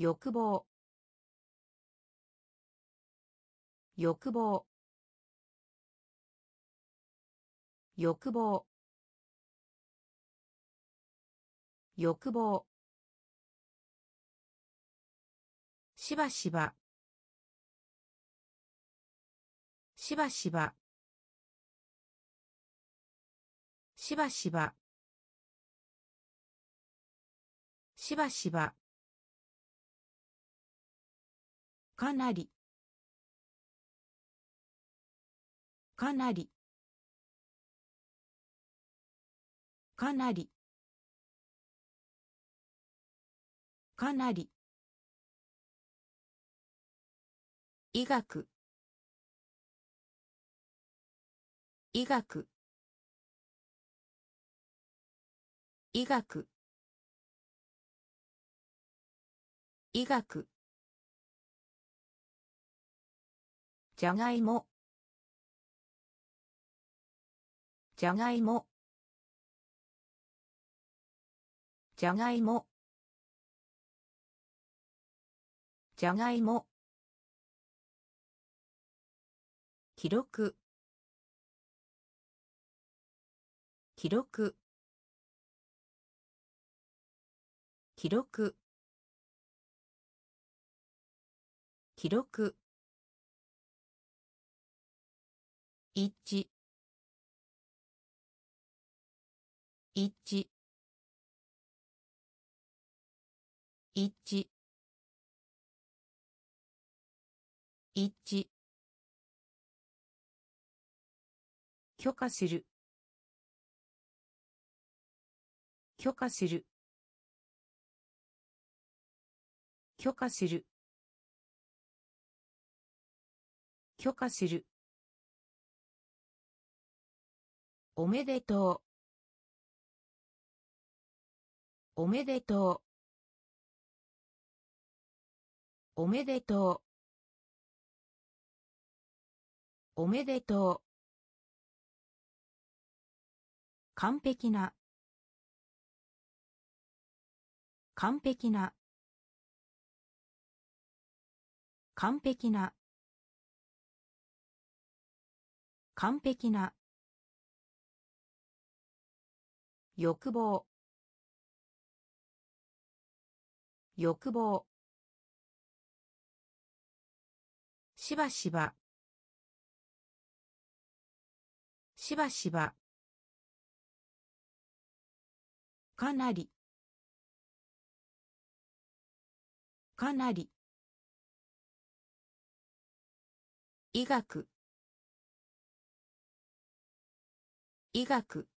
欲望。欲望。欲望。欲望。しばしば。しばしば。しばしば。しばしば。かなり。かなり。かなり。かなり。医学。医学。医学。医学。じゃがいも。じゃがいも。じゃがいも。じゃがいも。記録。記録。記録。記録。一。致一。致一。致一。致許可する。許可する。許可する。許可する。おめでとう。おめでとう。おめでとう。おめでとう。完璧な。完璧な。完璧な。完璧な。欲望。欲望。しばしば。しばしば。かなり。かなり。医学。医学。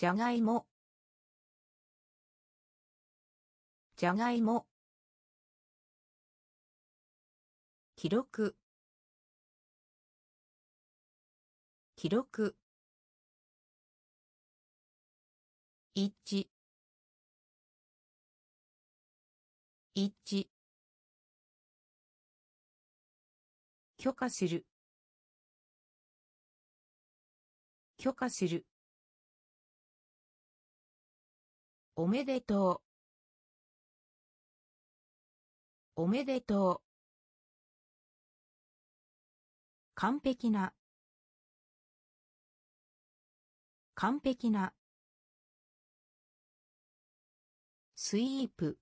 じゃがいも。じゃがいも。記録。記録。一致一致許可する。許可する。おめでとう。おめでとう。完璧な。完璧な。スイープ。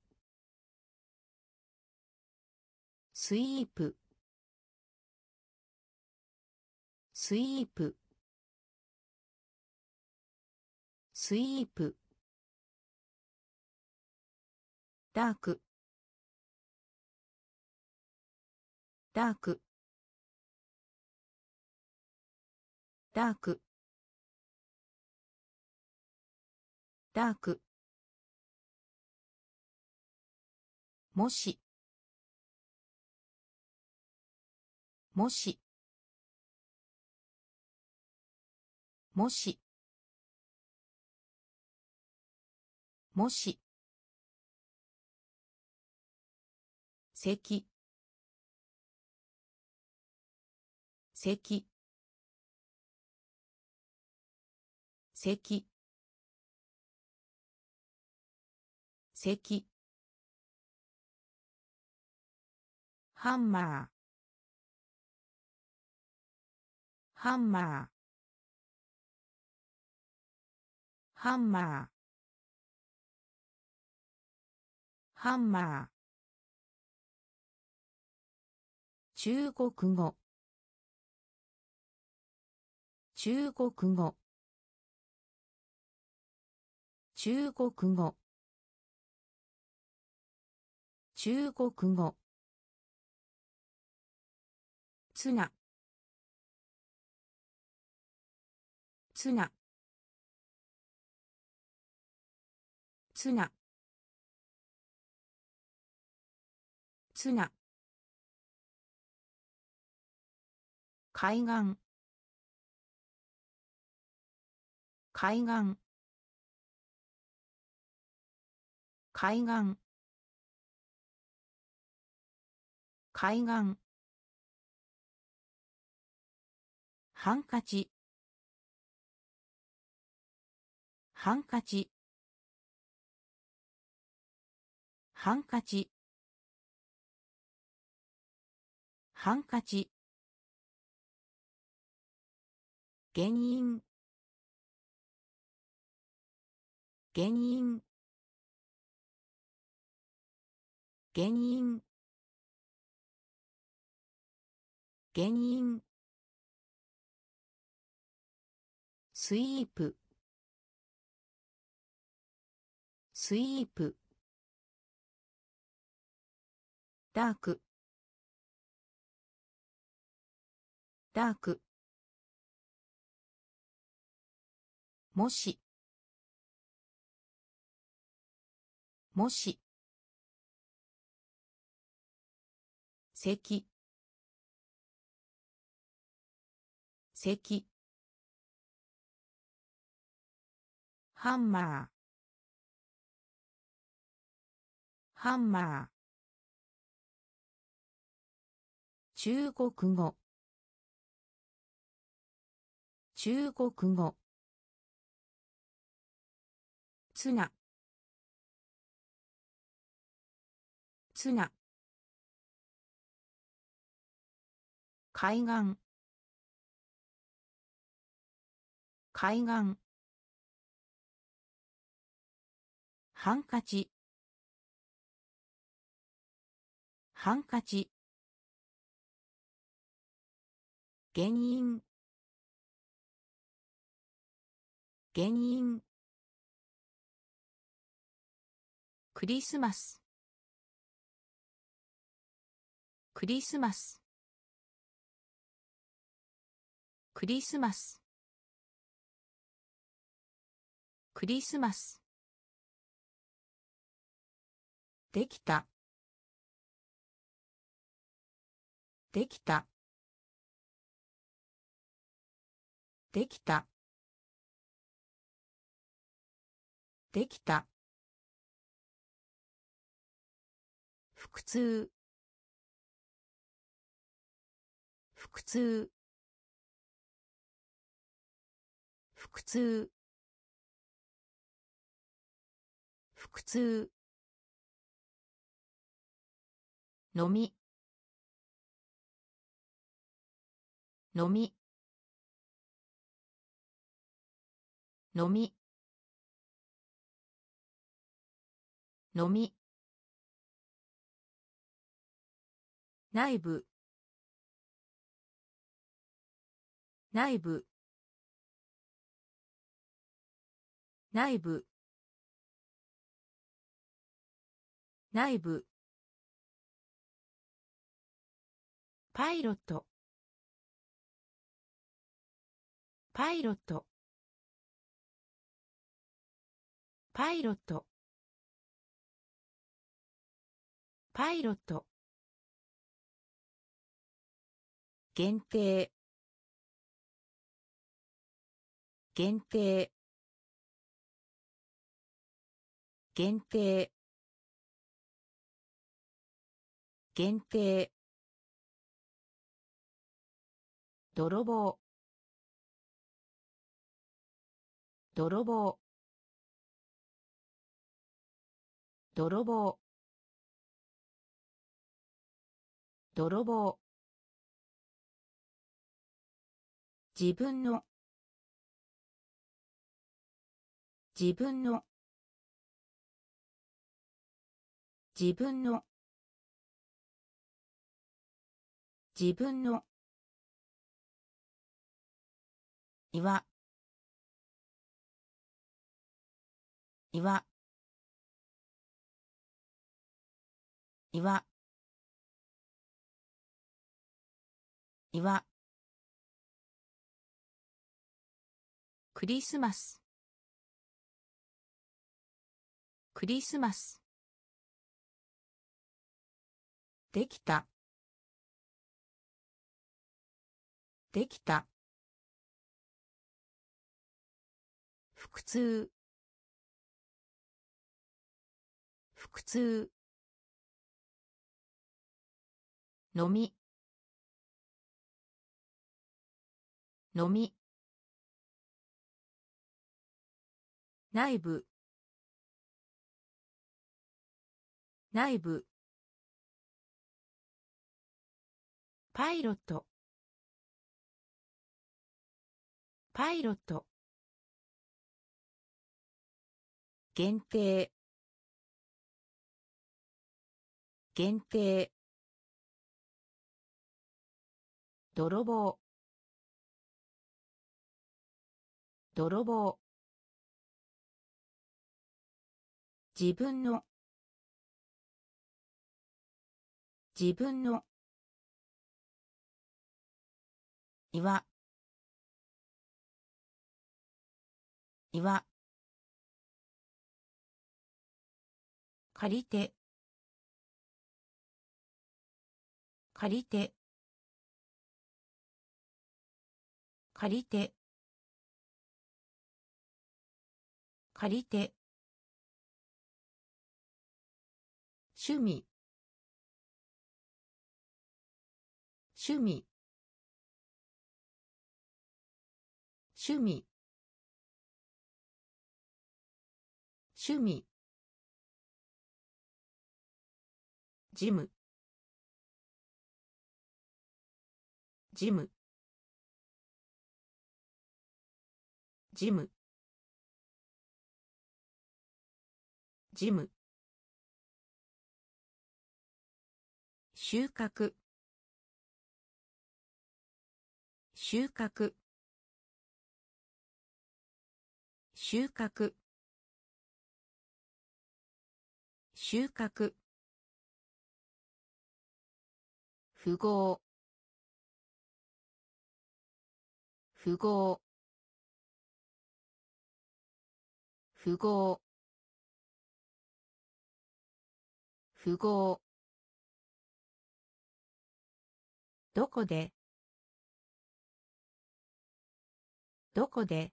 スイープ。スイープ。スイープ。ダーク。ダーク。ダーク。ダーク。もし。もし。もし。もし。席席席咳。ハンマー。ハンマー。ハンマー。ハンマー。中国語。中国語。中国語。中国語。ツナ。ツナ。ツナ。ツナ。海岸。海岸。海岸。海岸。ハンカチ。ハンカチ。ハンカチ。ハンカチ。原因。原因。原因。原因。スイープ。スイープ。ダーク。ダーク。もし。もし。咳咳ハンマー。ハンマー。中国語。中国語。ツナ。ツナ。海岸。海岸。ハンカチ。ハンカチ。原因。原因。クリスマス。クリスマス。クリスマス。クリスマス。できた。できた。できた。できた。腹痛。腹痛。腹痛。腹痛。飲み。飲み。飲み。飲み。内部。内部。内部。内部。パイロット。パイロット。パイロット。パイロット。限定。限定。限定。限定。泥棒。泥棒。泥棒。泥棒。自分の。自分の。自分の。自分の。岩岩岩岩クリスマス。クリスマス。できた。できた。腹痛。腹痛。飲み。飲み。内部。内部。パイロット。パイロット。限定。限定。泥棒。泥棒。自分の。自分の。岩岩借りて。借りて。借りて。借りて。趣味。趣味。趣味。趣味。ジム。ジム。ジム。ジム。収穫。収穫。収穫。収穫。符号。符号。符号。符号。どこで？どこで？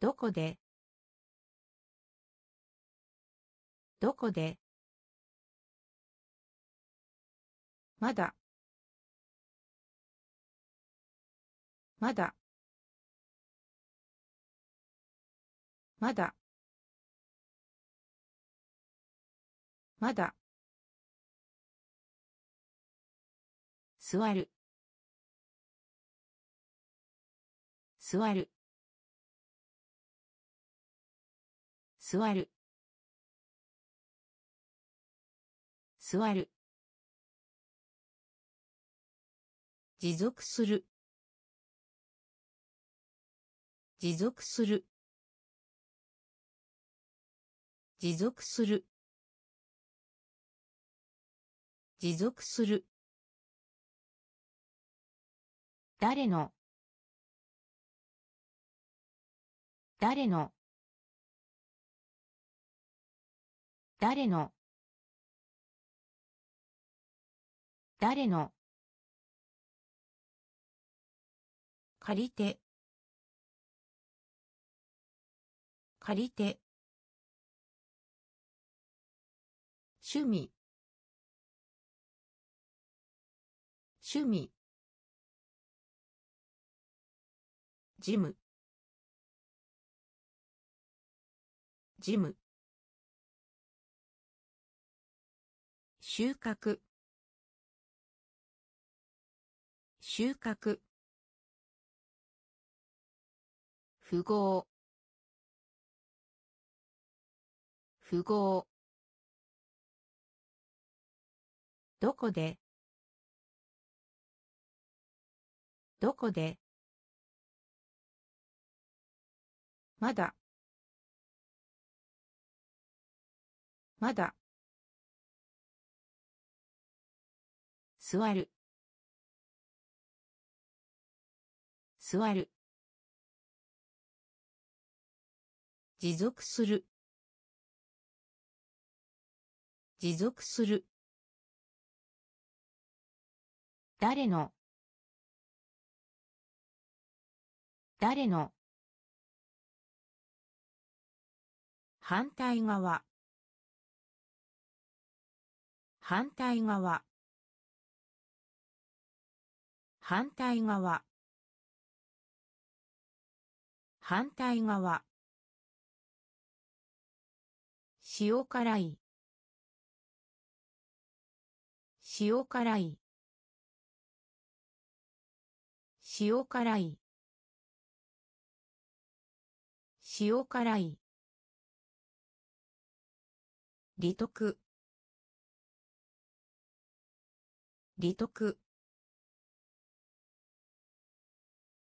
どこで？どこで？まだ。まだ。まだ。まだ。座る。座る。座る。座る。持続する。持続する。持続する。持続する。誰の？誰の？誰の？誰の？借りて。借りて。趣味。趣味。ジム。事務収穫。収穫。符号。符号。どこで？どこで？まだ。まだ。座る。座る。持続する。持続する。誰の。誰の。反対側。反対側。反対側。反対側。塩辛い。塩辛い。塩辛い。塩辛い。利得。利得。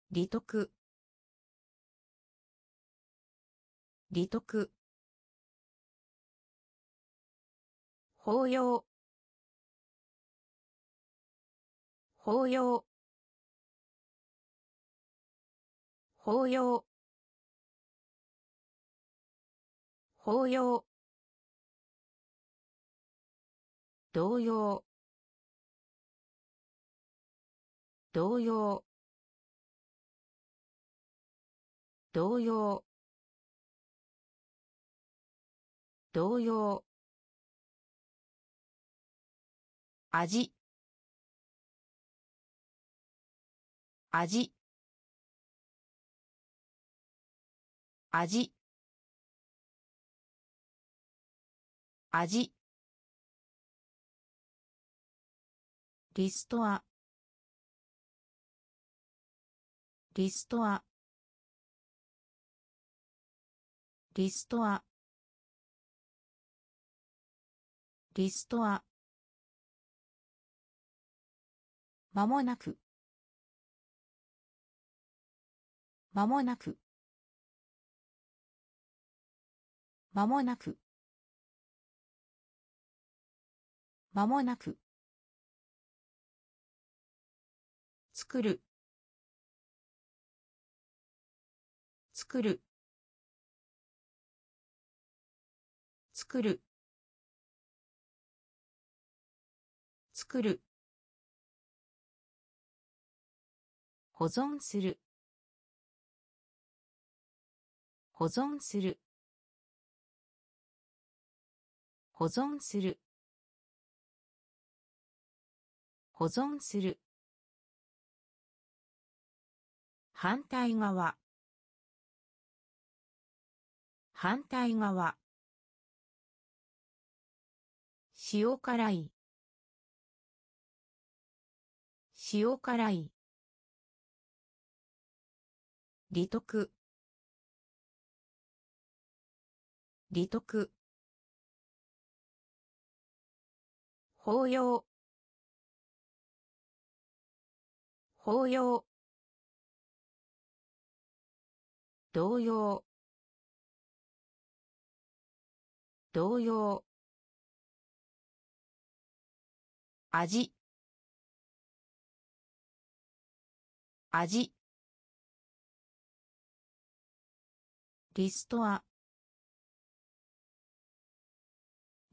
利得。利得。法要法要法要法要同様。同様。同様。同様。味。味。味。味。リストア。リストア。リストア。リストア。まもなく。まもなく。まもなく。まもなく。作る。作る。作る。作る。保存する。保存する。保存する。保存する。反対側。反対側。塩辛い。塩辛い。利得利得法要。法要。同様。同様。味。味。リストア。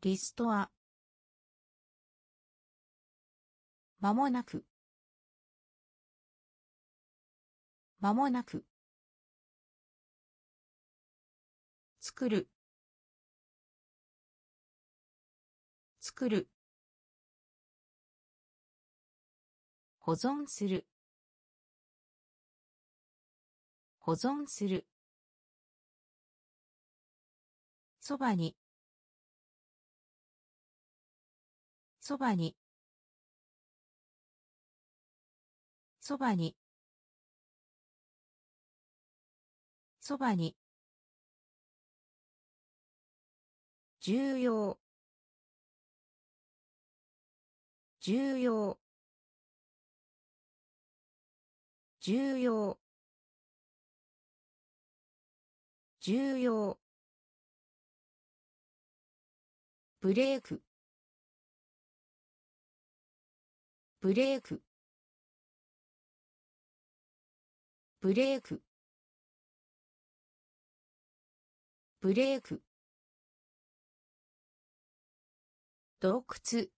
リストア。まもなく。まもなく。作る。作る。保存する。保存する。そばに。そばに。そばに。そばに。重要。重要。重要。重要。ブレーク。ブレーク。ブレーク。ブレーク。洞窟。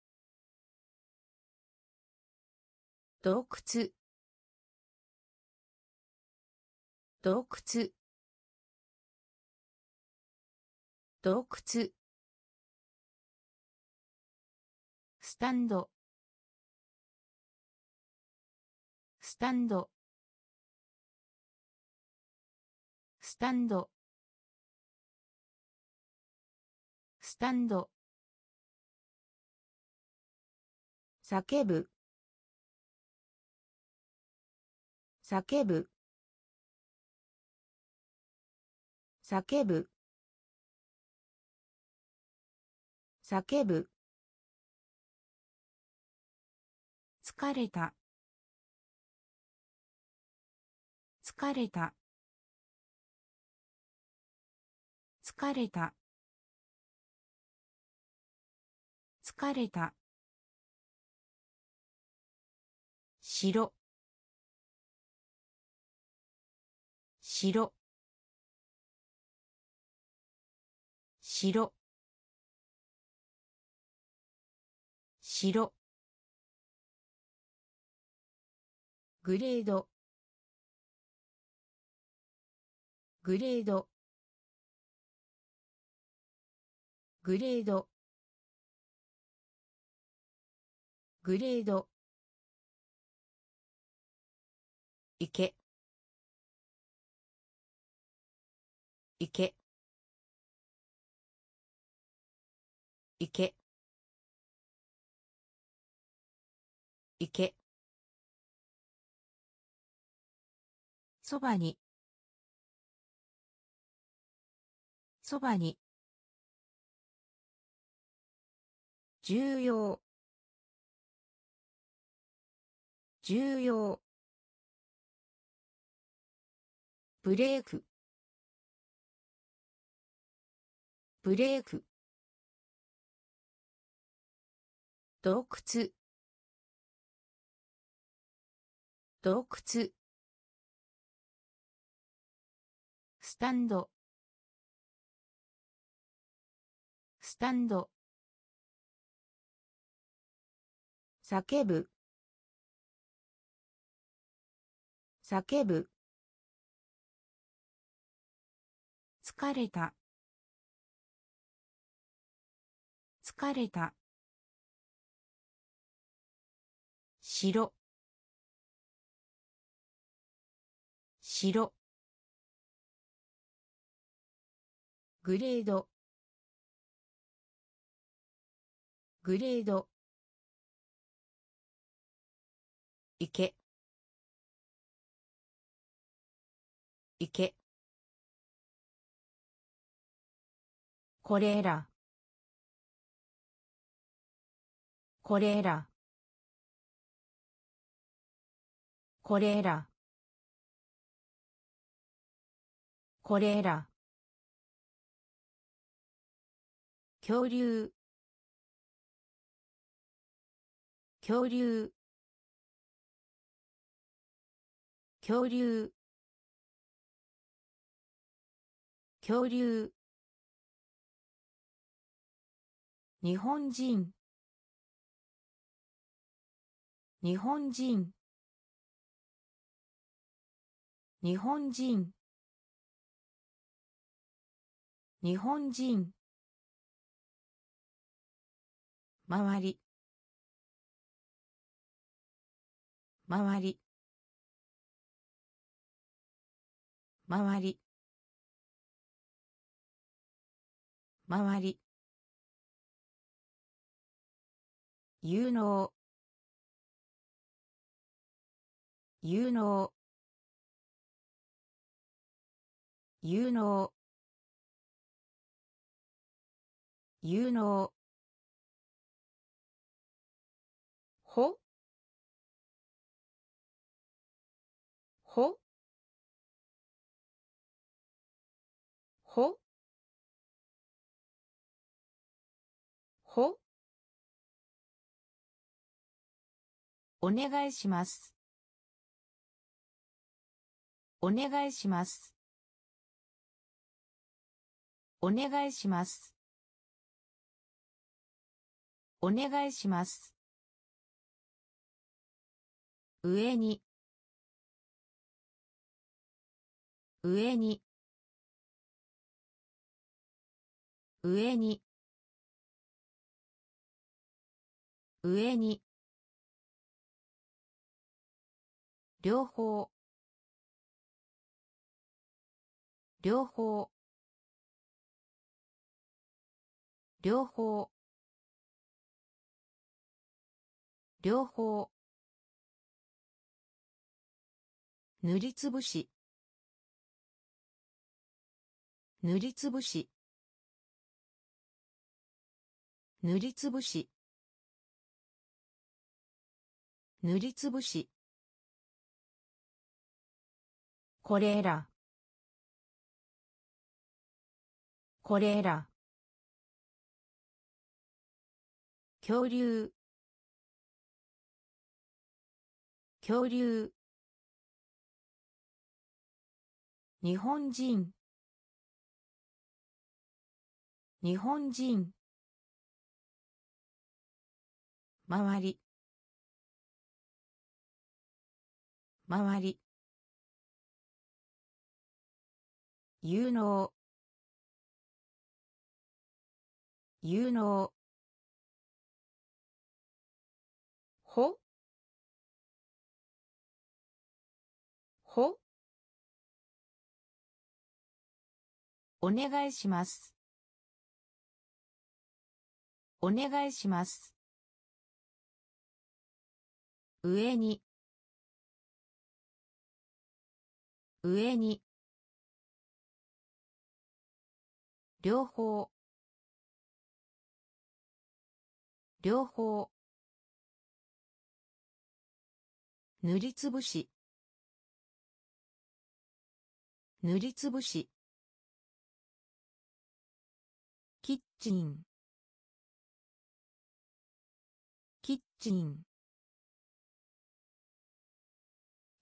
洞窟。洞窟。洞窟。スタンド。スタンド。スタンド。スタンド。叫ぶ。叫ぶ。叫ぶ。叫ぶ。疲れた。疲れた。疲れた。疲れた。白白白白グレード。グレード。グレード。グレード。いけ。いけ。いけ。いけ。そばに。そばに。重要。重要。ブレーク。ブレーク。洞窟。洞窟。スタンド。スタンド。叫ぶ。叫ぶ。疲れた。疲れた。白。白。グレード。グレード。いけこれら。これら。これら。これら。恐竜。恐竜。恐竜。恐竜。日本人。日本人。日本人。日本人。周り。周り。周り。周り。有能。有能。有能。有能。ほ？ほ？ほ？ほ？お願いします。お願いします。お願いします。お願いします。上に。上に。上に。上に。両方。両方。両方。両方。塗りつぶし。塗りつぶし。塗りつぶし。塗りつぶし。これら。これら。恐竜。恐竜。日本人。日本人。周り。周り。有能。有能。ほ？ほ？お願いします。お願いします。上に。上に。両方。両方。塗りつぶし。塗りつぶし。キッチン。キッチン。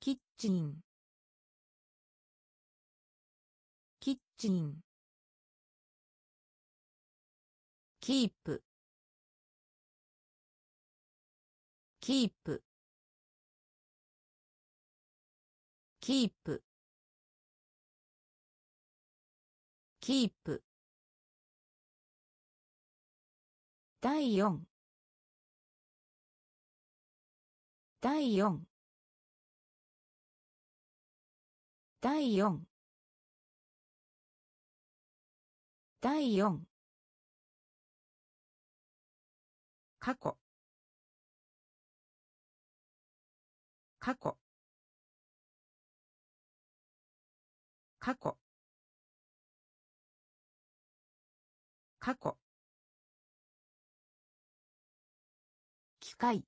キッチン。キッチン。キープキープキープキープ第4第4第4第4過去。過去。過去。過去。機械。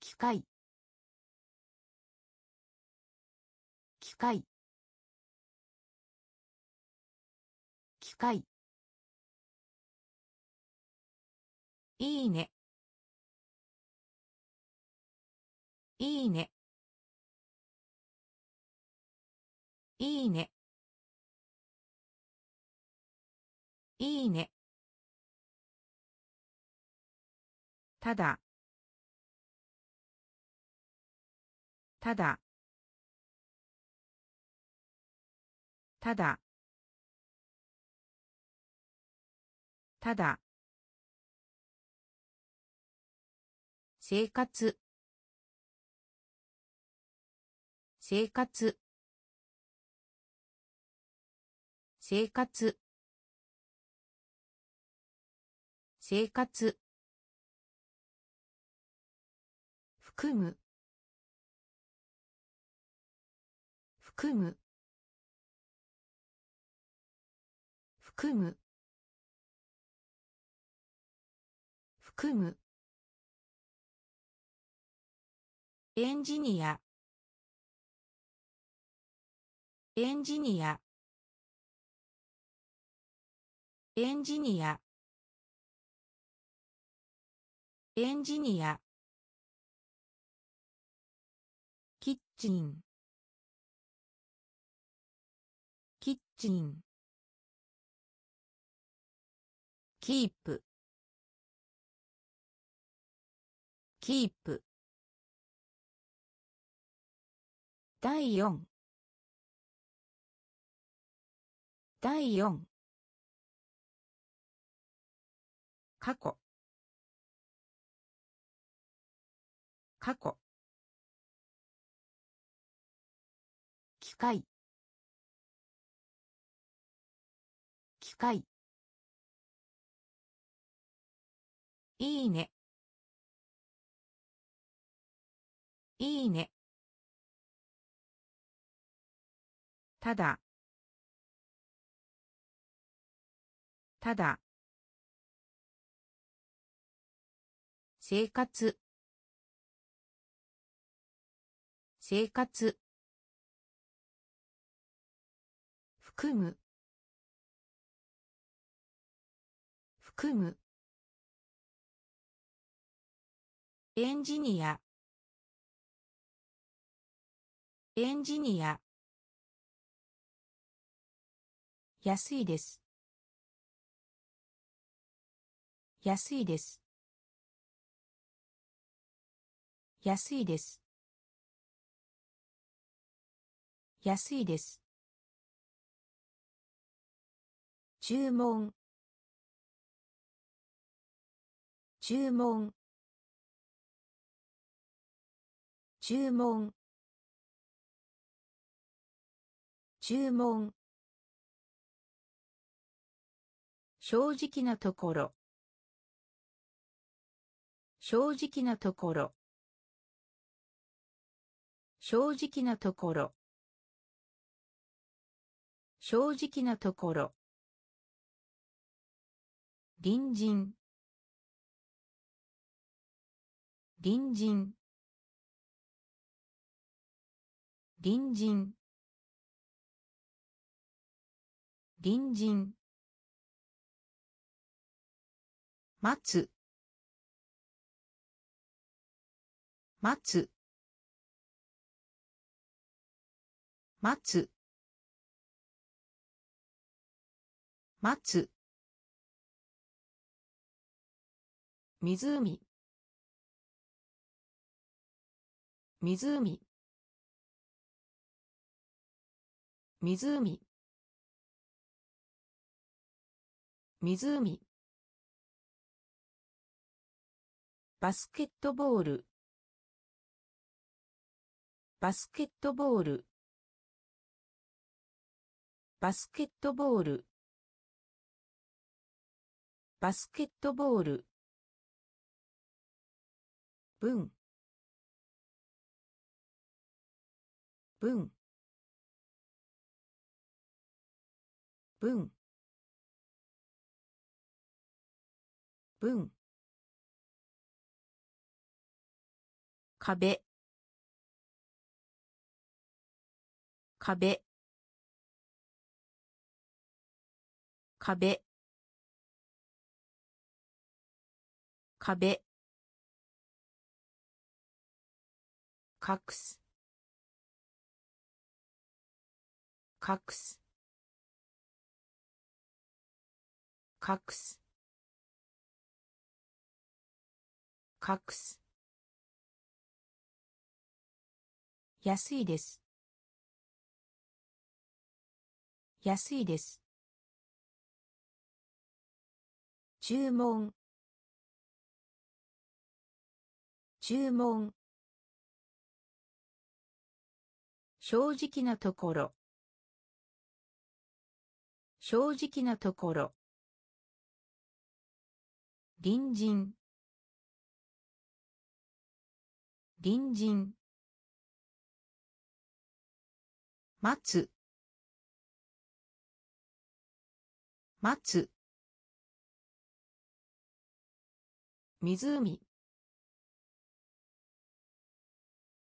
機械。機械。機械。いいね。いいね。いいね。いいね。ただ。ただ。ただ。ただ。生活。生活。生活。生活。含む。含む。含む。含む。エンジニア。エンジニア。エンジニア。エンジニア。キッチン。キッチン。キープ。キープ。第4第4過去。過去。機械機械いいね。いいね。ただ。ただ。生活。生活。含む。含む。エンジニア。エンジニア。安いです。安いです。安いです。安いです。注文。注文。注文。注文。正直なところ。正直なところ。正直なところ。正直なところ。隣人。隣人。隣人。隣人。待つ。待つ。待つ。待つ。湖。湖。湖。湖。バスケットボール。バスケットボール。バスケットボール。バスケットボール。文。文。文。文。壁。壁。壁。壁。隠す。隠す。隠す。隠す。安いです。安いです。注文。注文。正直なところ。正直なところ。隣人。隣人。待つ。待つ。湖。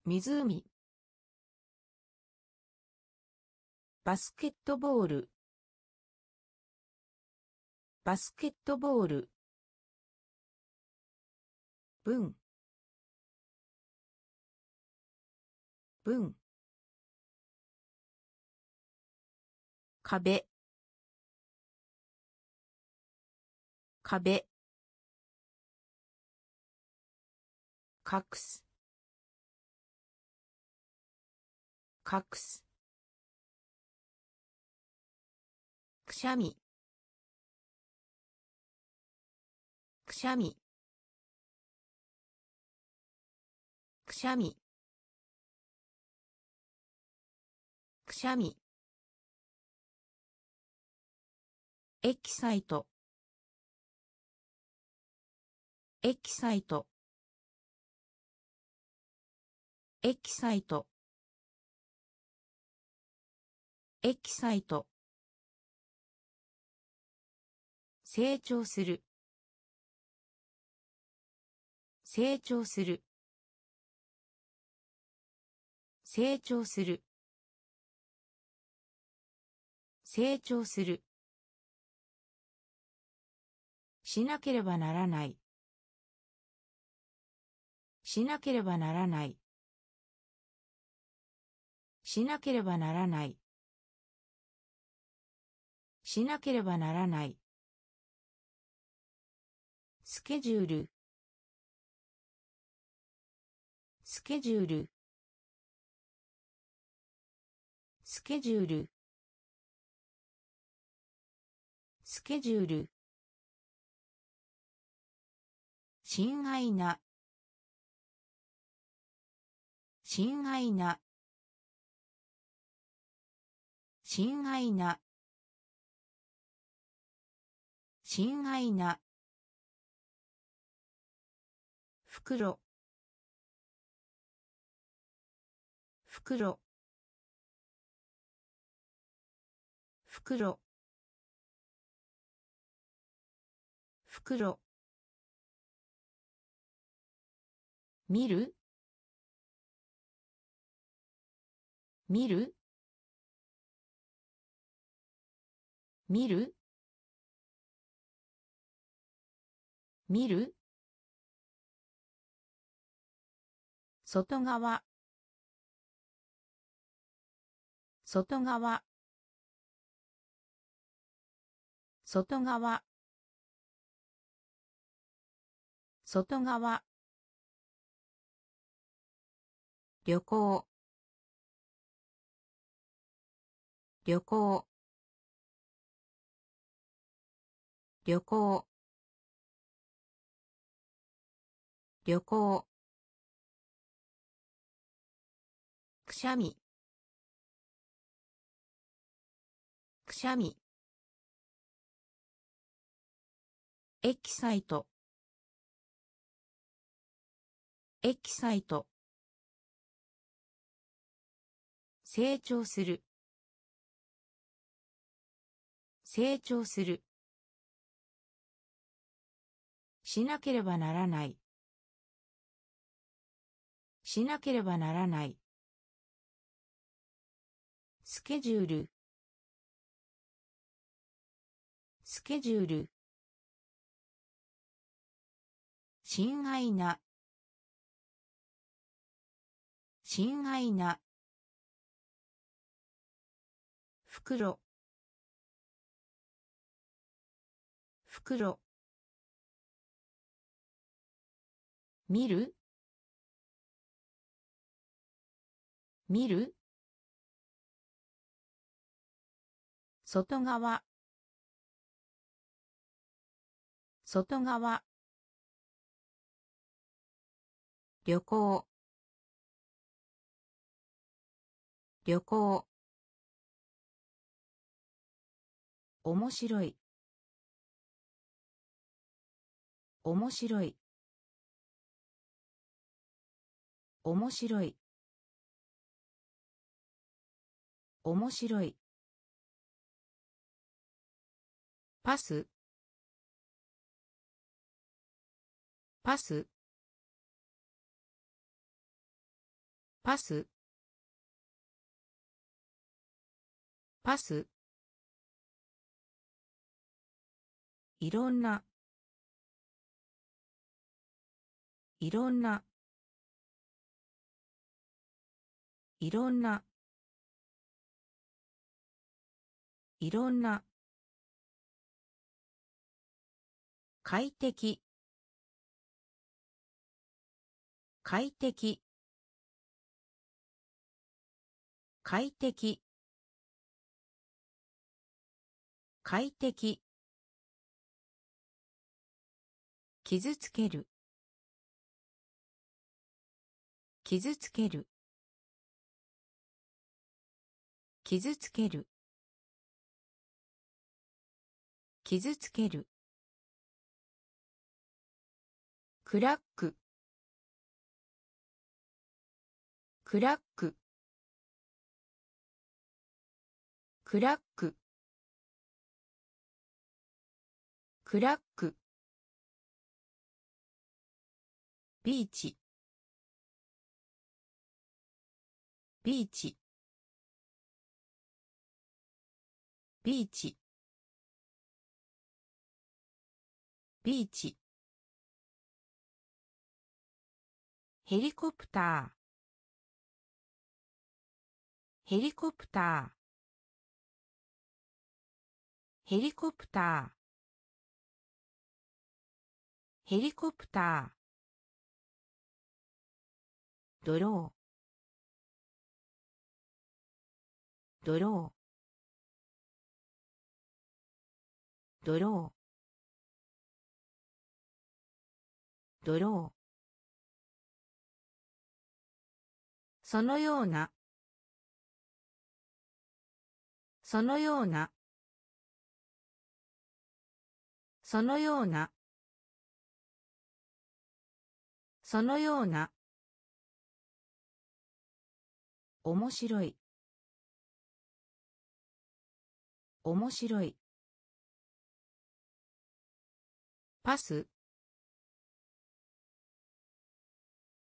湖。バスケットボール。バスケットボール。文。文。壁。壁。隠す。隠す。くしゃみ。くしゃみ。くしゃみ。くしゃみ。エキサイト。エキサイト。エキサイト。エキサイト。成長する。成長する。成長する。成長する。しなければならない。しなければならない。しなければならない。しなければならない。スケジュール。スケジュール。スケジュール。スケジュール。親愛な。親愛な。親愛な。親愛な。袋。袋。袋。袋。見る？見る？見る？見る？外側。外側。外側。外側旅行。旅行。旅行。旅行。くしゃみ。くしゃみ。エキサイト。エキサイト。成長する。成長する。しなければならない。しなければならない。スケジュール。スケジュール。親愛な。親愛な。袋。袋。見る？見る？外側。外側。旅行。旅行。面白い。面白い。面白い。面白い。パス。パス。パス。パス。いろんないろんないろんないろんな快適快適快適快適。傷つける。傷つける。傷つける。傷つける。クラック。クラック。クラック。クラッビーチ。ビーチ。ビーチ。ビーチ。ヘリコプター。ヘリコプター。ヘリコプター。ヘリコプター。ドロー。ドロー。ドロー。ドロー。そのような。そのような。そのような。そのような。面白い。面白い。パス。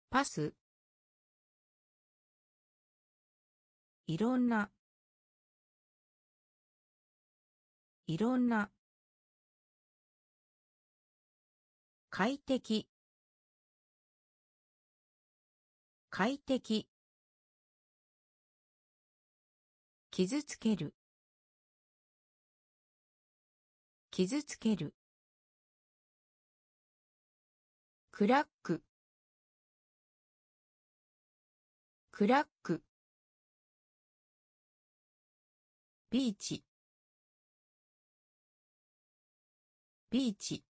パス。いろんな。いろんな。快適。快適。傷つける。傷つける。クラック。クラック。ビーチ。ビーチ。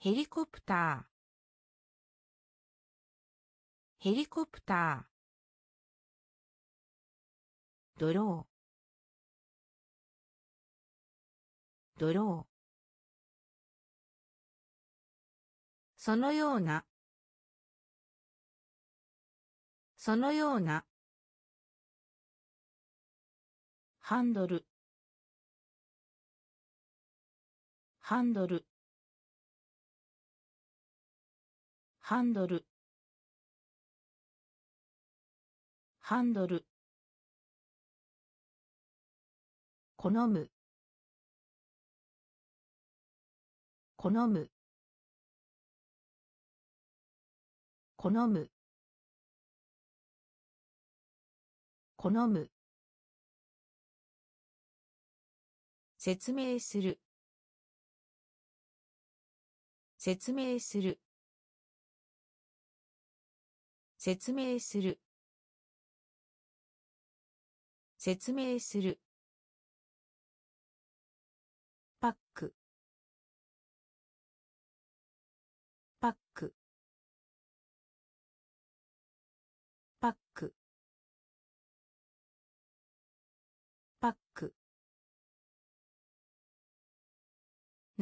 ヘリコプター。ヘリコプター。ドロー。ドロー。そのような。そのような。ハンドル。ハンドル。ハンドル。ハンドル。好む。好む。好む。好む。説明する。説明する。説明する。説明する。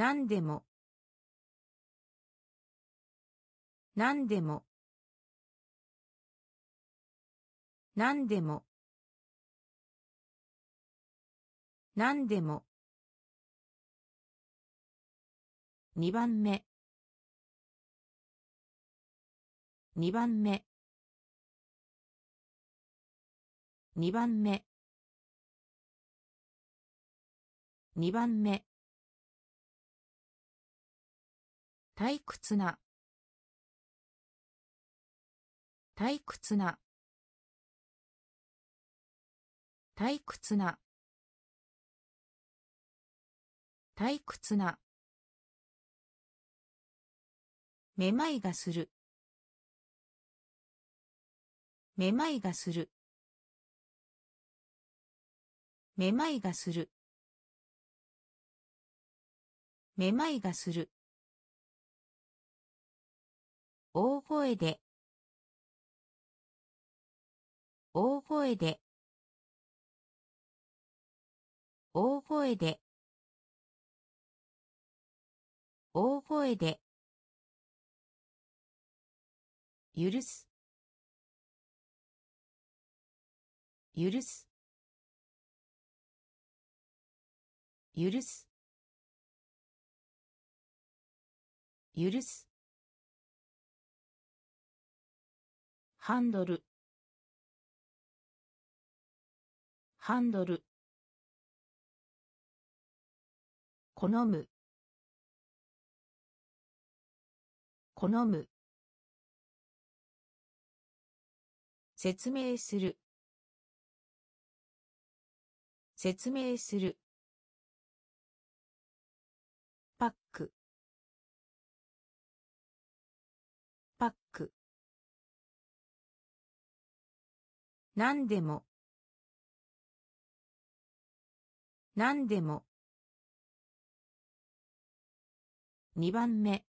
何でも。何でも。何でも。何でも。二番目。二番目。二番目。二番目。退屈な。退屈な。退屈な。退屈な。めまいがする。めまいがする。めまいがする。めまいがする。大声で。大声で。大声で。大声で。許す。許す。許す。許す。ハンドル。ハンドル。好む。好む。説明する。説明する。何でも。何でも。二番目。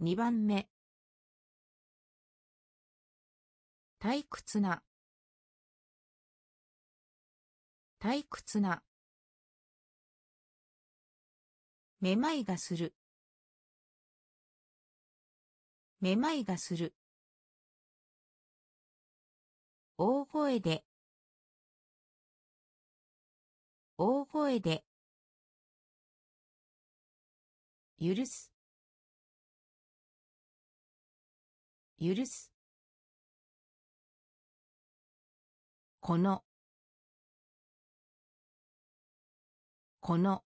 二番目。退屈な。退屈な。めまいがする。めまいがする。大声で。大声で。許す。許す。この。この。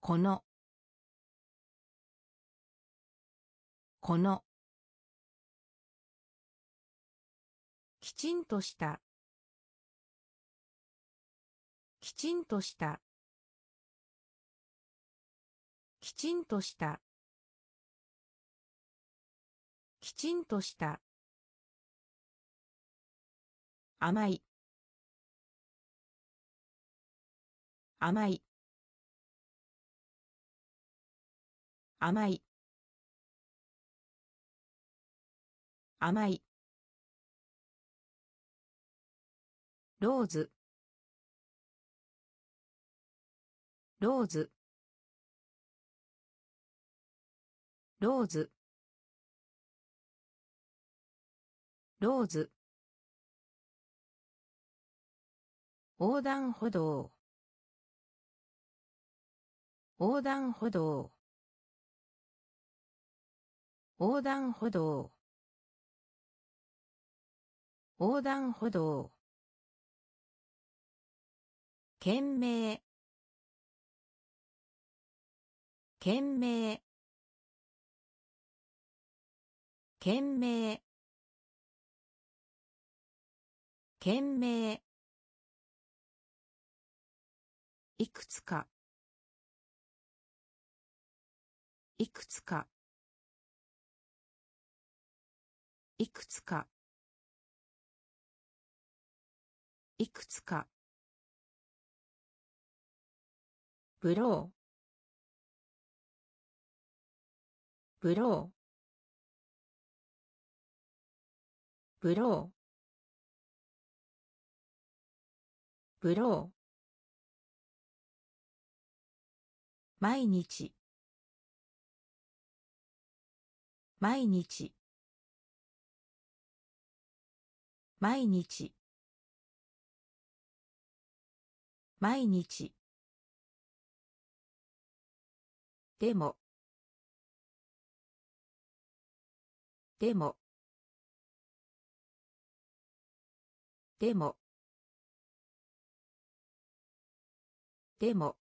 この。この。きちんとした。きちんとした。きちんとした。きちんとした。甘い。甘い。甘い。甘い。ローズ。ローズ。ローズ。ローズ。横断歩道。横断歩道。横断歩道。横断歩道。懸命懸命懸命懸命いくつか。いくつか。いくつか。いくつか。ブロー。ブロー。ブロー。ブロー。毎日。毎日。毎日。毎日。でも。でも。でも。でも。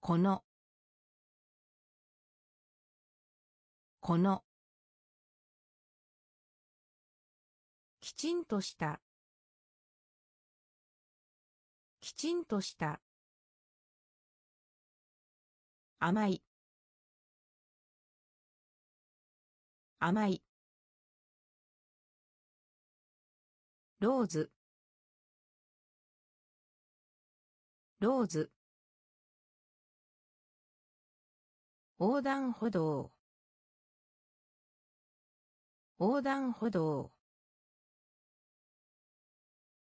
この。この。きちんとした。きちんとした。甘い。甘い。ローズ。ローズ。横断歩道。横断歩道。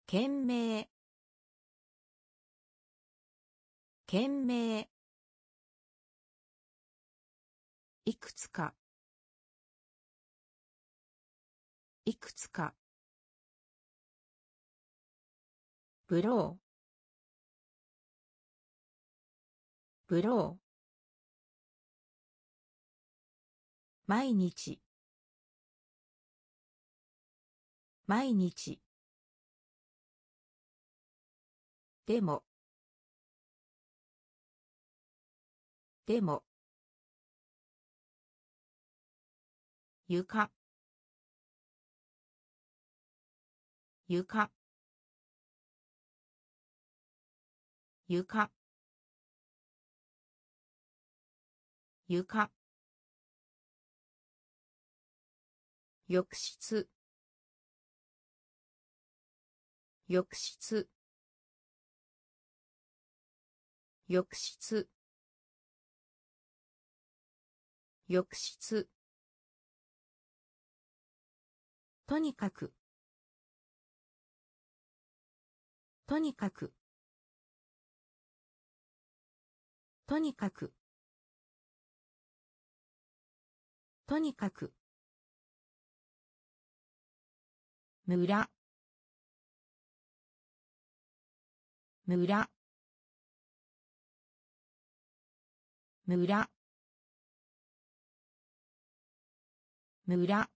懸命。懸命。いくつか。いくつか。ブロー。ブロー。毎日。毎日。でも。でも。床。床。床。床。浴室。浴室。浴室。浴室。とにかく。とにかく。とにかく。とにかく。村。村。村。村。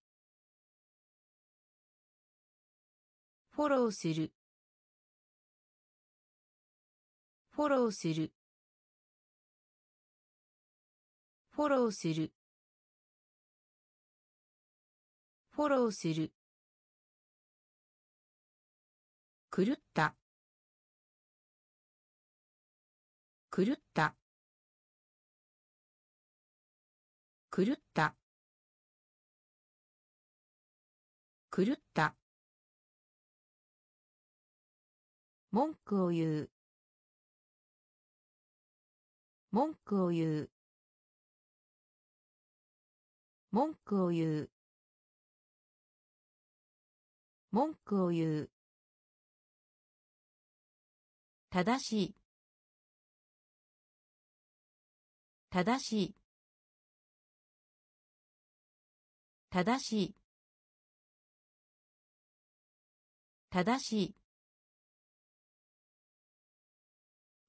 フォローする。フォローする。フォローする。フォローする。狂った。狂った。狂った。狂った。文句を言う。文句を言う。文句を言う。文句を言う。正しい。正しい。正しい。正しい。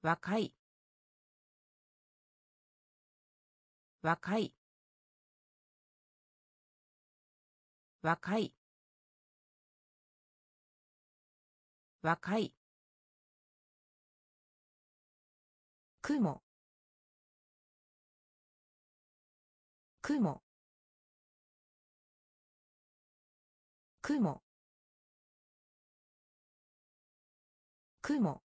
若い。若い。若い。若い。雲。雲。雲。雲。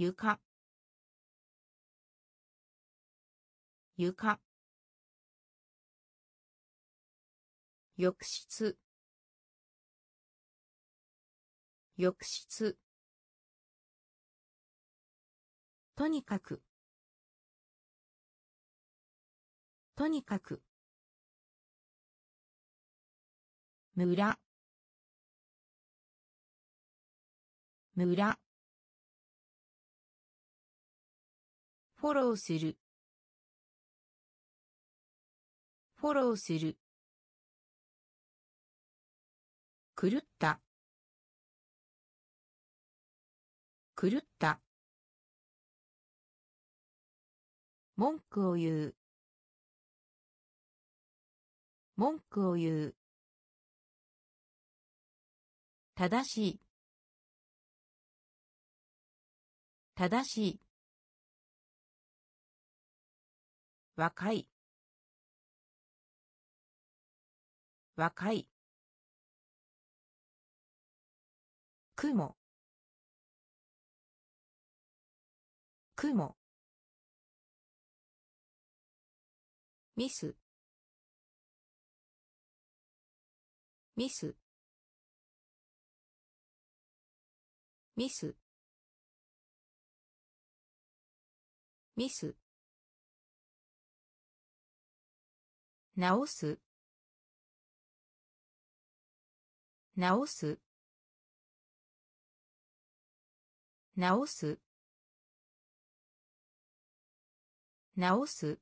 床。床。浴室。浴室。とにかく。とにかく。村。村。フォローする。フォローする。狂った。狂った。文句を言う。文句を言う。正しい。正しい。若い。若い。雲。雲。ミス。ミス。ミス。ミス。直す。直す。直す。直す。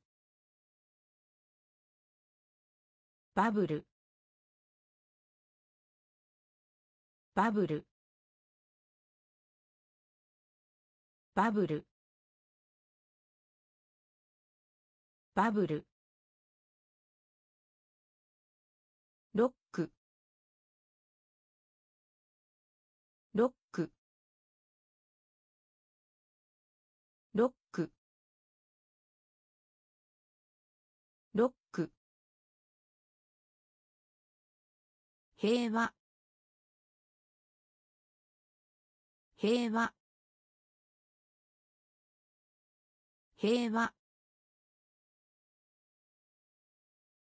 バブル。バブル。バブル。バブル。平和。平和。平和。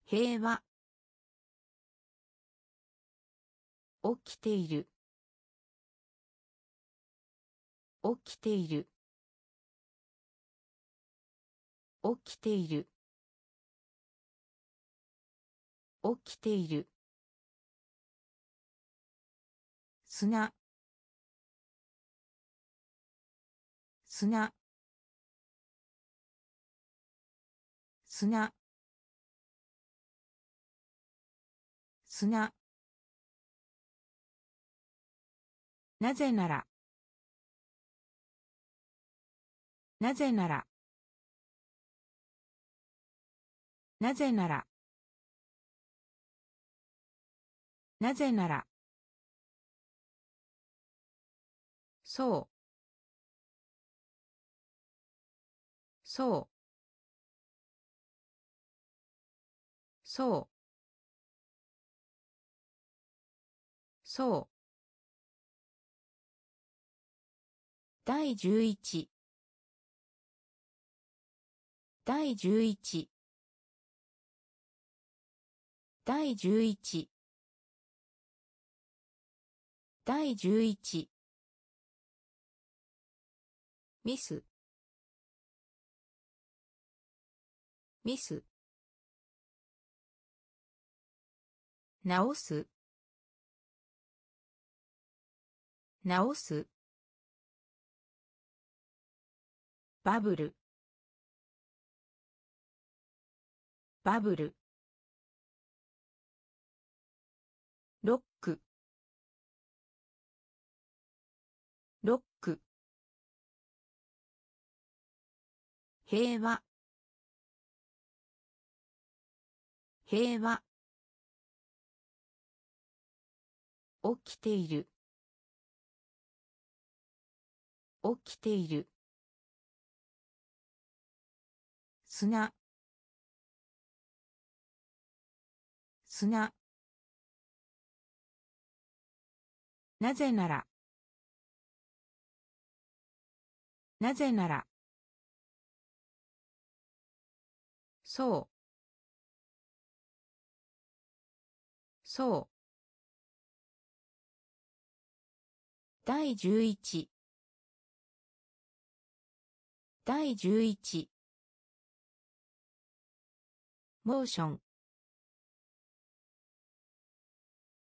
平和。起きている。起きている。起きている。起きている。砂。砂。砂。砂。なぜなら。なぜなら。なぜなら。なぜなら。そう。そう。そう。そう。第十一。第十一。第十一。第十一。ミス。ミス。直す。直す。バブル。バブル。平和。平和。起きている。起きている。砂。砂。なぜなら。なぜなら。そう。そう。第十一。第十一。モーション。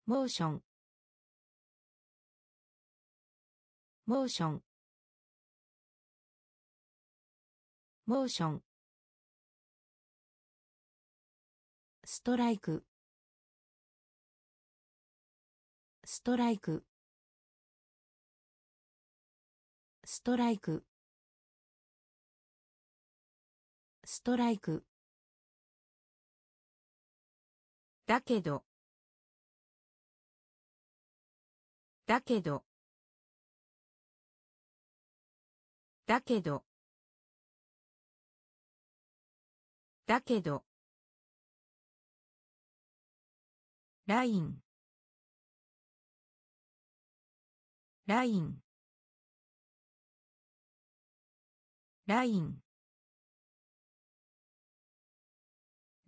モーション。モーション。モーション。ストライク。ストライク。ストライク。ストライク。だけど。だけど。だけど。だけど。ライン。ライン。ライン。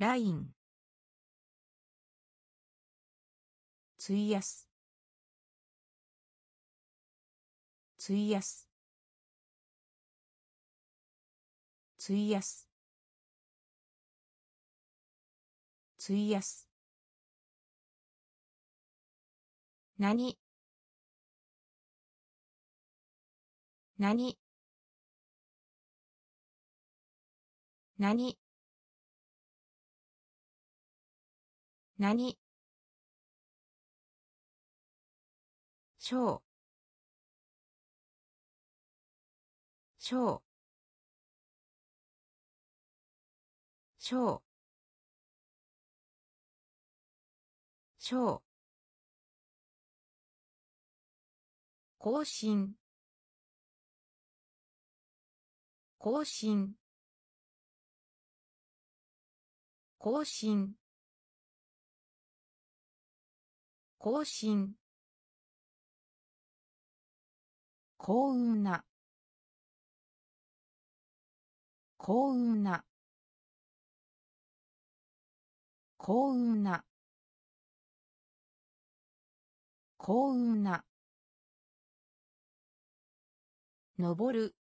ライン。費やす。費やす。費やす。費やす。何？何？何？何？小小小小更新。更新。更新。更新。幸運な。幸運な。幸運な。幸運な。登る。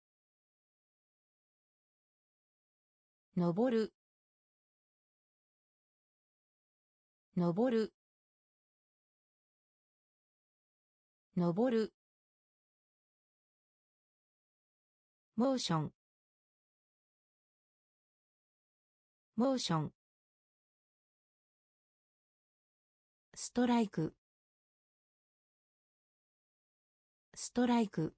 登る。登る。登る。モーション。モーション。ストライク。ストライク。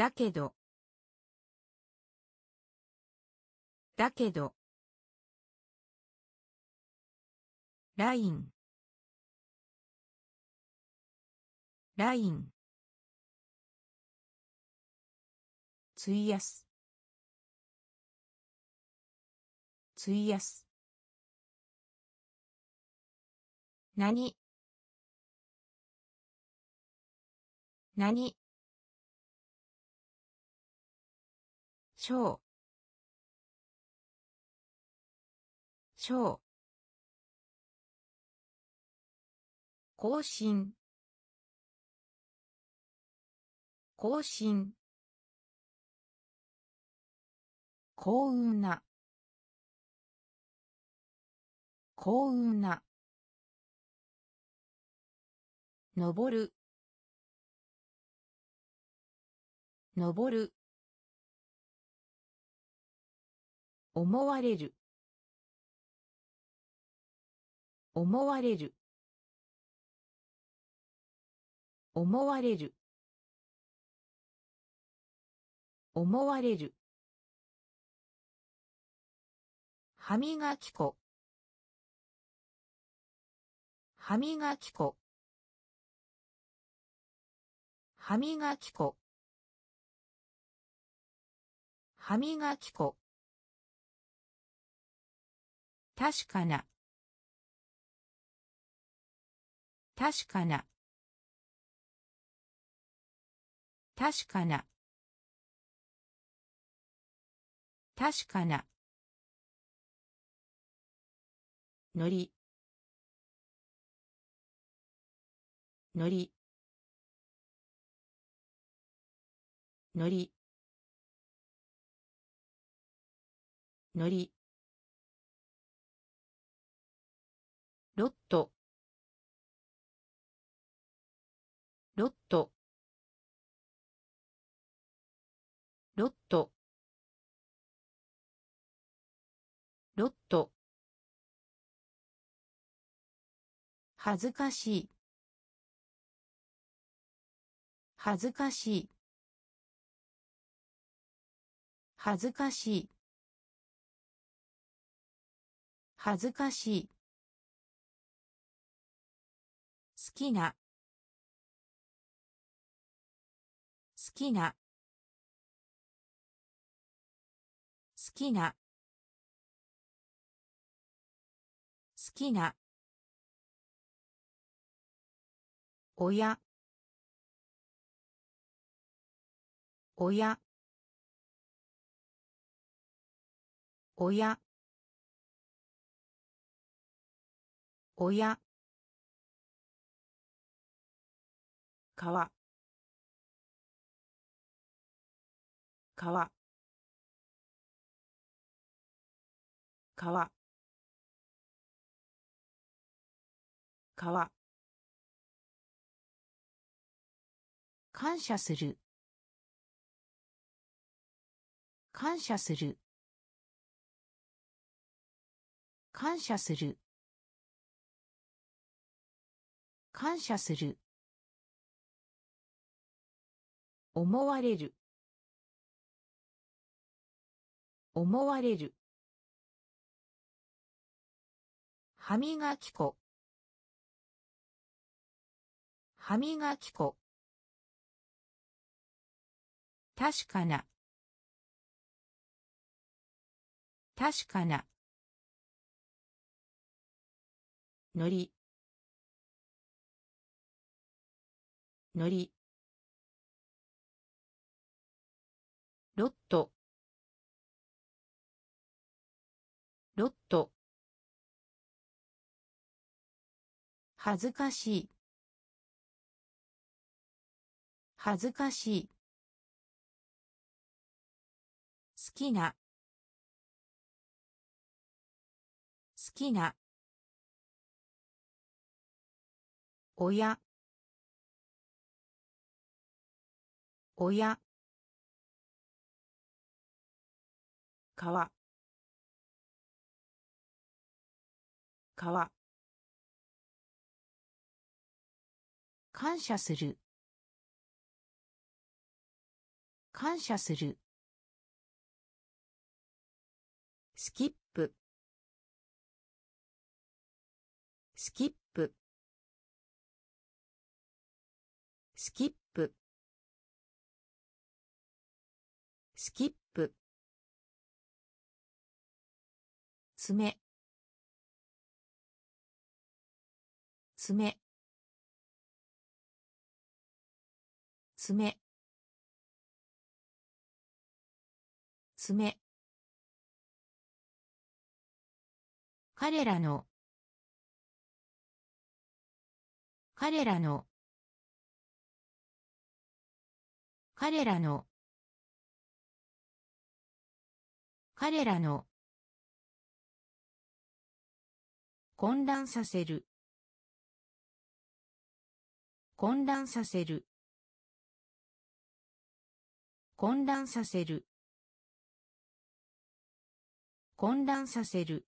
だけど。だけど。ライン。ライン。費やす。費やす。何？何？小。小。更新。更新。幸運な。幸運な。登る。登る。思われる。思われる。思われる。思われる。歯磨き粉。歯磨き粉。歯磨き粉。歯磨き粉。確かな。確かな。確かな。確かな。のり。のり。のり。のり。ロット。ロット。ロット。ロット。恥ずかしい。恥ずかしい。恥ずかしい。恥ずかしい。好きな。好きな。好きな。好きな。親。親。親。親。川。川。川。川。感謝する。感謝する。感謝する。感謝する。思われる。思われる。歯磨き粉。歯磨き粉。確かな。確かな。のり。のり。ロット。ロット。恥ずかしい。恥ずかしい。好きな。好きな。親。親。川。川。感謝する。感謝する。スキップ。スキップ。爪。爪。爪。爪。彼らの。彼らの。彼らの。彼らの。混乱させる。混乱させる。混乱させる。混乱させる。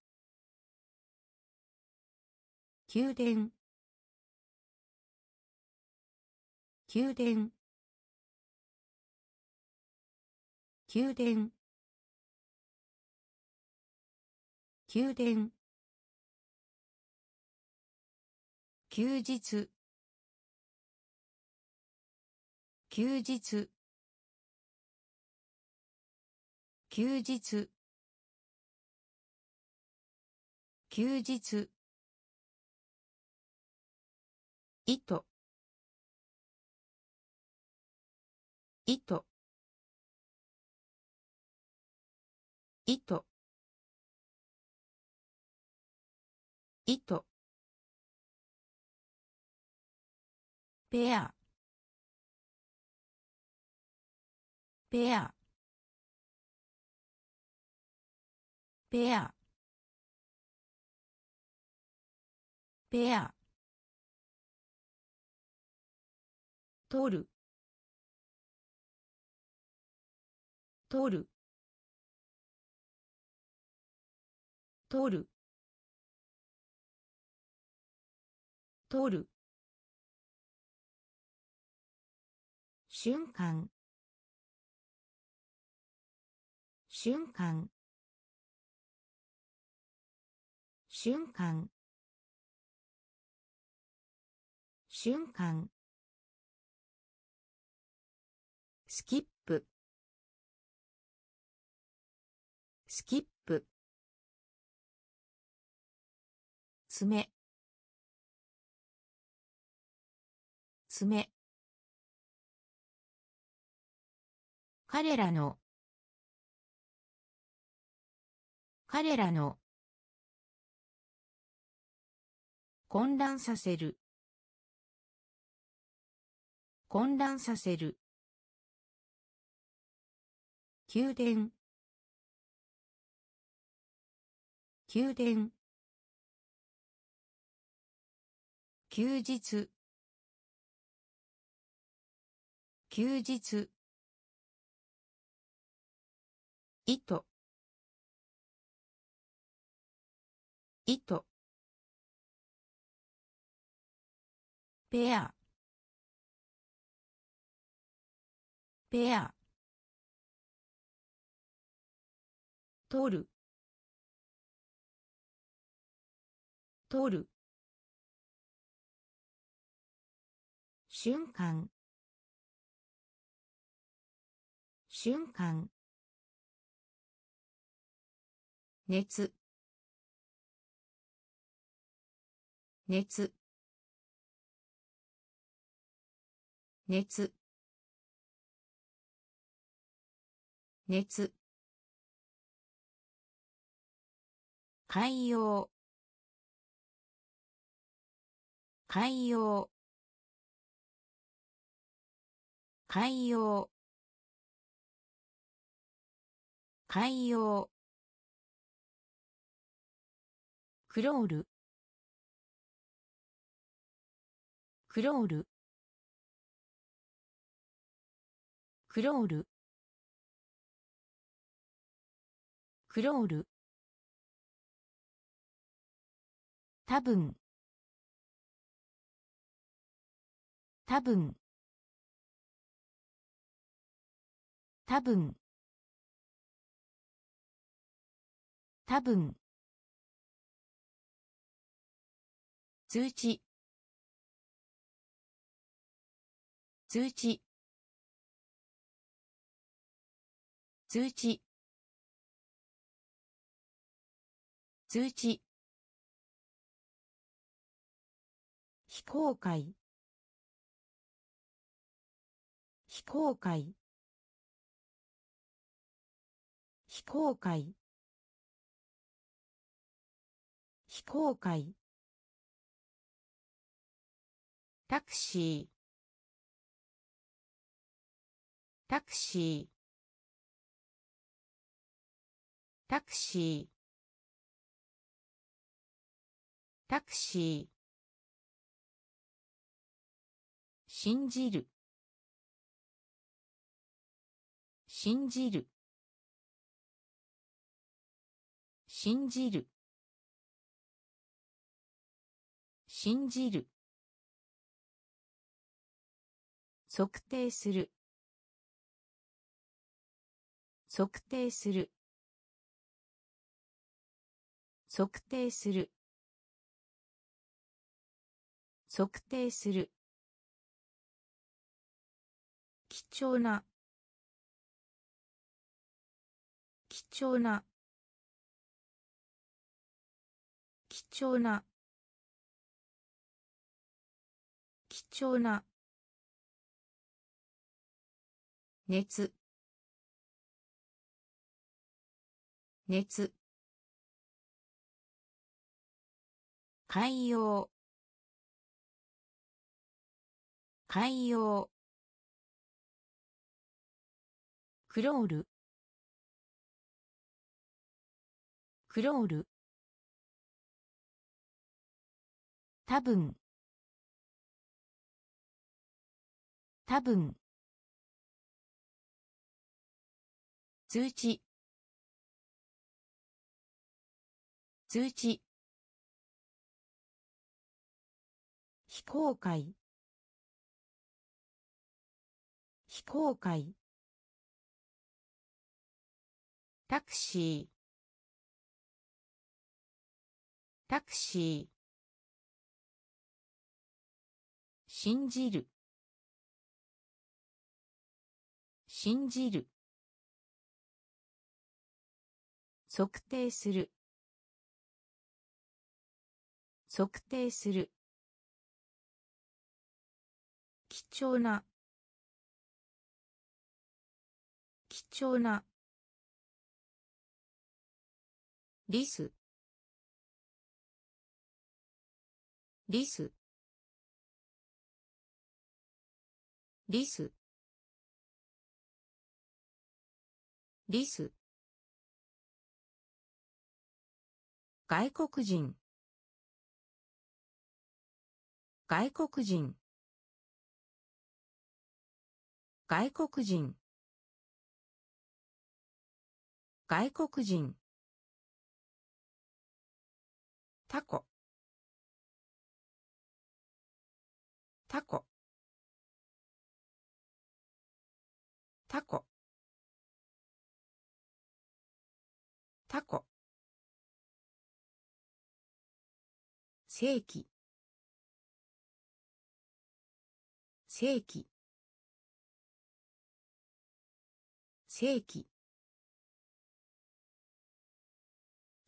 宮殿。宮殿。宮殿。宮殿。休日。休日。休日。休日。糸糸糸糸ペアペアペアペア取る取る取る取る瞬間。瞬間。瞬間。瞬間。スキップ。スキップ。爪爪彼らの。彼らの。混乱させる。混乱させる。宮殿。宮殿。休日。休日。糸。糸。ペア。ペア。取る。取る。瞬間。瞬間。熱。熱。熱。熱。海洋。海洋。海洋。海洋。クロール。クロール。クロール。クロール。多分。多分。多分。多分。通知。通知。通知。通知。非公開。非公開。非公開。非公開。タクシー。タクシー。タクシー。タクシー。信じる。信じる。信じる。信じる。測定する。測定する。測定する。測定する。貴重な。貴重な。貴重な。貴重な。熱。熱。海洋。海洋。クロール。クロール。多分。多分。通知。通知。非公開。非公開。タクシー。タクシー。信じる。信じる。測定する。測定する。貴重な。貴重な。リス。リス。リス。リス。外国人。外国人。外国人。外国人。タコ。タコ。タコ。タコ。正規。正規。正規。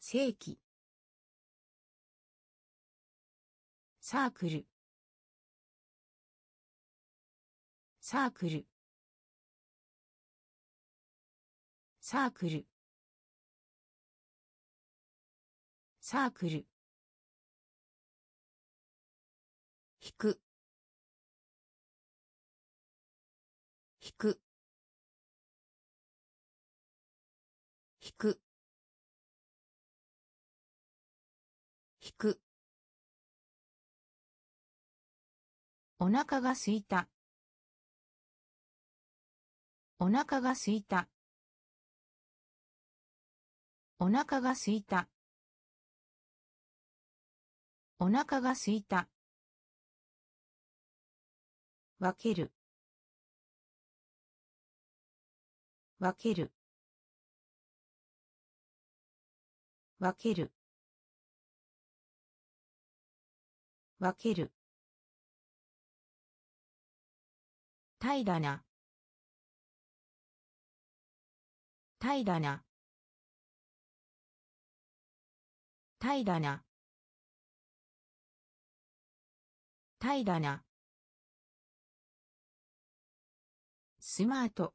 正規。サークル。サークル。サークル。サークル。引く。引く。引く。引く。お腹がすいた。お腹がすいた。お腹がすいた。お腹がすいた。分ける。分ける。分ける。分ける。平らな。平らな。平らな。平らな。スマート。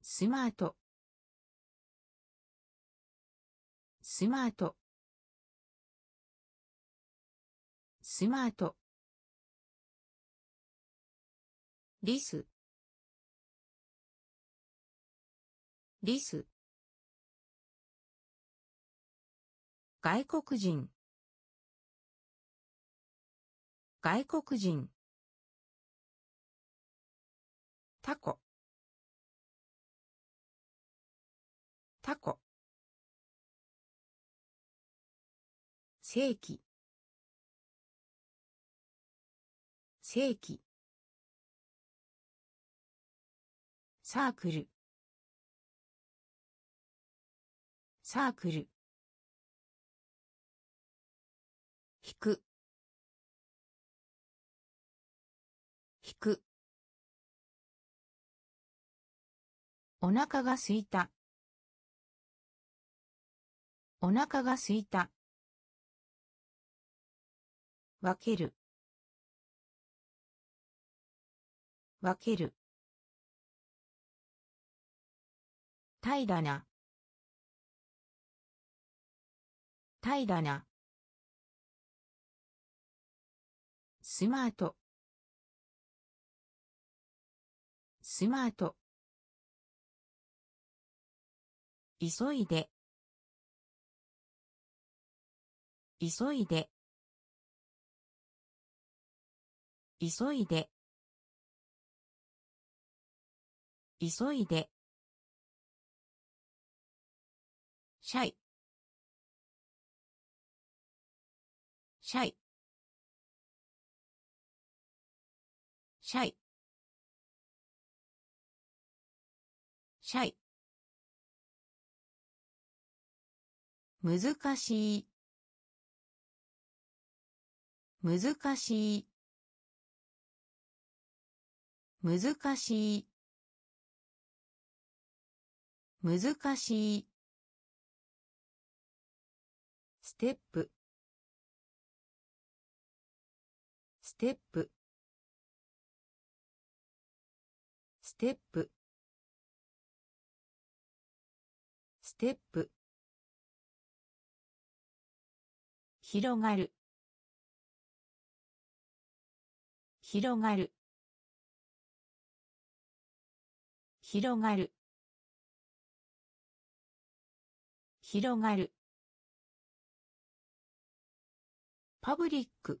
スマート。スマート。スマート。リス。リス。外国人。外国人。タコ。タコ。正規。正規。サークル。サークル。引く。お腹がすいた。お腹がすいた。分ける。分ける。平らな。平らな。スマート。スマート。急いで。急いで。急いで。急いで。シャイ。シャイ。シャイ。シャイ。難しい。難しい。難しい。難しい。ステップ。ステップ。ステップ。ステップ。広がる。広がる。広がる。広がる。パブリック。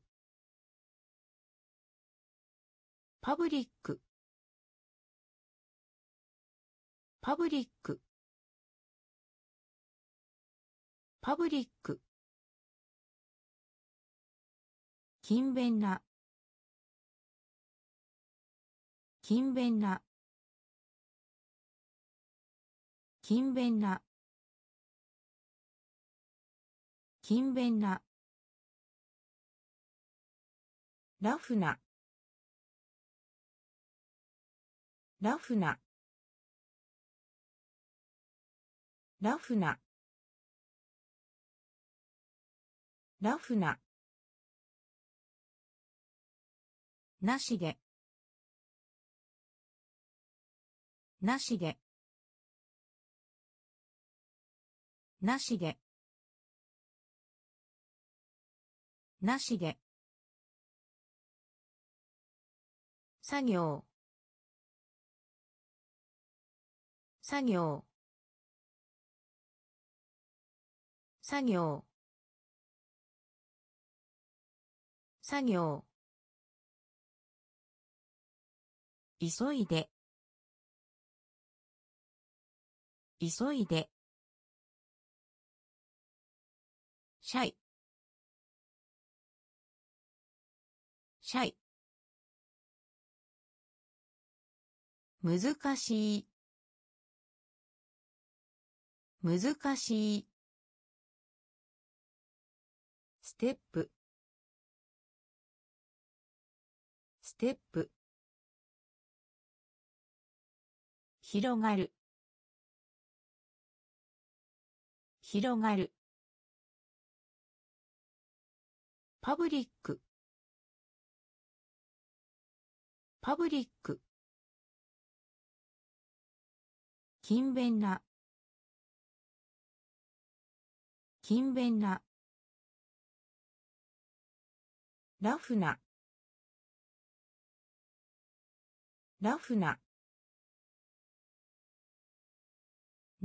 パブリック。パブリック。パブリック。勤勉な。勤勉な。勤勉な。勤勉な。ラフな。ラフな。ラフな。ラフな。なしで。なしで。なしで。なしで。作業。作業。作業。作業。急いで。急いで。シャイ。シャイ。難しい。難しい。ステップ。ステップ。広がる。広がる。パブリック。パブリック。勤勉な。勤勉な。ラフな。ラフな。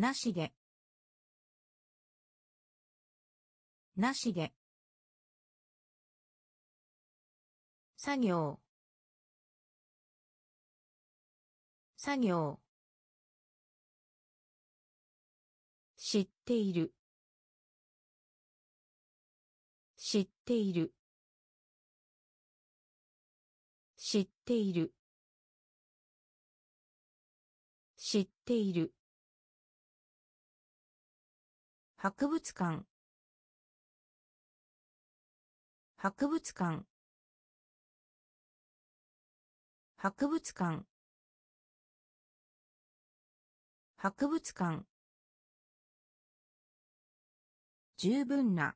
なしで。なしで。作業。作業。知っている。知っている。知っている。知っている。博物館。博物館。博物館。博物館。十分な。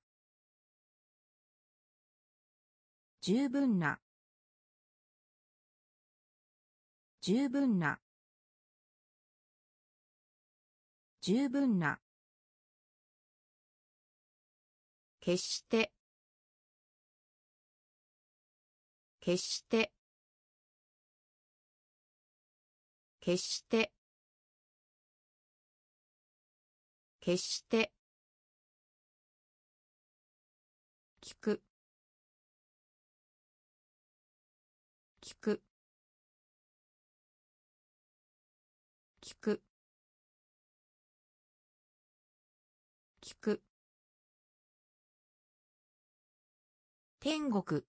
十分な。十分な。十分な。決して。決して。決して。決して。天国。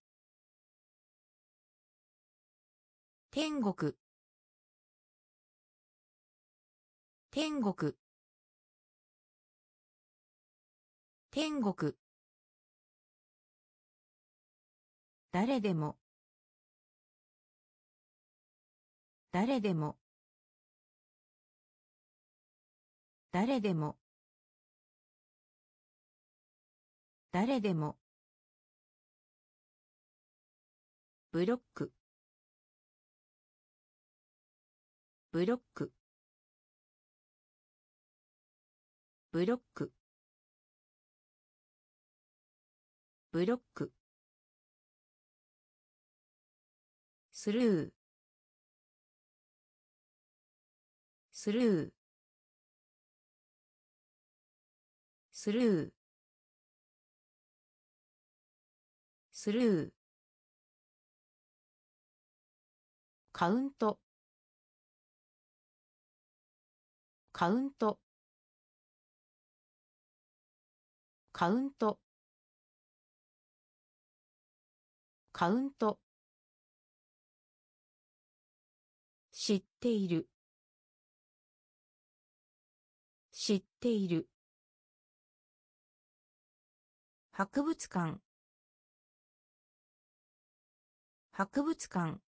天国。天国。天国。誰でも。誰でも。誰でも。誰でも。ブロック。ブロック。ブロック。ブロック。スルー。スルー。スルー。スルー。カウント。カウント。カウント。カウント。知っている。知っている。博物館。博物館。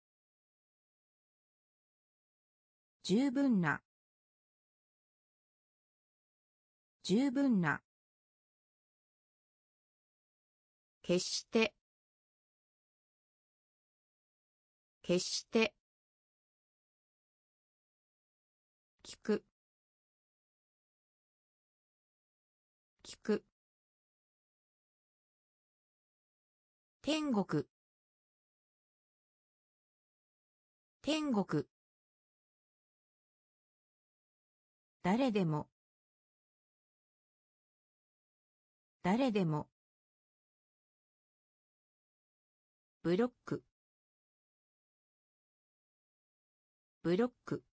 十分な。十分な。決して。決して。聞く。聞く。天国。天国。誰でも。誰でも。ブロック。ブロック。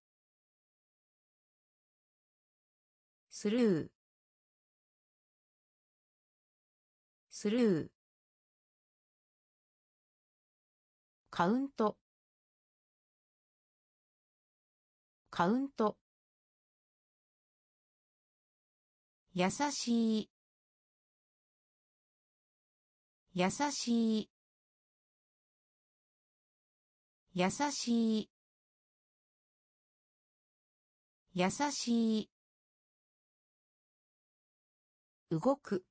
スルー。スルー。カウント。カウント。優しい。優しい。優しい。優しい。動く。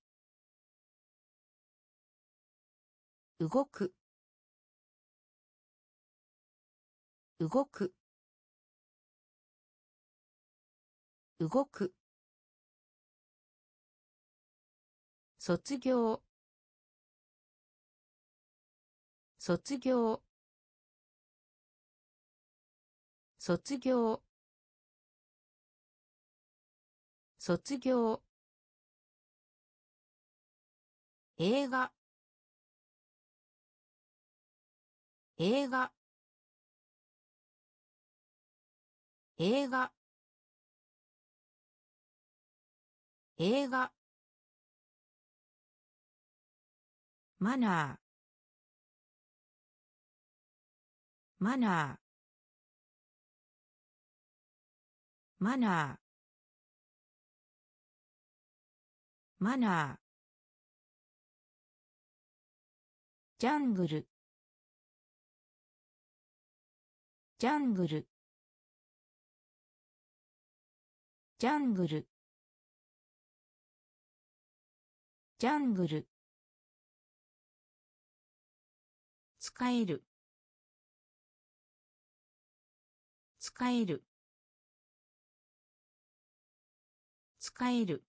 動く。動く。動く。卒業。卒業。卒業。卒業。映画。映画。映画。映画。マナー。マナー。マナー。マナー。ジャングル。ジャングル。ジャングル。ジャングル。使える。使える。使える。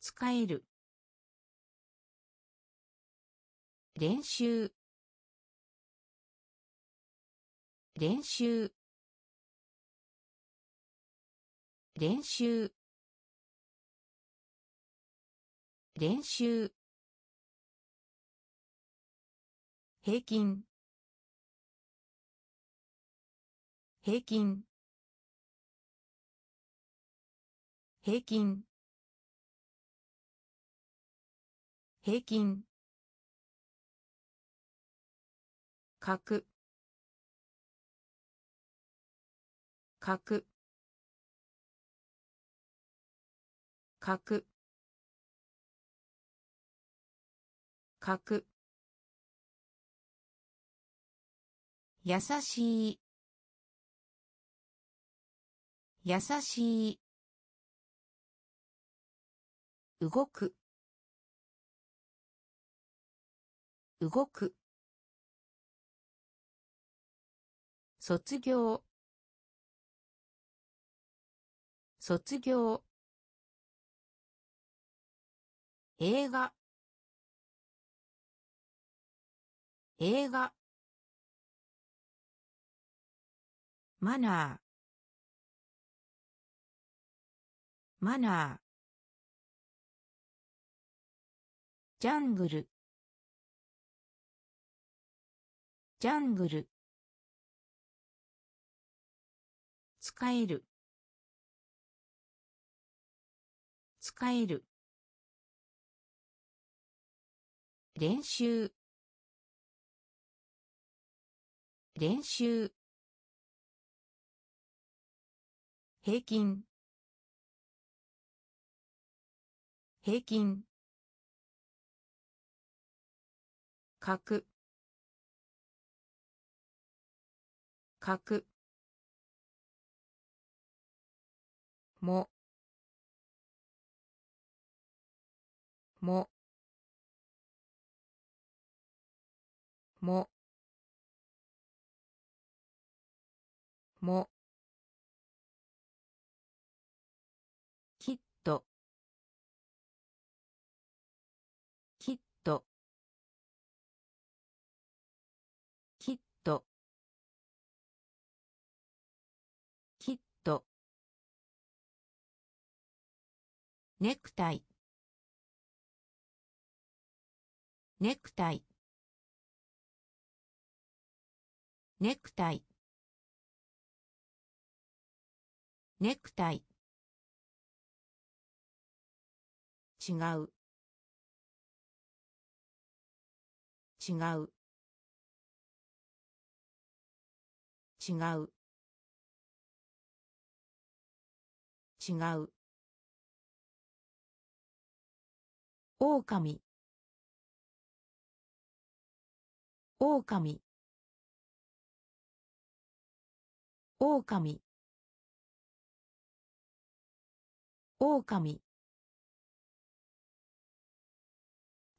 使える。練習。練習。練習。練習。平均。平均。平均。平均。角。角。角。角。優しい。優しい。動く。動く。卒業。卒業。映画。映画。マナー。マナー。ジャングル。ジャングル。使える。使える。練習。練習。平均。平均。角。角。も。も。も。も。ネクタイ。ネクタイ。ネクタイ。ネクタイ。違う。違う。違う。違う。狼。狼。狼。狼。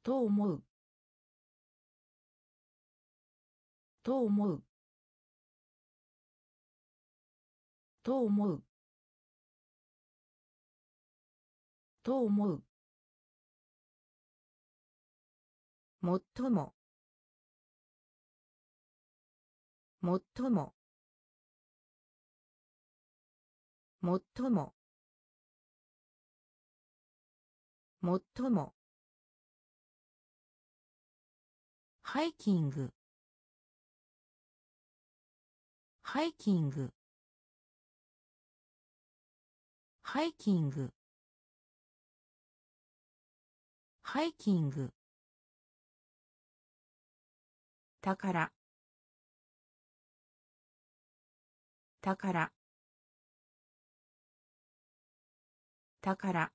と思う。と思う。と思う。と思う。もっとも。もっとも。もっとも。もっとも。ハイキング。ハイキング。ハイキング。ハイキング。宝宝宝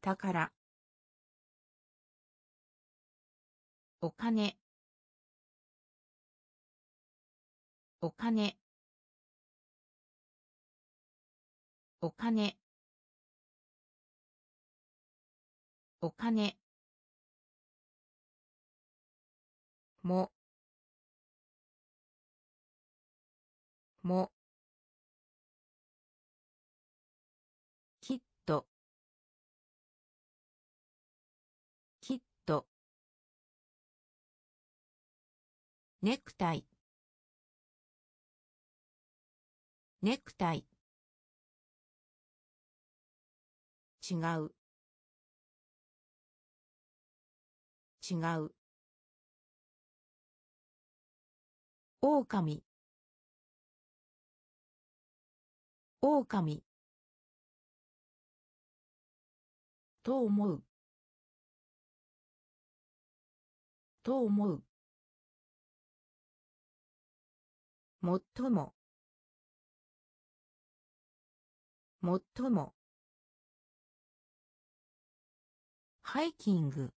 宝お金。お金。お金。お金。も。も。きっと。きっと。ネクタイ。ネクタイ。違う。違う。狼。狼。と思う。と思う。最も。最も。ハイキング。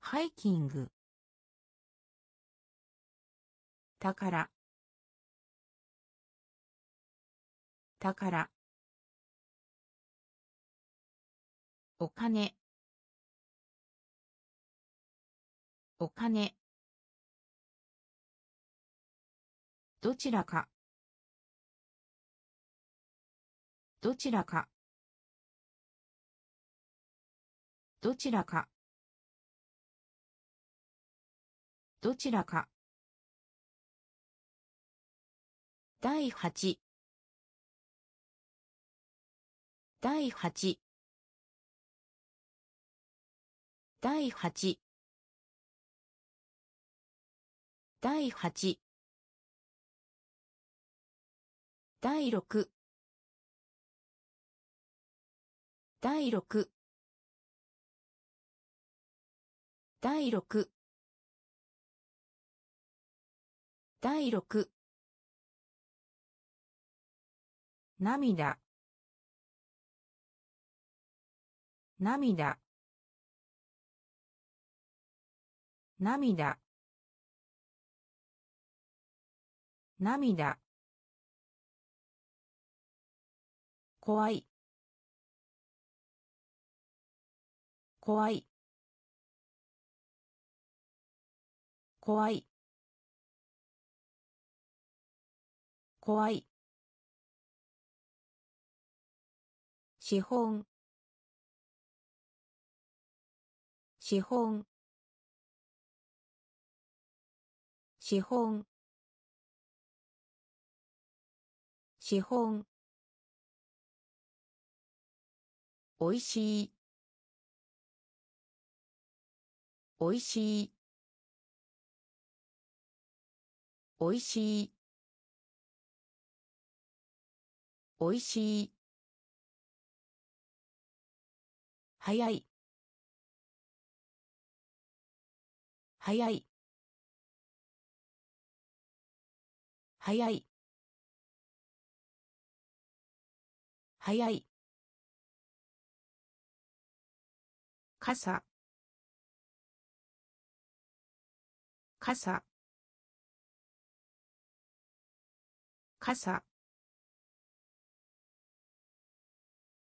ハイキング。宝宝お金。お金。どちらか。どちらか。どちらか。どちらか。第八第八第八第八第六第六第六第六涙。涙。涙。涙。怖い。怖い。怖い。怖い。資本資本資本資本おいしいおいしいおいしいおいしい早い。早い。早い。早い。傘。傘。傘。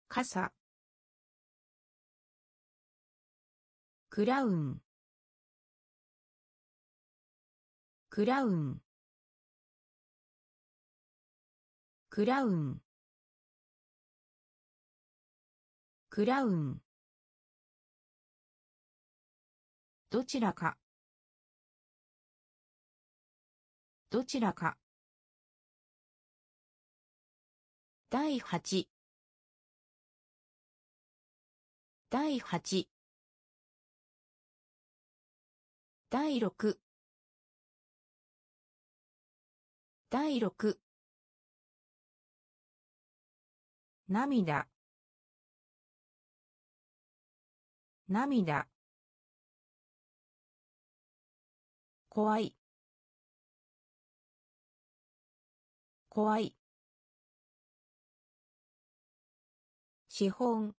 傘。クラウン。クラウン。クラウン。クラウン。どちらか。どちらか。第八。第八。第六。第六。涙。涙。怖い。怖い。資本。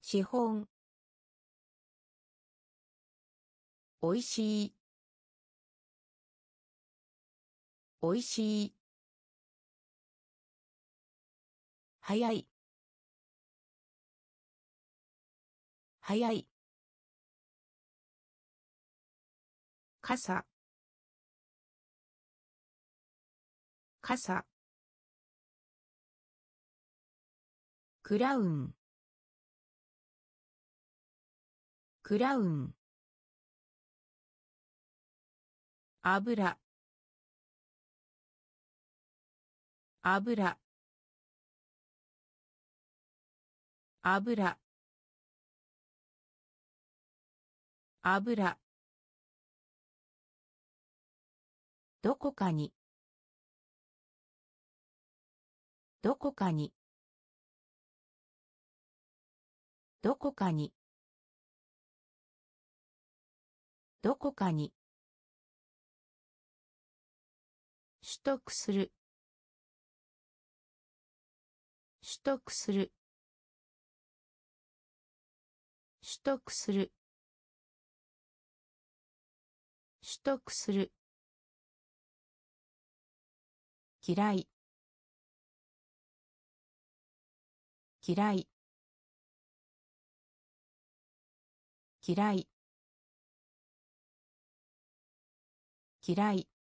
資本。おいしい。おいしい。早い。早い。傘。傘。クラウン。クラウン。油。油。油。油。どこかに。どこかに。どこかに。どこかに取得する。取得する。取得する。取得する。嫌い。嫌い。嫌い。嫌い。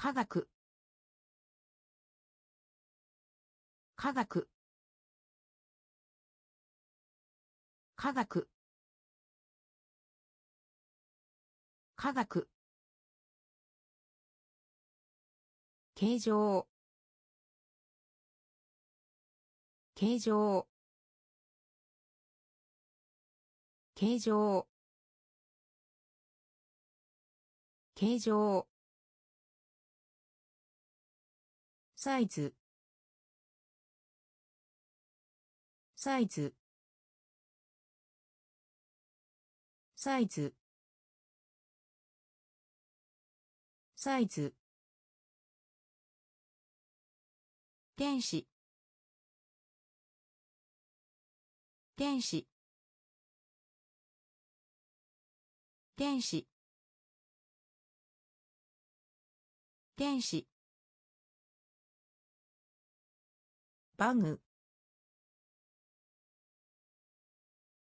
科学。科学。科学。科学。形状。形状。形状。形状。サイズ。サイズ。サイズ。サイズ。原子原子原子原子バグ。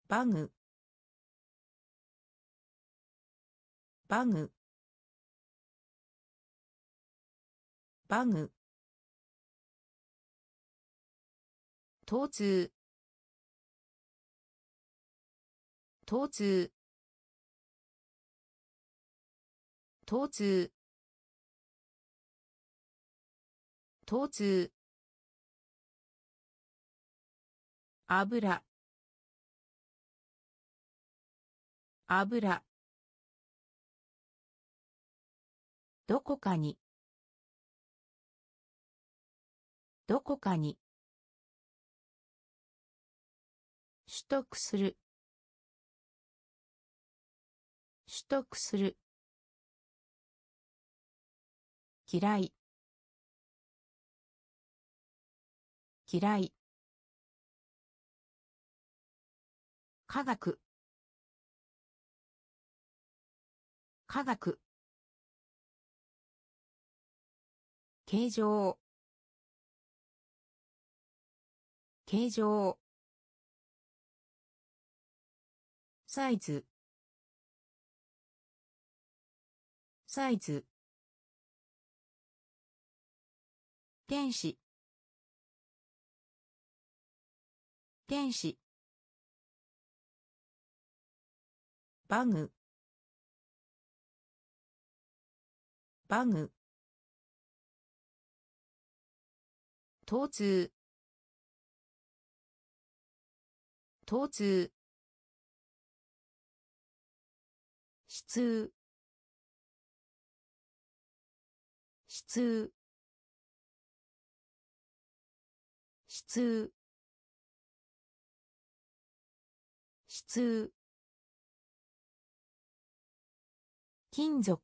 バグ。バグ。バグ。疼痛。疼痛。疼痛。疼痛。油。油。どこかに。どこかに。取得する。取得する。嫌い。嫌い。科学。科学。形状。形状。サイズ。サイズ。原子。原子。バグ。バグ。疼痛。疼痛。質質質質金属。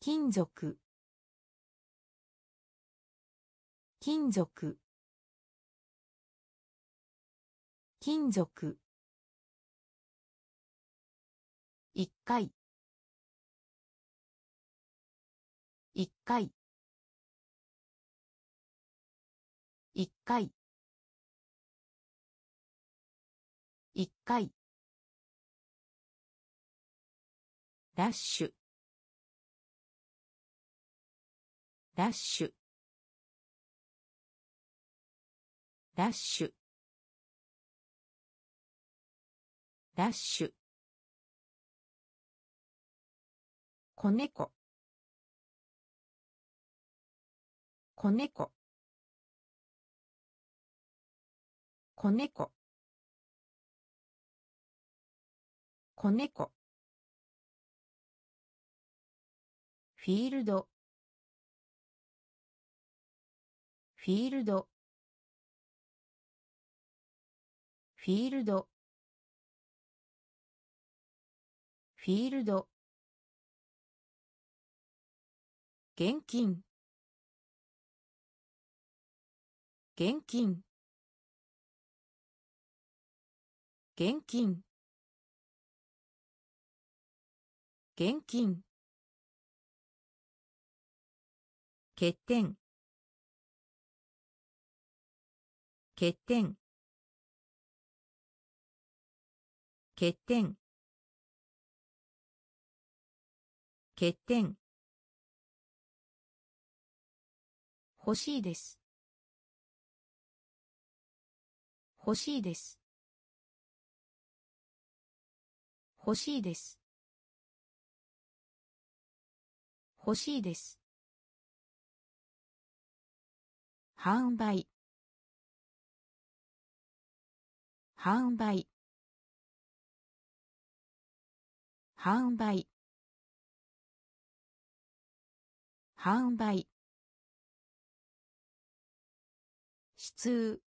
金属。金属。金属。一回。一回。一回。一回。ラッシュ。ラッシュ。ラッシュ。ラッシュ。子猫。子猫。子猫。子猫。フィールド。フィールド。フィールド。フィールド。現金。現金。現金。現金。欠点。欠点。欠点。欠点。欲しいです。欲しいです。欲しいです。欲しいです。販売。販売。販売。販売。質。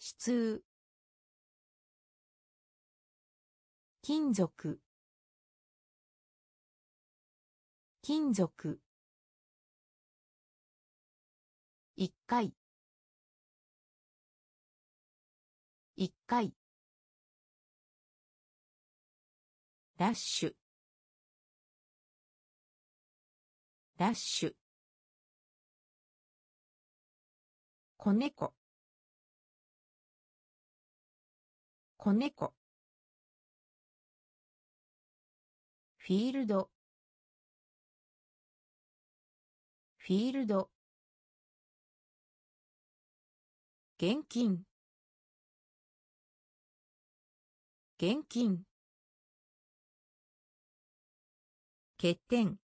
質。金属。金属。一回。一回。ラッシュ。ラッシュ。子猫。子猫。フィールド。フィールド。現金。現金。欠点。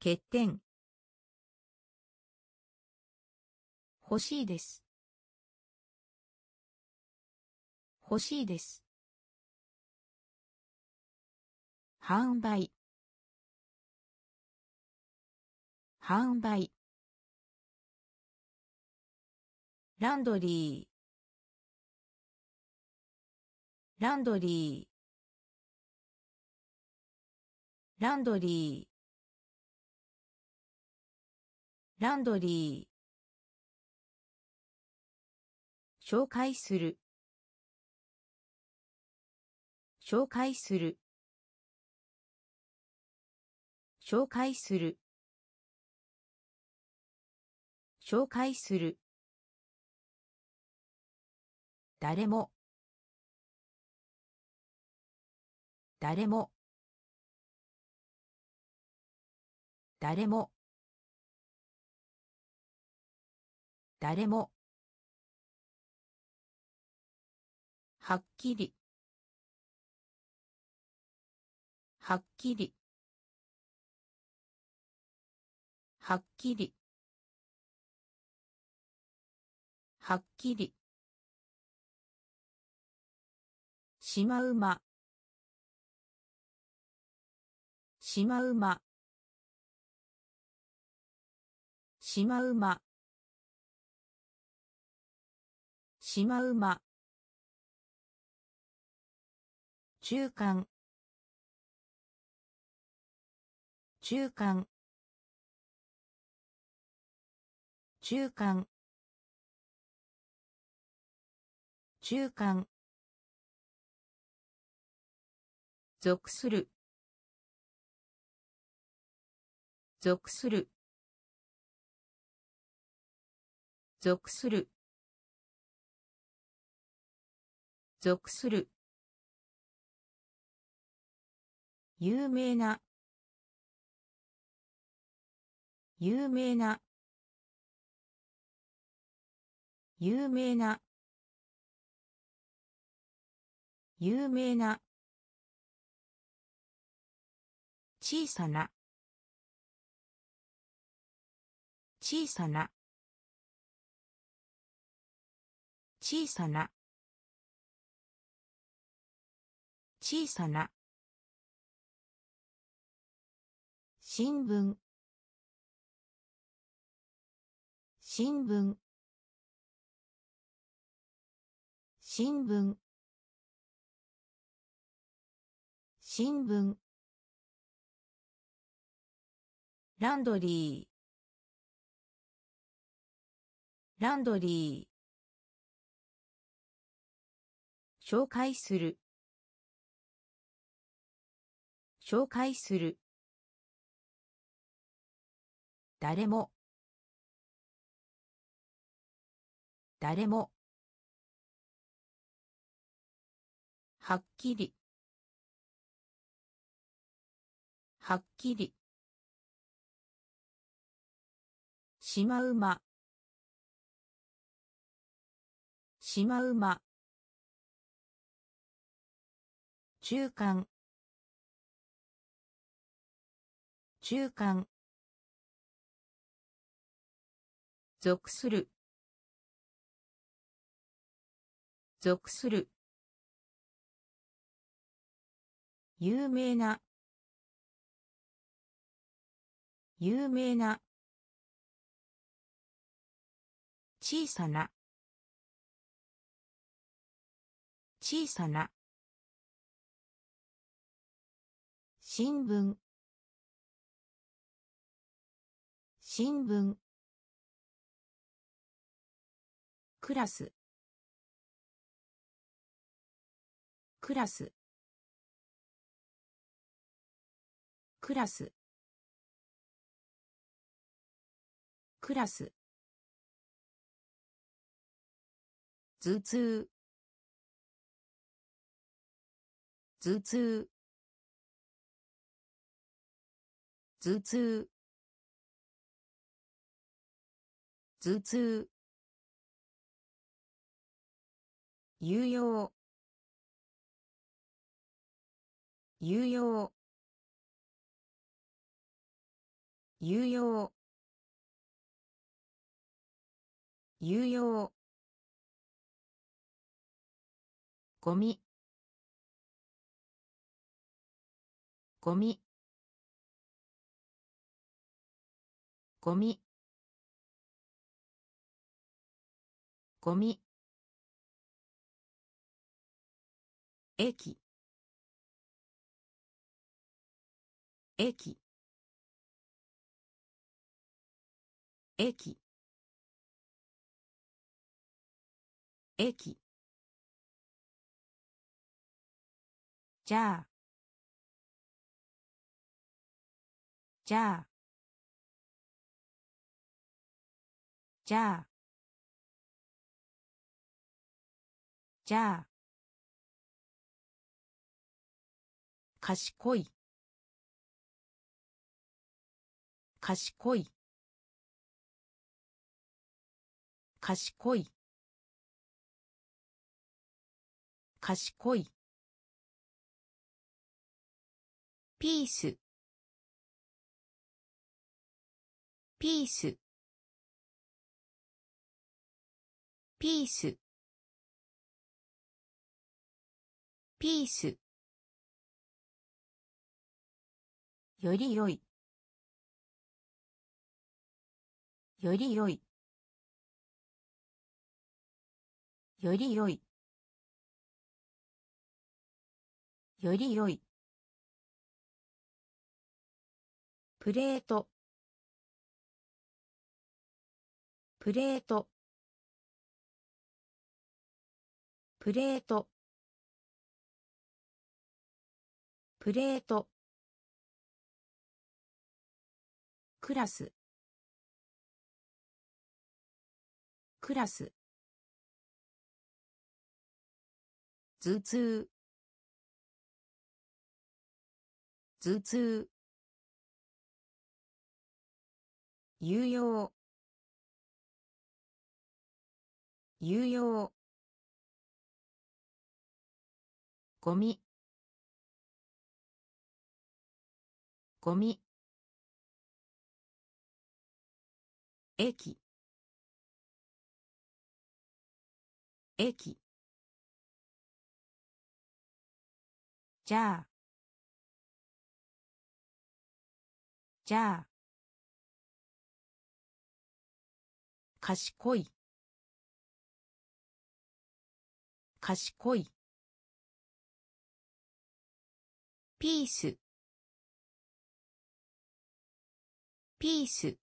欠点。欲しいです。欲しいです。販売。販売。ランドリー。ランドリー。ランドリー。ランドリー。紹介する。紹介する。紹介する。紹介する。誰も。誰も。誰も。誰も。はっきり。はっきり。はっきり。はっきり。しまうましまうましまうましまうま中間。中間。中間。中間。属する。属する。属する。属する。有名な。有名な。有名な。有名な。小さな。小さな。小さな。小さな。新聞。新聞。新聞。新聞。ランドリー。ランドリー。紹介する。紹介する。誰も。誰も。はっきり。はっきり。しまうましまうま中間。中間。属する。属する。有名な。有名な。小さな。小さな。新聞。新聞。クラス。クラス。クラス。クラス。頭痛頭痛頭痛頭痛有用。有用。有用。有用。ゴミ。ゴミ。ゴミ。ゴミ。駅。駅。駅。駅。じゃあ。じゃあ。じゃあ。じゃあ。賢い。賢い。賢い。賢い。ピース。ピース。ピース。ピース。より良い。より良い。より良い。より良い。プレート。プレート。プレート。プレート。クラス。クラス。頭痛頭痛有用。有用。ゴミ。ゴミ。駅。駅。じゃあ。じゃあ。賢い。賢い。ピース。ピース。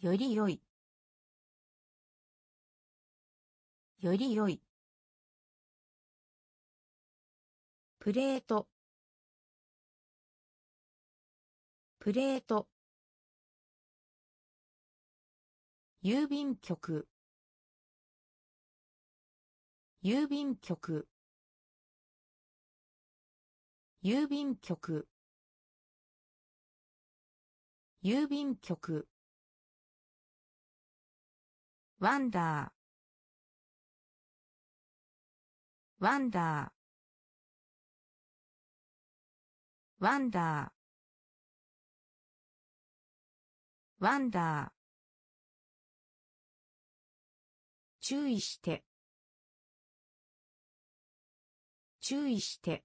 より良い。より良い。プレート。プレート郵便局。郵便局。郵便局。郵便局。ワンダー。ワンダー。ワンダー。ワンダー。注意して。注意して。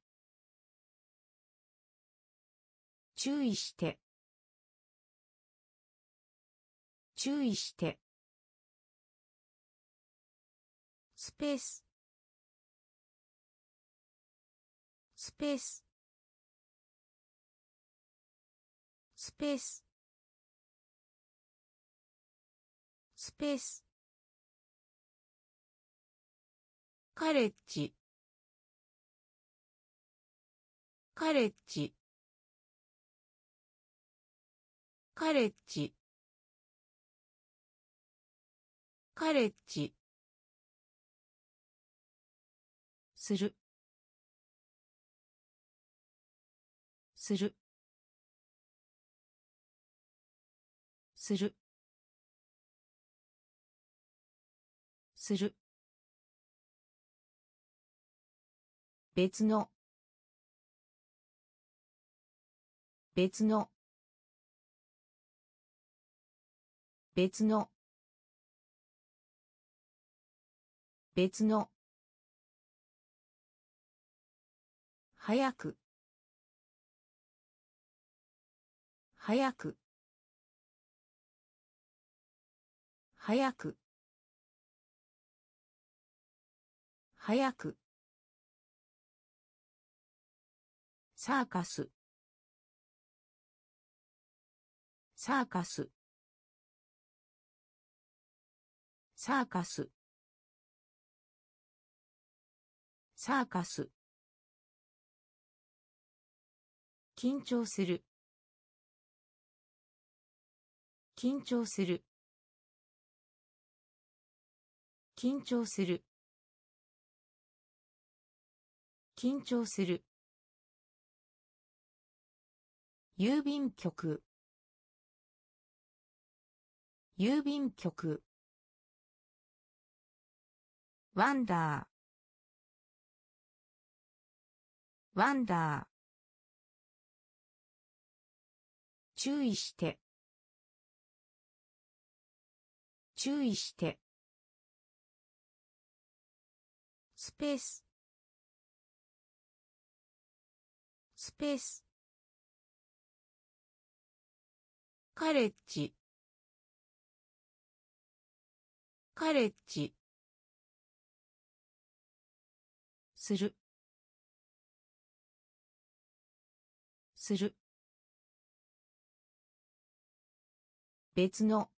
注意して。注意して。スペース。スペース。スペース。スペース。カレッジ。カレッジ。カレッジ。カレッジ。する。する。する。する。別の。別の。別の。別の。早く。早く。早く。早く。サーカス。サーカス。サーカス。サーカス。緊張する。緊張する。緊張する。緊張する。郵便局。郵便局。ワンダー。ワンダー。注意して。注意して。スペース。スペース。カレッジ。カレッジ。する。する。別の。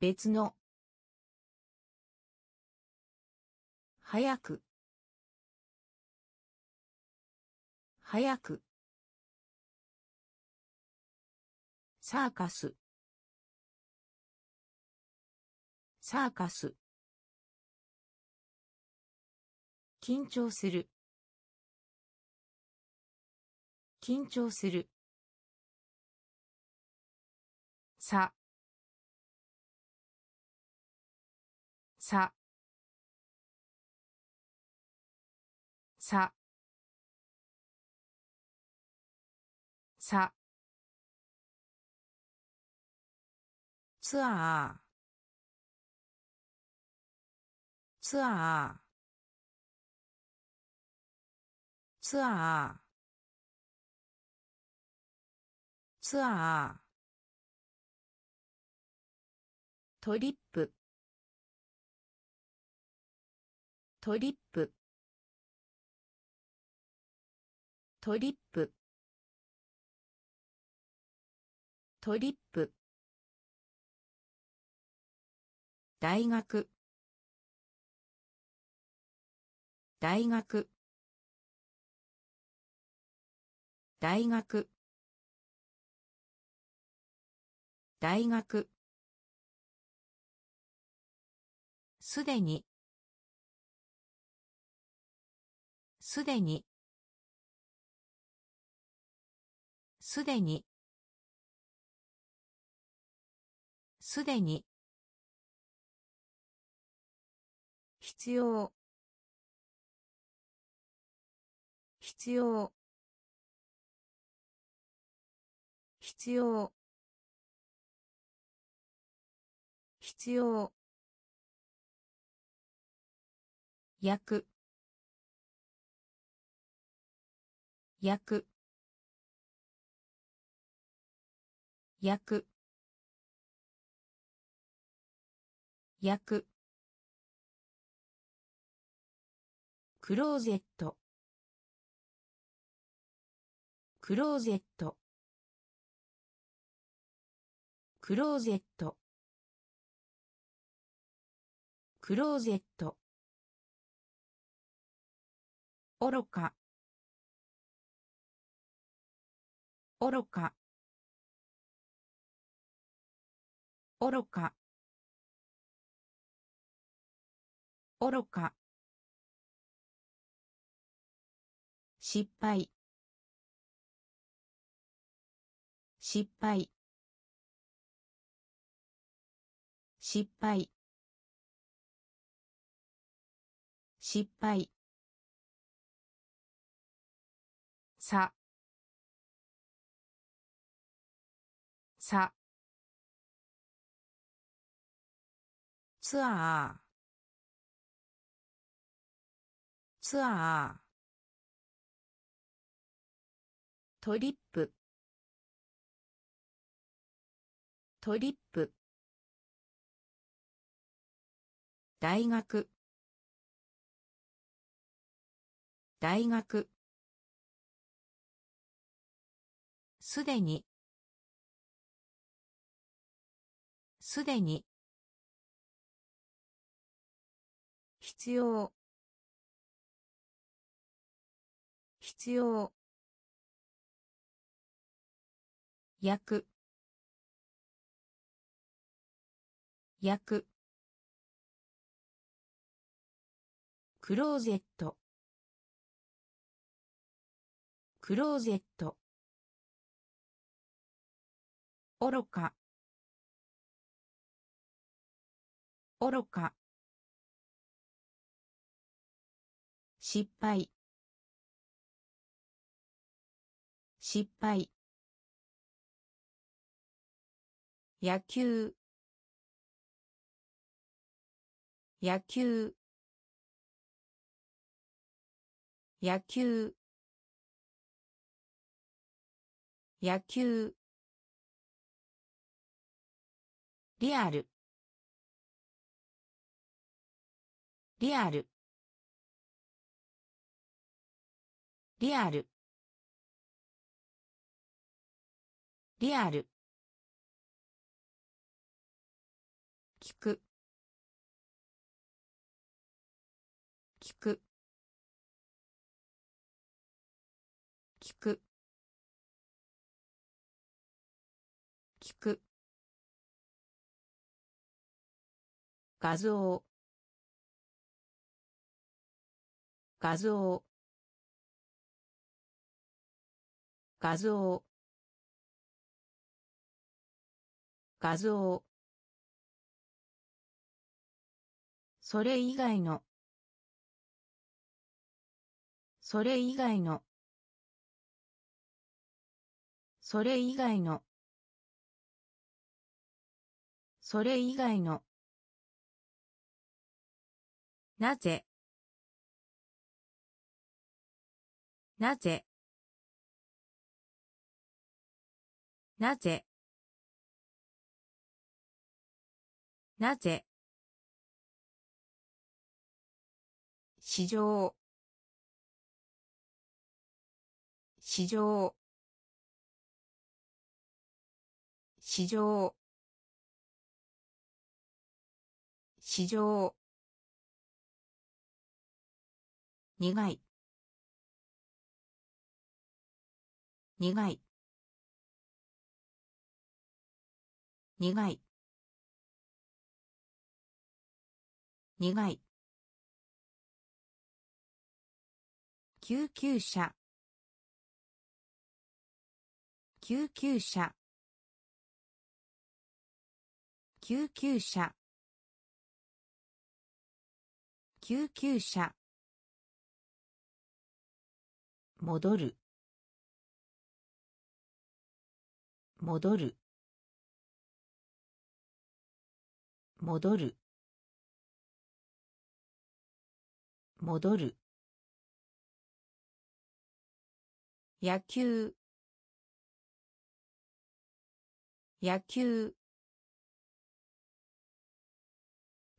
別の。早く。早く。サーカス。サーカス。緊張する。緊張する。さ。さ。さ。さ。ツアー。ツアー。ツアー。ツアー。トリップ。トリップ。トリップ。トリップ。大学。大学。大学。大学。すでに。すでに。すでに。すでに。必要。必要。必要。必要。焼く焼く焼く焼くクローゼット。クローゼット。クローゼット。クローゼット。愚か。愚か。愚か。愚か。失敗。失敗。失敗。失敗。さ。さ。ツアー。ツアー。トリップ。トリップ。大学。大学。すでに。すでに。必要。必要。焼く焼くクローゼット。クローゼット。愚か。愚か。失敗。失敗。野球。野球。野球。野球。リアル。リアル。リアル。リアル。画像。画像。画像。画像。それ以外の。それ以外の。それ以外の。それ以外の。なぜ？なぜ？なぜ？なぜ？市場。市場。市場。市場。苦い。苦い。苦い。苦い。救急車。救急車。救急車。救急車。戻る。戻る。戻る。戻る。野球。野球。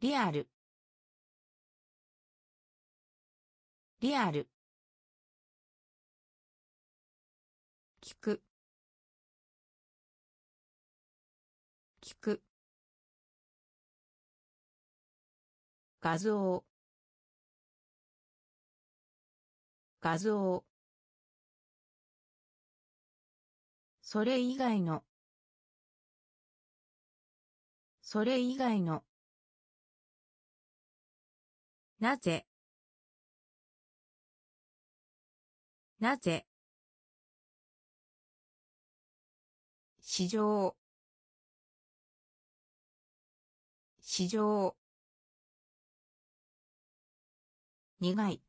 リアル。リアル。画像。画像。それ以外の。それ以外の。なぜ。なぜ。市場。市場。苦い。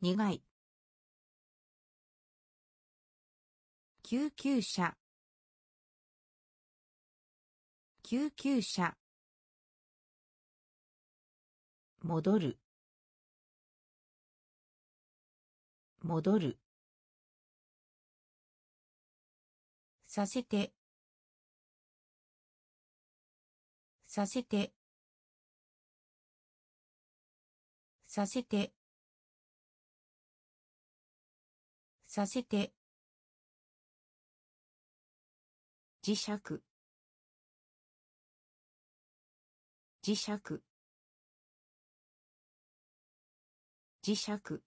苦い。救急車。救急車。戻る。戻る。させて。させて。させて。させて。磁石。磁石。磁石。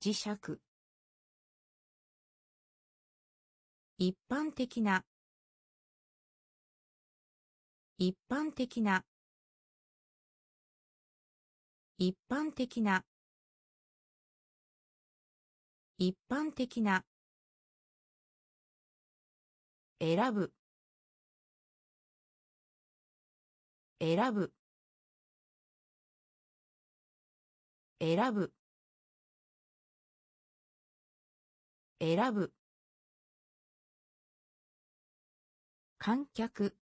磁石。一般的な。一般的な。一般的な。一般的な。選ぶ。選ぶ。選ぶ。選ぶ。観客。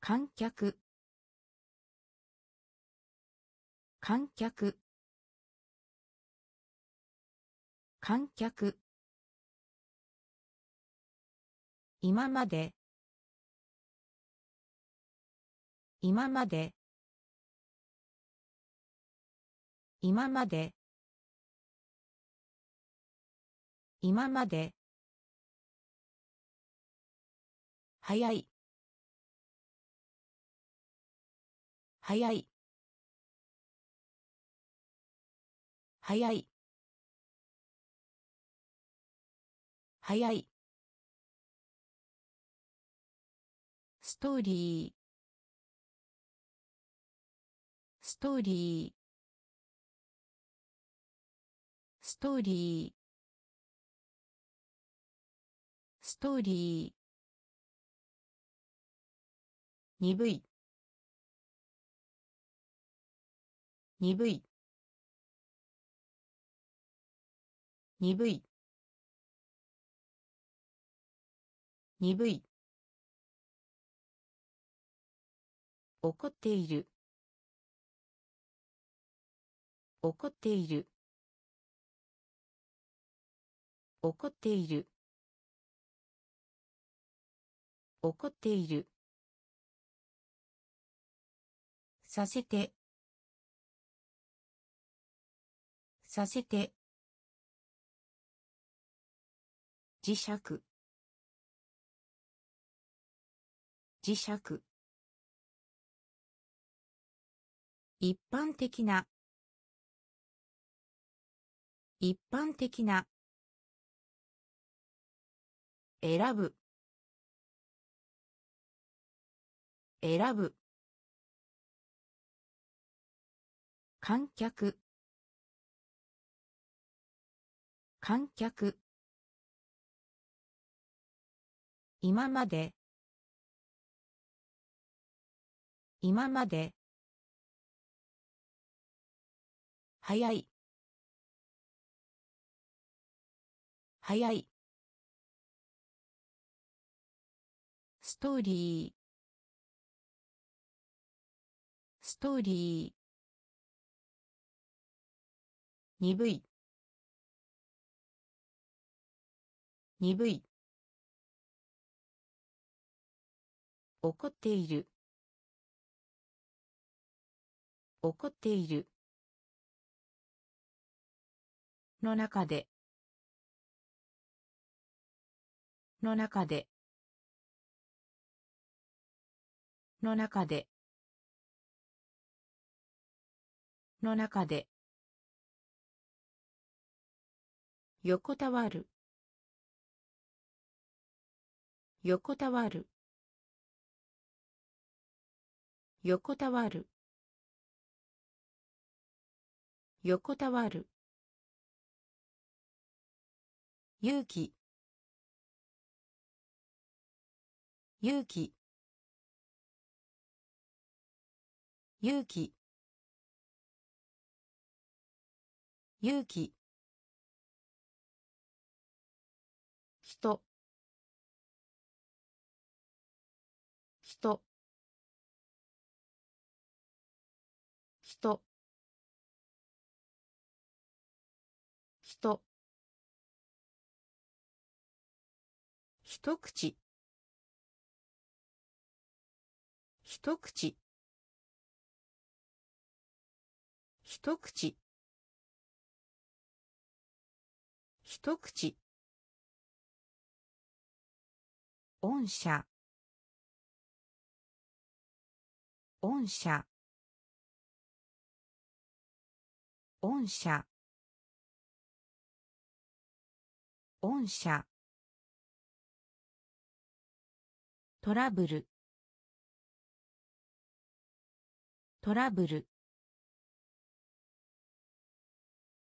観客。観客。観客。今まで。今まで。今まで。今まで。早い。早い。早い。早い。ストーリー。ストーリー。ストーリー。ストーリー。鈍い。鈍い。鈍い。鈍い。怒っている。怒っている。怒っている。怒っている。させて。させて。磁石。磁石。一般的な。一般的な。選ぶ。選ぶ。観客。観客。今まで。今まで。早い。早い。ストーリー。ストーリー。鈍い。鈍い。怒っている。怒っている。の中で。の中で。の中で。の中で。横たわる。横たわる。横たわる。横たわる。勇気。勇気。勇気。勇気。一口。一口。一口。一口。御社御社御社御社トラブル。トラブル。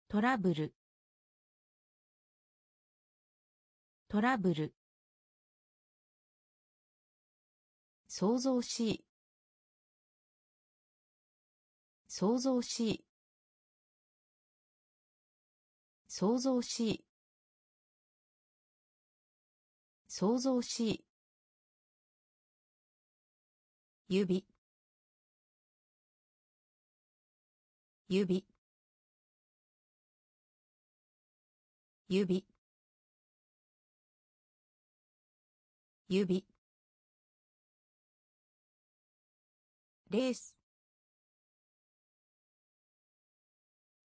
トラブル。トラブル。想像しい。想像しい。想像しい。想像しい。指。指。指。指。レース。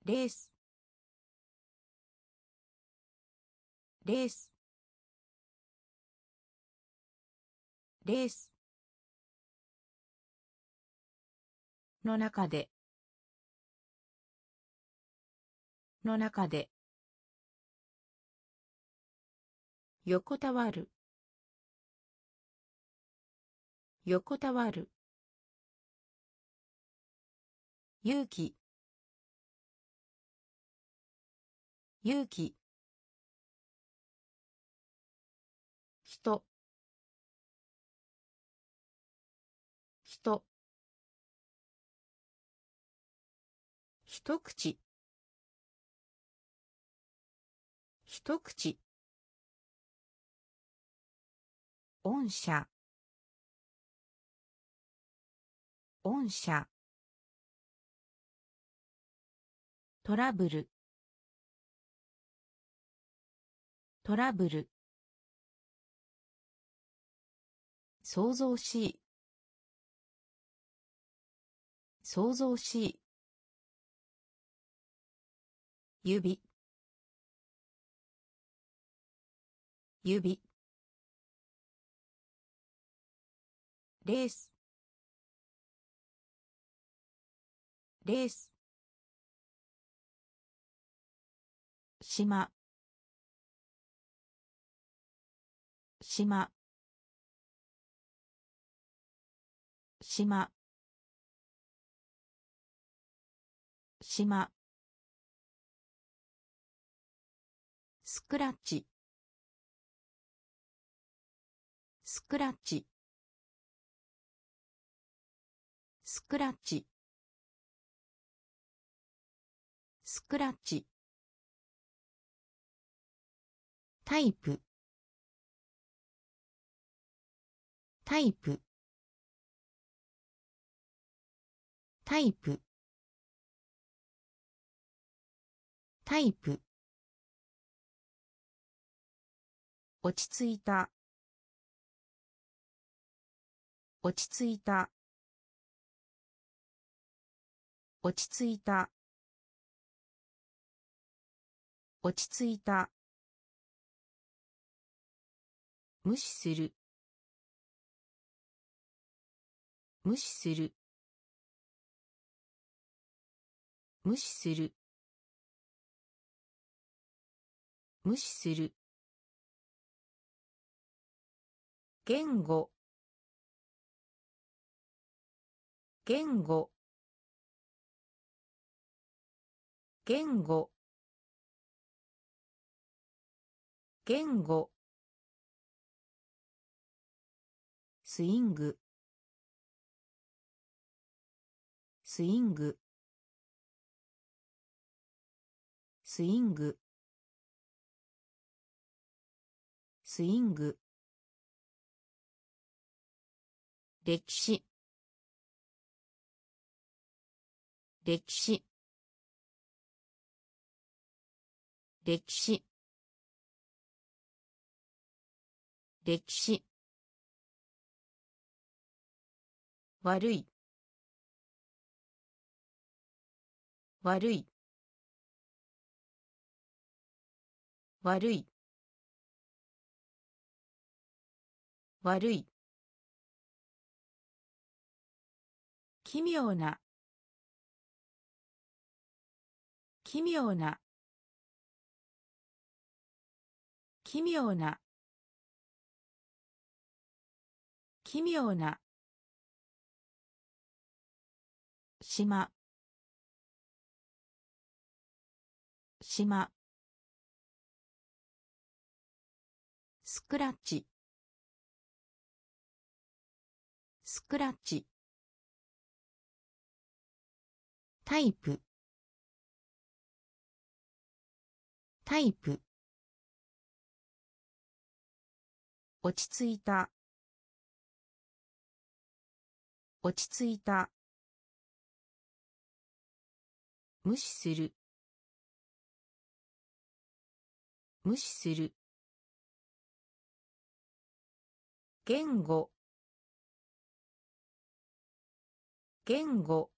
レース。レース。レース。の中で。の中で。横たわる。横たわる。勇気。勇気。一口。一口。御社御社トラブル。トラブル。想像しい。想像しい。指。指。レース。レース。島。島。島。島。クラッチ。スクラッチ。スクラッチ。スクラッチ。タイプ。タイプ。タイプ。タイプ。落ち着いた。落ち着いた。落ち着いた。落ち着いた。無視する。無視する。無視する。無視する。言語。言語。言語。言語。スイング。スイング。スイング。スイング。歴史。歴史。歴史。歴史。悪い。悪い。悪い。悪い。奇妙な。奇妙な。奇妙な。奇妙な。島。島。スクラッチ。スクラッチ。タイプ。タイプ。落ち着いた。落ち着いた。無視する。無視する。言語。言語。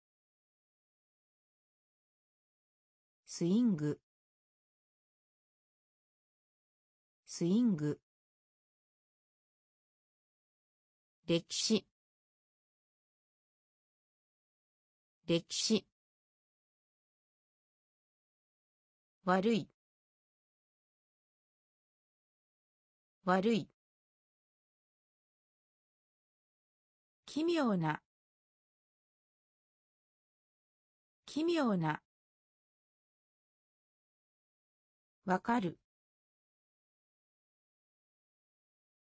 スイング。スイング。歴史。歴史。悪い。悪い。奇妙な。奇妙な。わかる。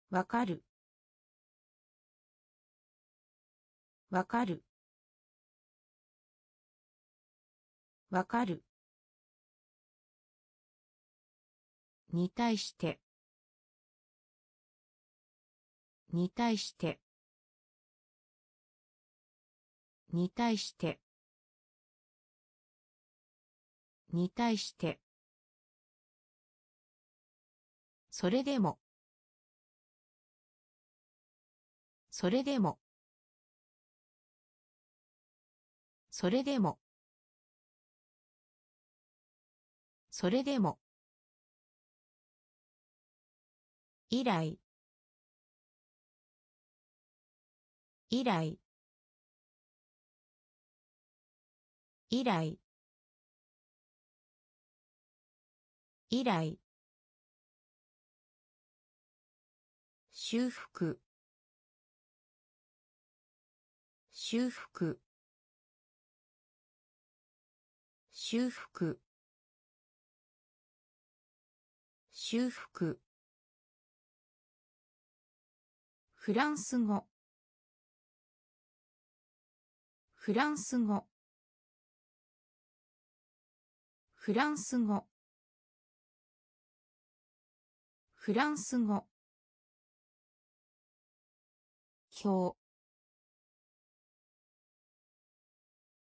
わかる。わかる。わかる。に対して。に対して。に対して。に対して。それでも。それでも。それでも。それでも。以来。以来。以来。以来。修復。修復。修復。修復。フランス語。フランス語。フランス語。フランス語。表。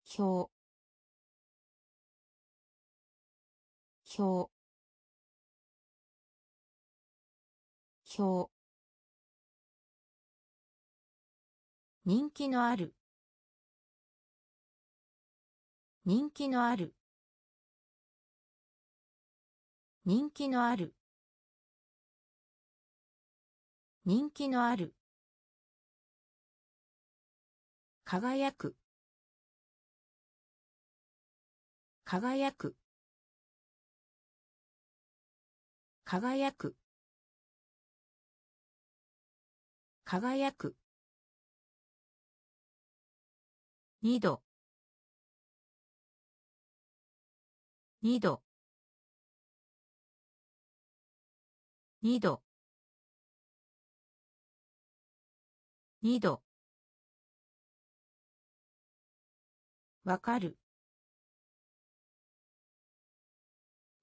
表。表。表。人気のある。人気のある。人気のある。人気のある。輝く。輝く。輝く。輝く。二度。二度。二度。二度。わかる。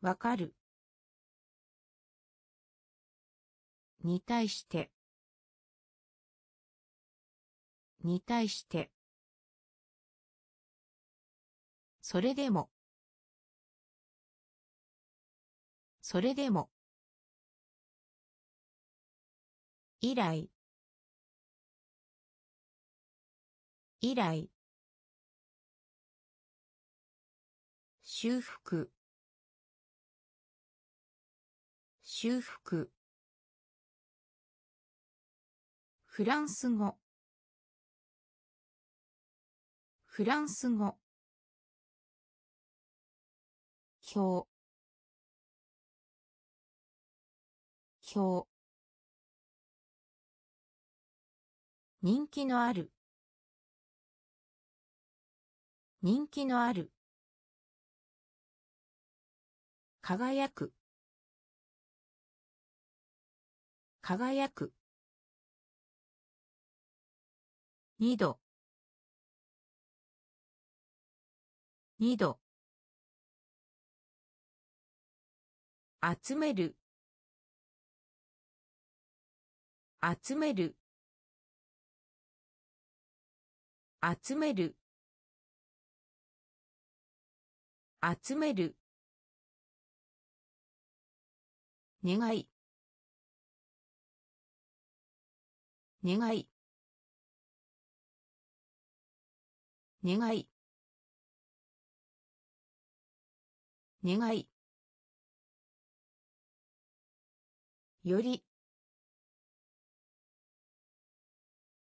わかる。に対して。に対して。それでも。それでも。以来。以来。修復。修復。フランス語。フランス語。表。表。人気のある。人気のある。輝く。輝く。二度。二度。集める。集める。集める。集める。願い。願い。願い。願い。より。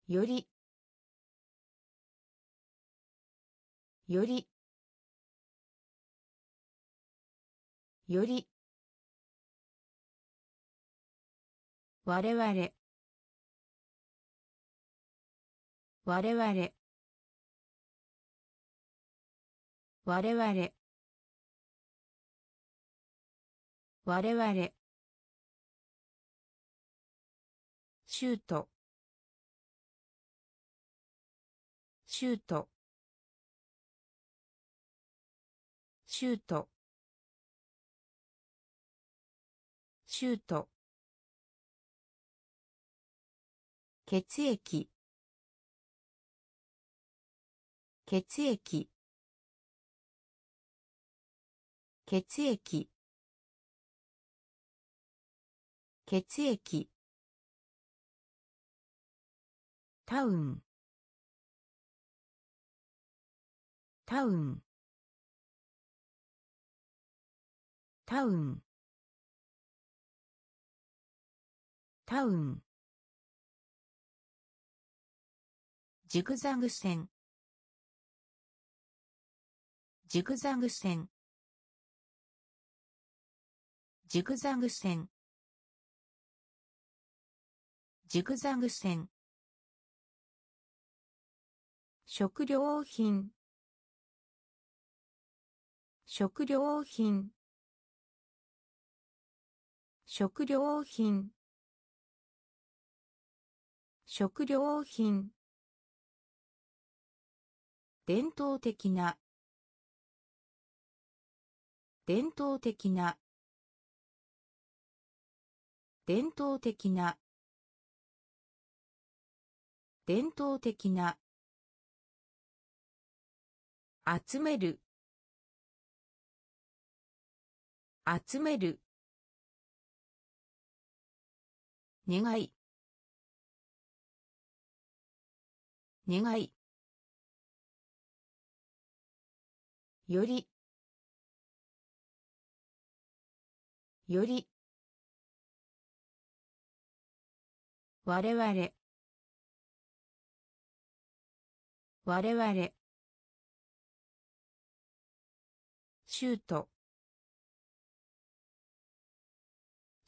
より。より。より。我々。我々。我々。我々。シュート。シュート。シュート。シュート。血液。血液。血液。血液。タウン。タウン。タウン。タウン。ジグザグ線。ジグザグ線。ジグザグ線。ジグザグ線。食料品。食料品。食料品。食料品。伝統的な。伝統的な。伝統的な。伝統的な。集める。集める。願い。願い。より。より。我々。我々。シュート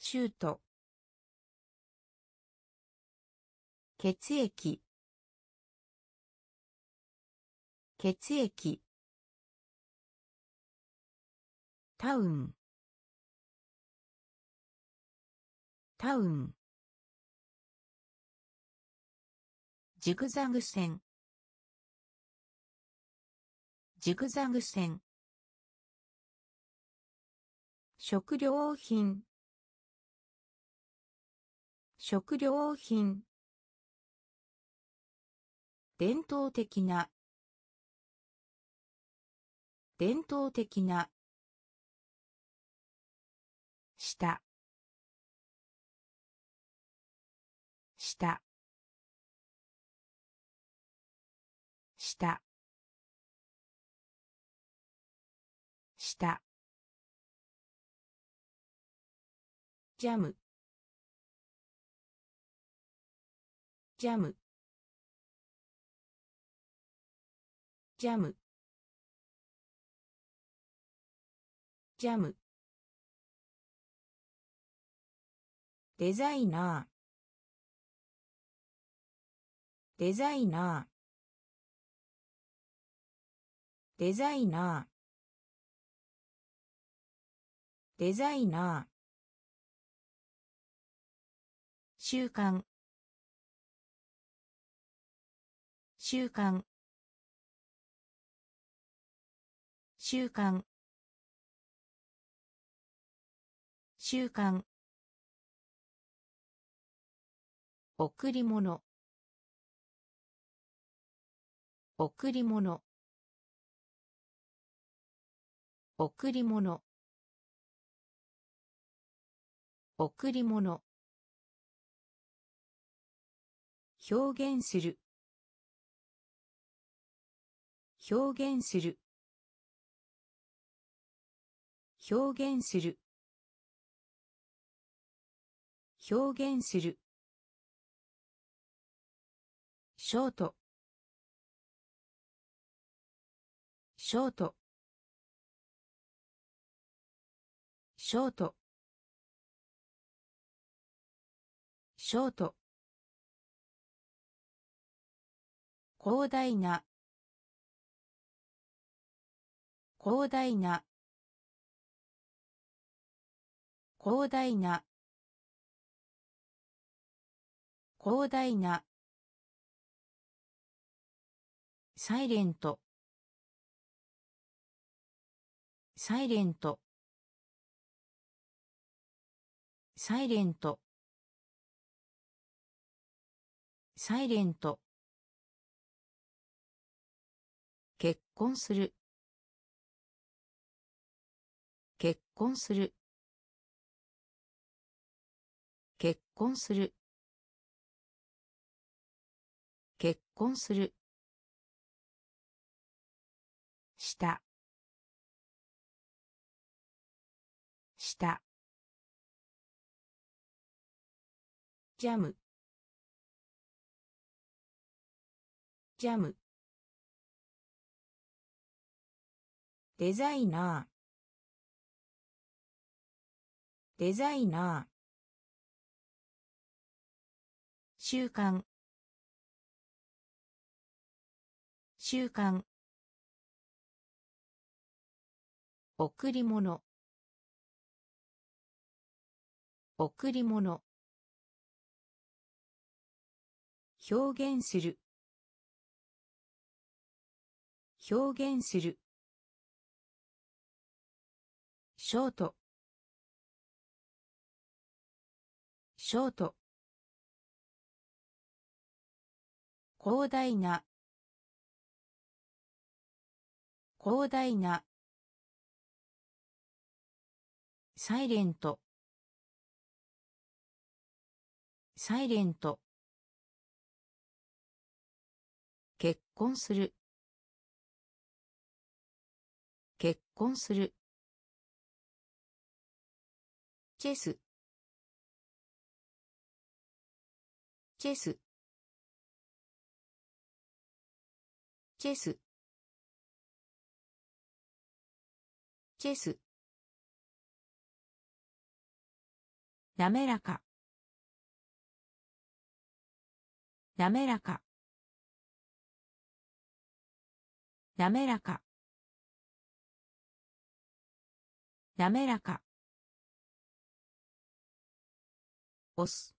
シュート血液。血液。タウン。タウン。ジグザグ線。ジグザグ線。食料品。食料品。伝統的な。伝統的な下下下下ジャム。ジャム。ジャム。ジャム。デザイナー。デザイナー。デザイナー。デザイナー。習慣習慣習慣習慣贈り物。贈り物。贈り物。贈り物。表現する。表現する。表現する。表現する。ショート。ショート。ショート。ショート。広大な。広大な。広大な。広大な。サイレント。サイレント。サイレント。サイレント。結婚する。結婚する。結婚する。結婚する。下下ジャム。ジャム。デザイナー。デザイナー。習慣習慣贈り物。贈り物。表現する。表現する。ショート。ショート。広大な。広大な。サイレント。サイレント。結婚する。結婚する。チェス。チェス。チェス。チェス。なめらか。なめらか。なめらかなめらか押す。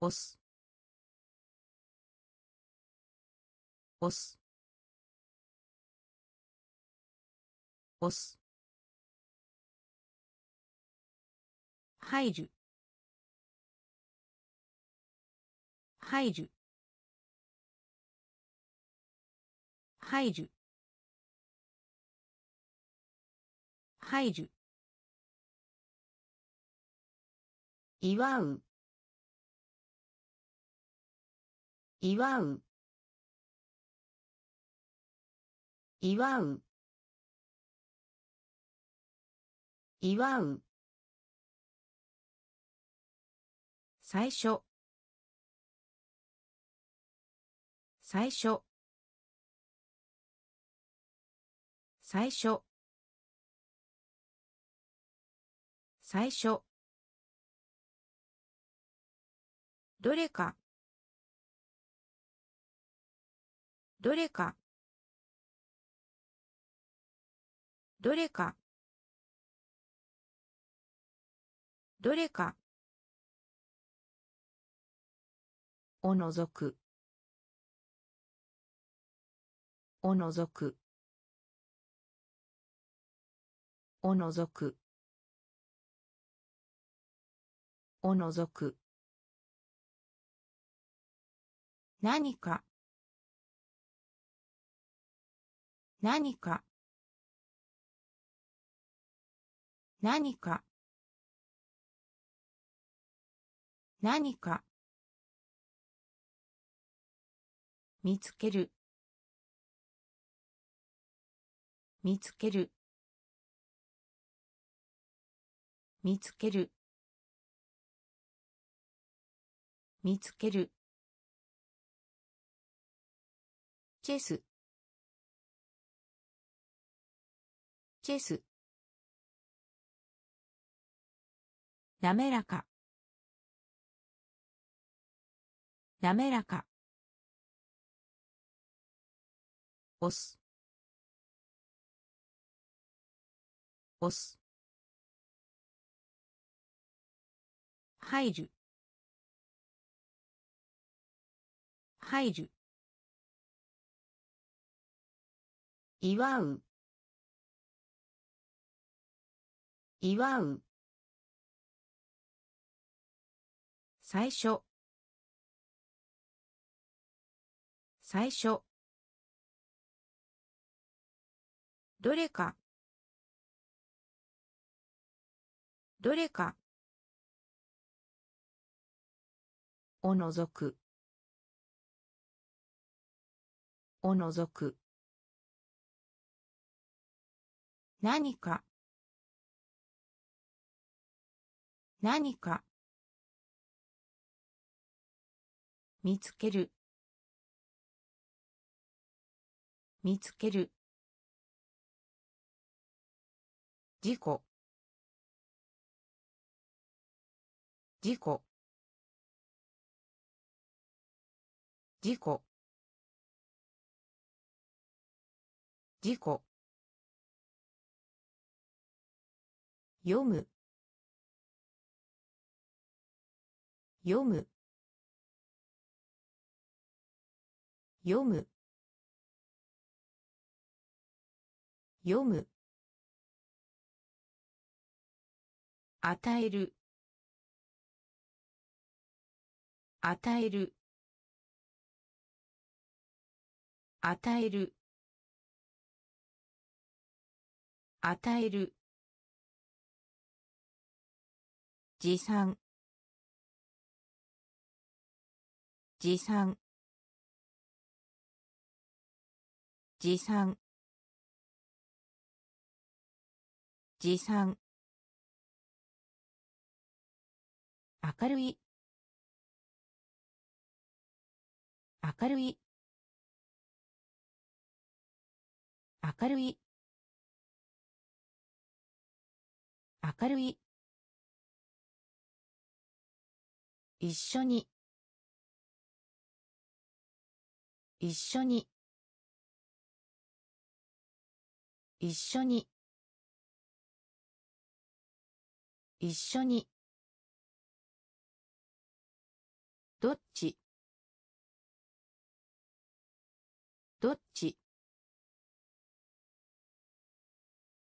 押す。押す。押す。入る。入る。入る。入る。祝う。祝う。祝う。祝う。最初。最初。最初。最初。どれか。どれか。どれか。どれか。おのぞく。おのぞく。おのぞく。おのぞく。何か。何か。何か。何か。見つける。見つける。見つける。見つける。チェス。チェス。なめらか。なめらか。押す。押す。入る。入る。祝う。祝う。最初。最初。どれか。どれか。おのぞく。おのぞく。何か。何か。見つける。見つける。事故。事故。事故。事故。読む。読む。読む。読む。与える。与える。与える。与える。持参。持参。持参。持参。明るい。明るい。明るい。明るい。一緒に。一緒に。一緒に。一緒にどっち？どっち？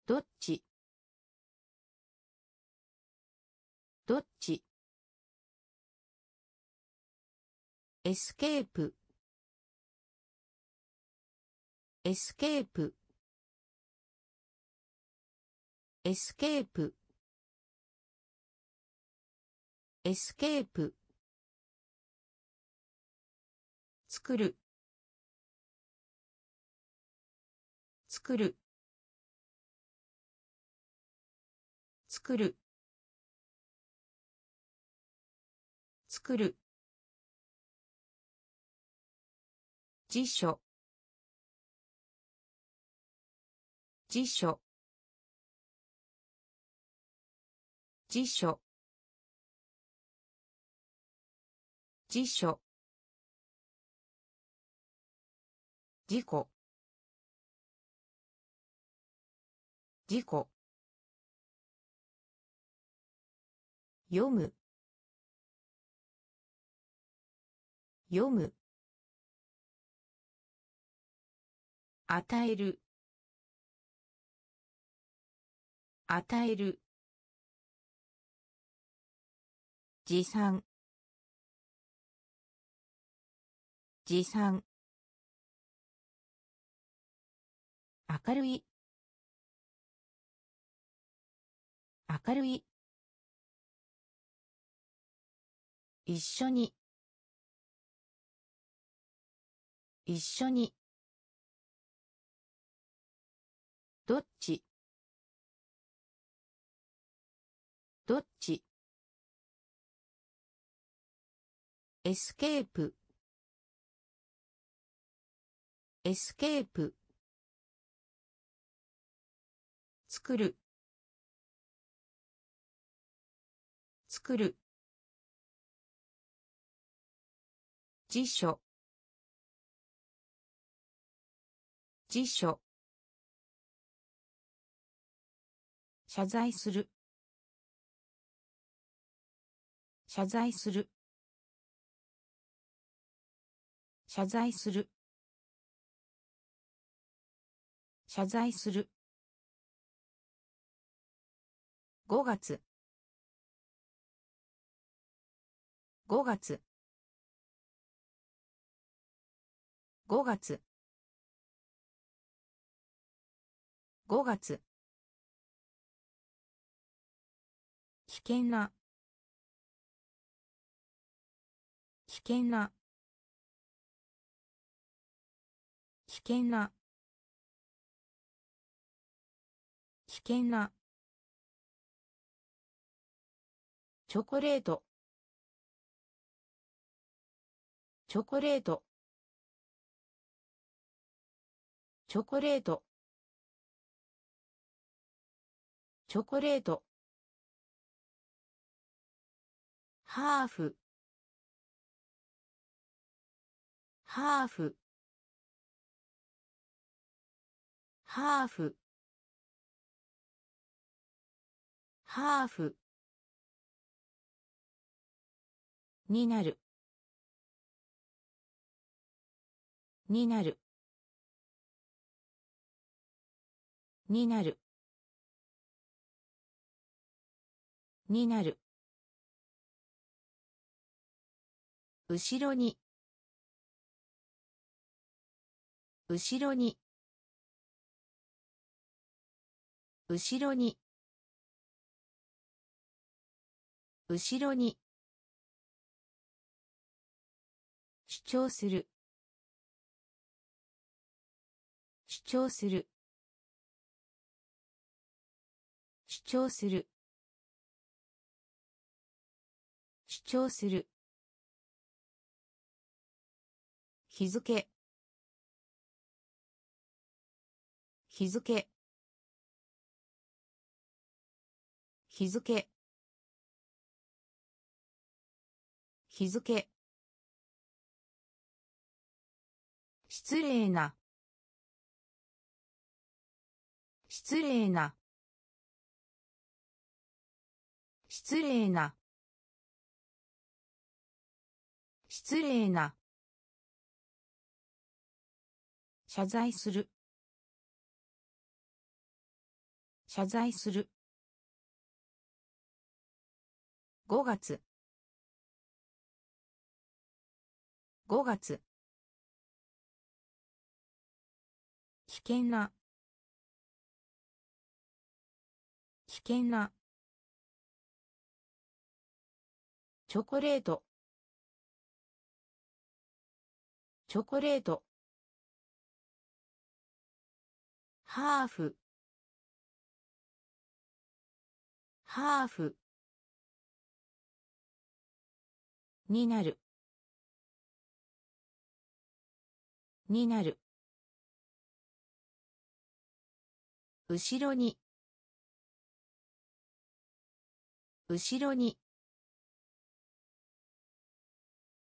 どっち？どっち？エスケープ。エスケープ。エスケープ。エスケープ。作る。作る。作る。作る。辞書。辞書。辞書。辞書。事故。事故。読む。読む。与える。与える。持参。持参。明るい。明るい。一緒に。一緒に。どっち？どっち？エスケープ。エスケープ。作る。作る。辞書。辞書。謝罪する。謝罪する。謝罪する。謝罪する。5月。5月。5月。5月。危険な。危険な。危険な。危険な。チョコレート。チョコレート。チョコレート。チョコレート。ハーフ。ハーフ。ハーフ。ハーフ。になる。になる。になる。になる。後ろに。後ろに。後ろに。後ろに主張する。主張する。主張する。主張する。日付。日付。日付。日付。失礼な。失礼な。失礼な。失礼な。謝罪する。謝罪する。5月。5月。険な。危険な。チョコレート。チョコレート。ハーフ。ハーフ。になる。になる。後ろに。後ろに。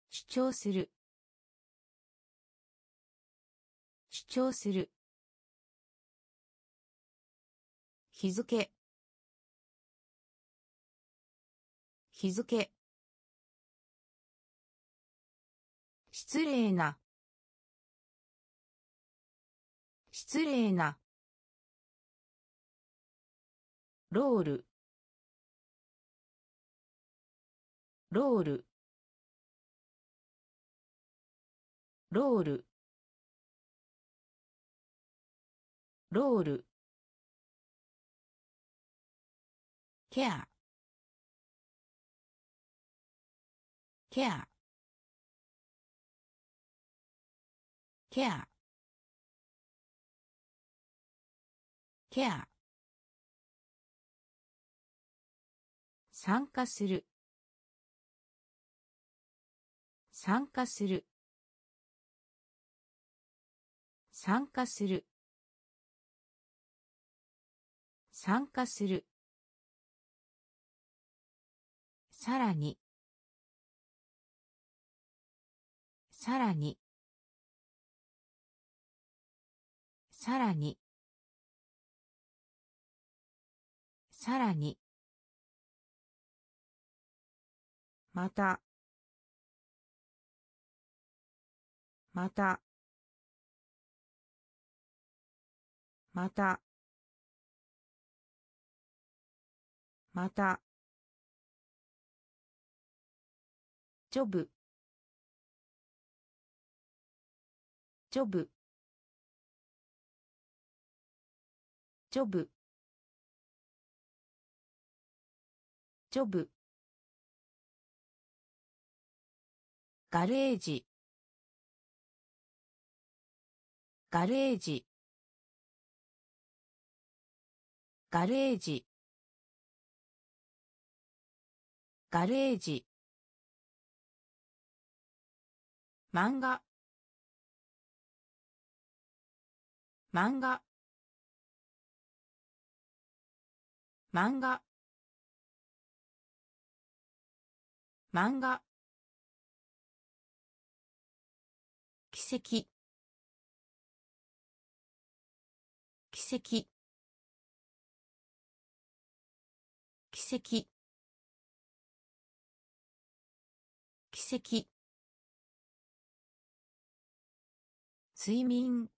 主張する。主張する。日付。日付。失礼な。失礼な。ロール。ロール。ロール。ロール。ケア。ケア。ケア。ケア。参加する。参加する。参加する。参加する。さらに。さらに。さらに。さらに。また。また。また。また。ジョブ。ジョブ。ジョブ。ジョブ。ガレージ。ガレージ。ガレージ。ガレージ。漫画。漫画。漫画。漫画。奇跡。奇跡。奇跡。奇跡。睡眠。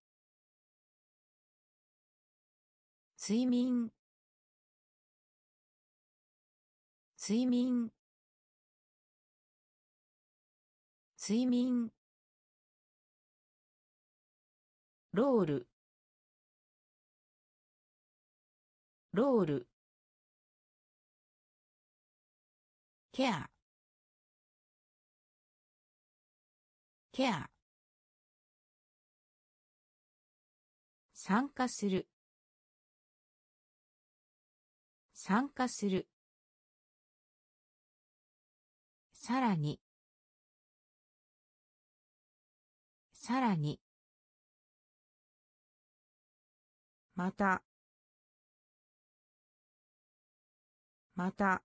睡眠。睡眠。睡眠。ロール。ロール。ケアケア参加する。参加する。さらに。さらに。また。また。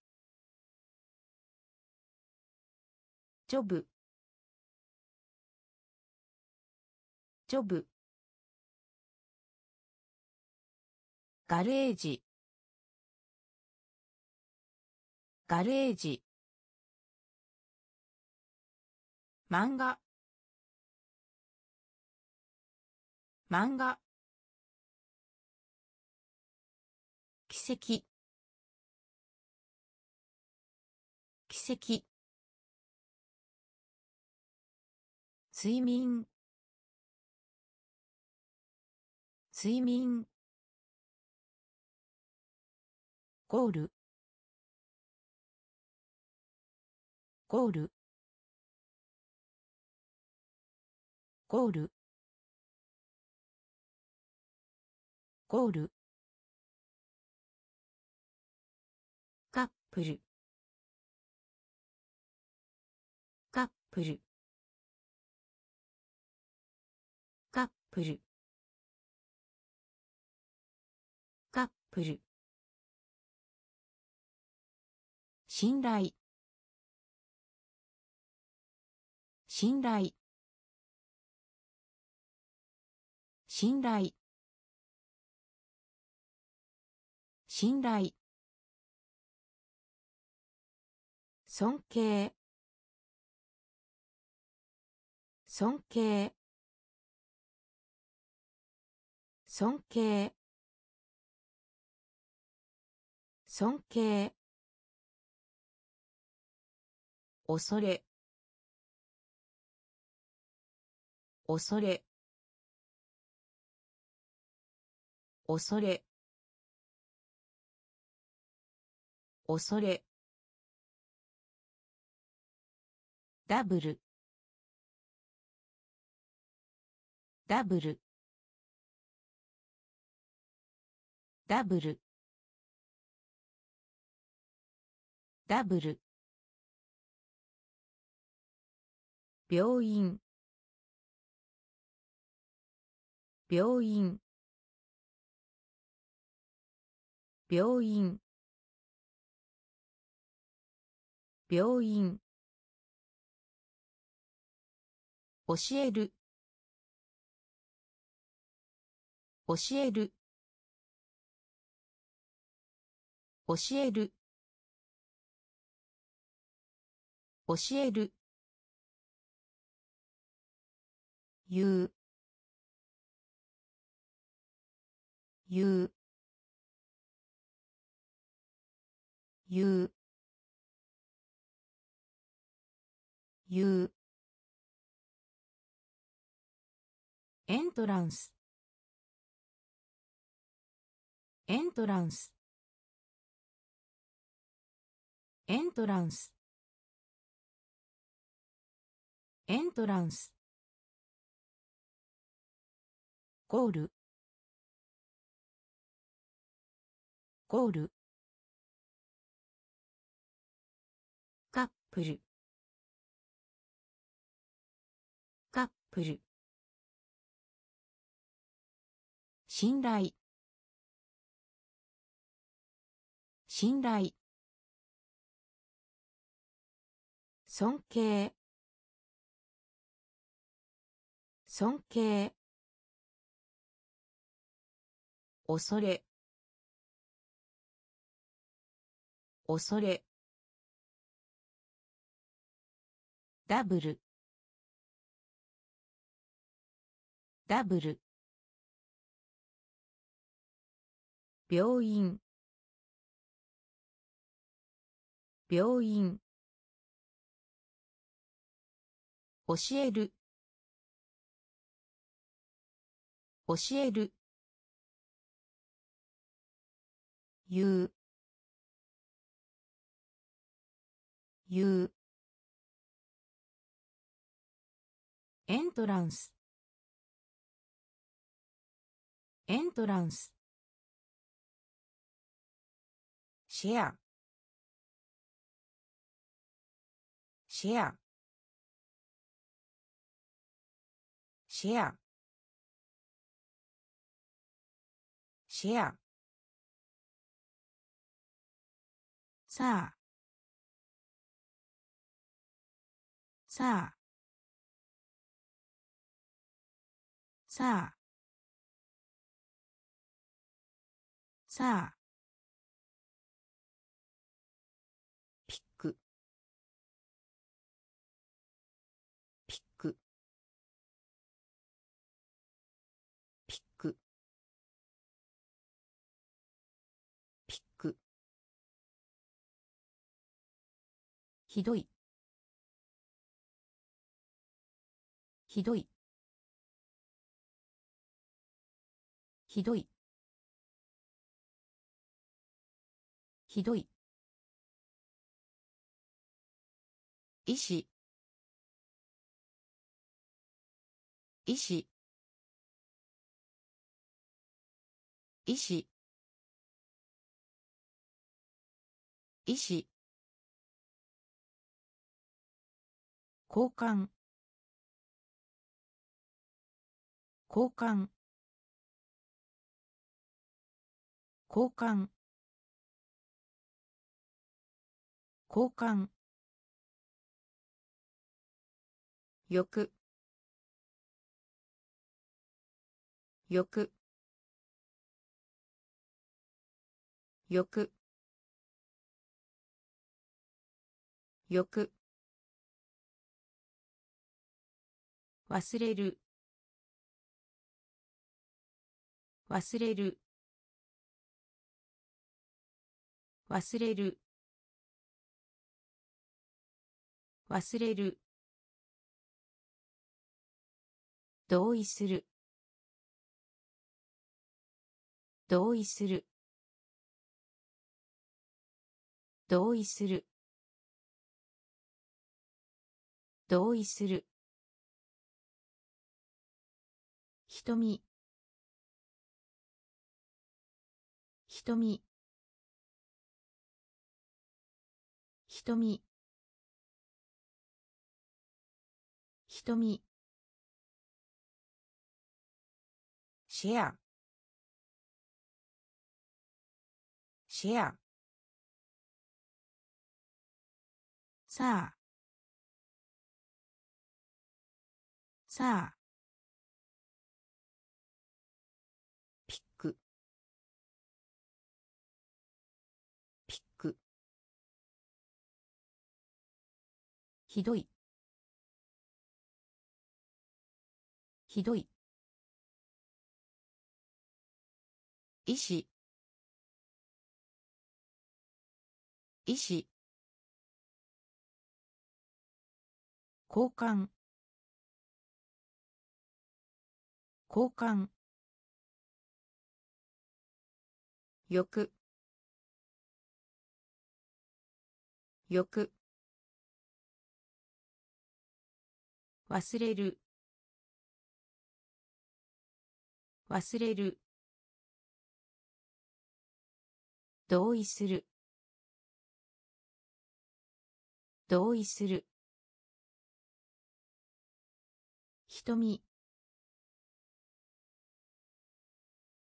ジョブ。ジョブ。ガレージ。ガレージ。漫画。漫画。奇跡。奇跡。睡眠。睡眠。ゴール。ゴール。ゴール。ゴール。プル。カップル。カップル。カップル。信頼。信頼。信頼。信頼。尊敬。尊敬。尊敬。尊敬。恐れ。恐れ。恐れ。恐れ。ダブル。ダブル。ダブル。ダブル。病院。病院。病院。病院。教える。教える。教える。教える。言う。言う。言う。エントランス。エントランス。エントランス。エントランス。ゴール。ゴール。カップル。カップル。信頼。信頼。尊敬。尊敬。恐れ。恐れ。ダブル。ダブル。病院。病院。教える。教える。言う。言う。エントランス。エントランス。シェアシェアシェアシェアさあさあさあさあひどい。ひどい。ひどい。ひどい。医師。医師。医師。医師。交換。交換。交換。交換。よくよく忘れる。忘れる。忘れる。忘れる。同意する。同意する。同意する。同意する。瞳。瞳。瞳。瞳。シェアシェアさあ。さあひどい。ひどい。医師。医師。交換。交換。欲。欲。忘れる。忘れる。同意する。同意する。瞳。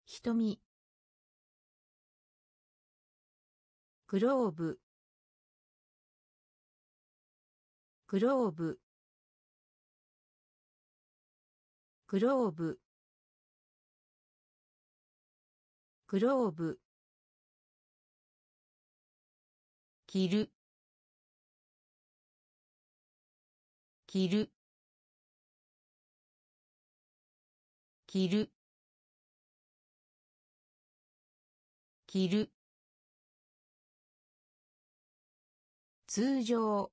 瞳。グローブ。グローブ。グローブ。グローブ。着る。着る。着る。着る。通常。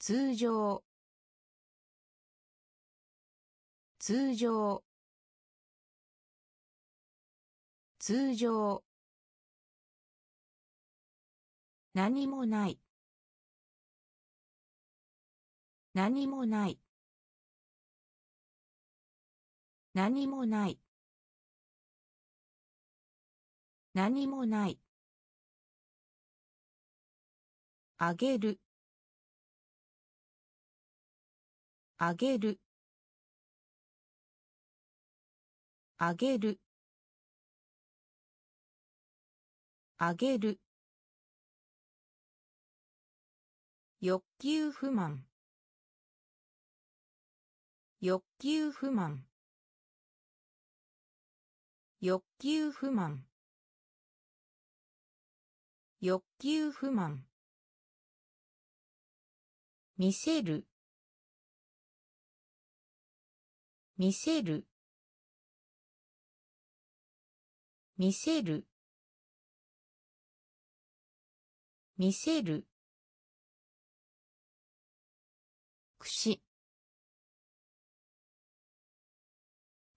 通常。通常。通常。何もない。何もない。何もない。何もない。あげる。あげる。あげる。あげる。欲求不満。欲求不満。欲求不満。欲求不満。見せる。見せる。見せる。見せる。くし。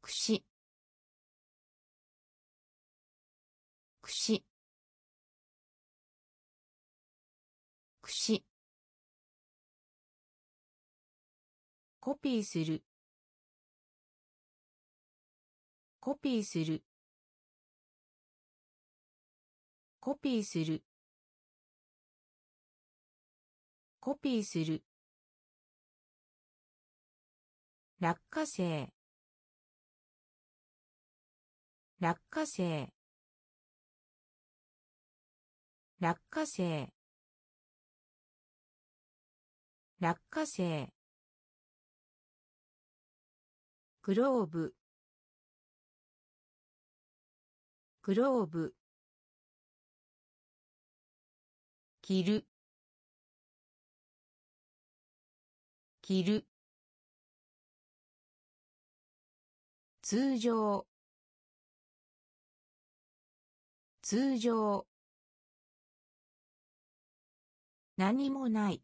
くし。くし。くし。コピーする。コピーする。コピーする。コピーする。落花生。落花生。落花生。落花生。グローブ。グローブ。着る。着る。通常。通常。何もない。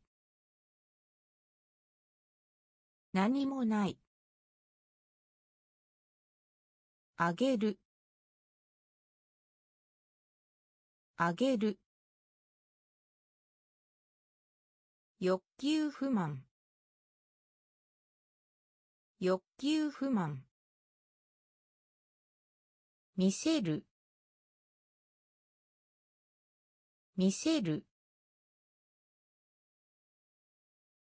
何もない。あげる。あげる。欲求不満。欲求不満。見せる。見せる。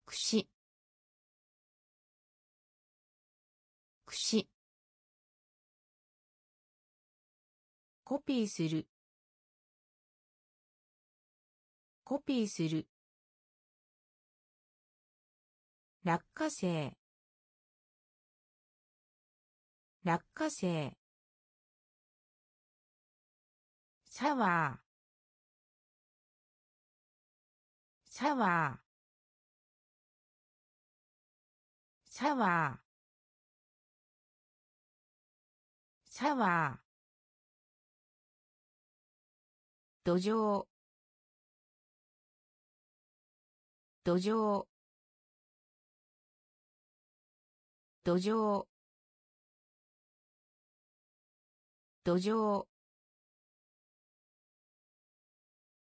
くしくしコピーする。コピーする。落花生。落花生。サワー。サワー。サワー。シャワー。土壌。土壌。土壌。土壌。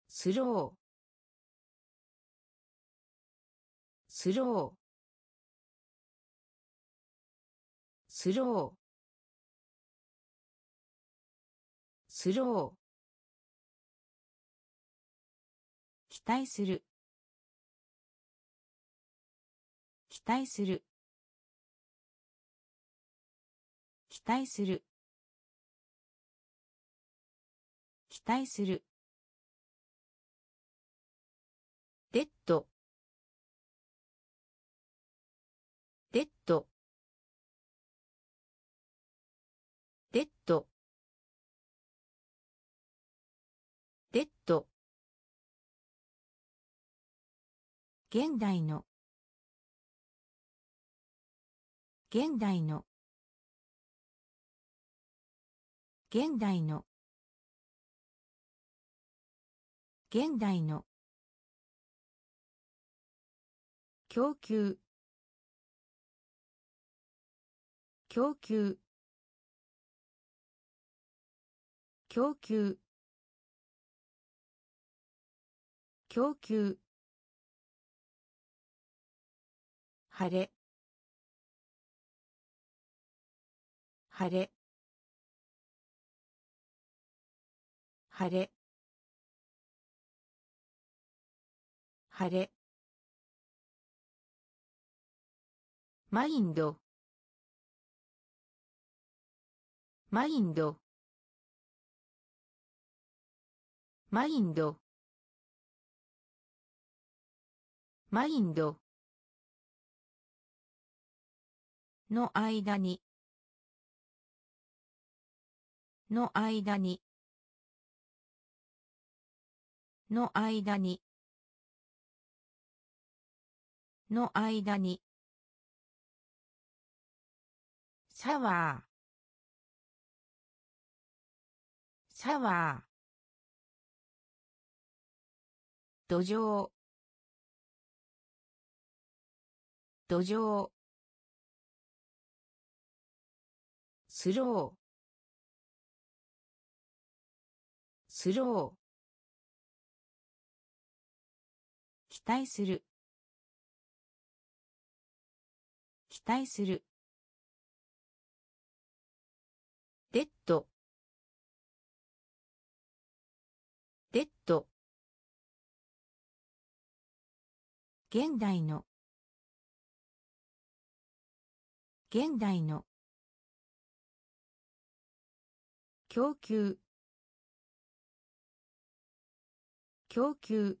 スロー。スロー。スロー。スロー。期待する。期待する。期待する。期待する。デッド。デッド。デッド。デッド。現代の。現代の。現代の。現代の。供給。供給。供給。供給。晴れ。晴れ。晴れ。晴れ。マインド。マインド。マインド。マインド。の間に。の間に。の間に。の間に。シャワー。シャワー。土壌。土壌。スロー。スロー。期待する。期待する。デッド。デッド。現代の。現代の。供給。供給。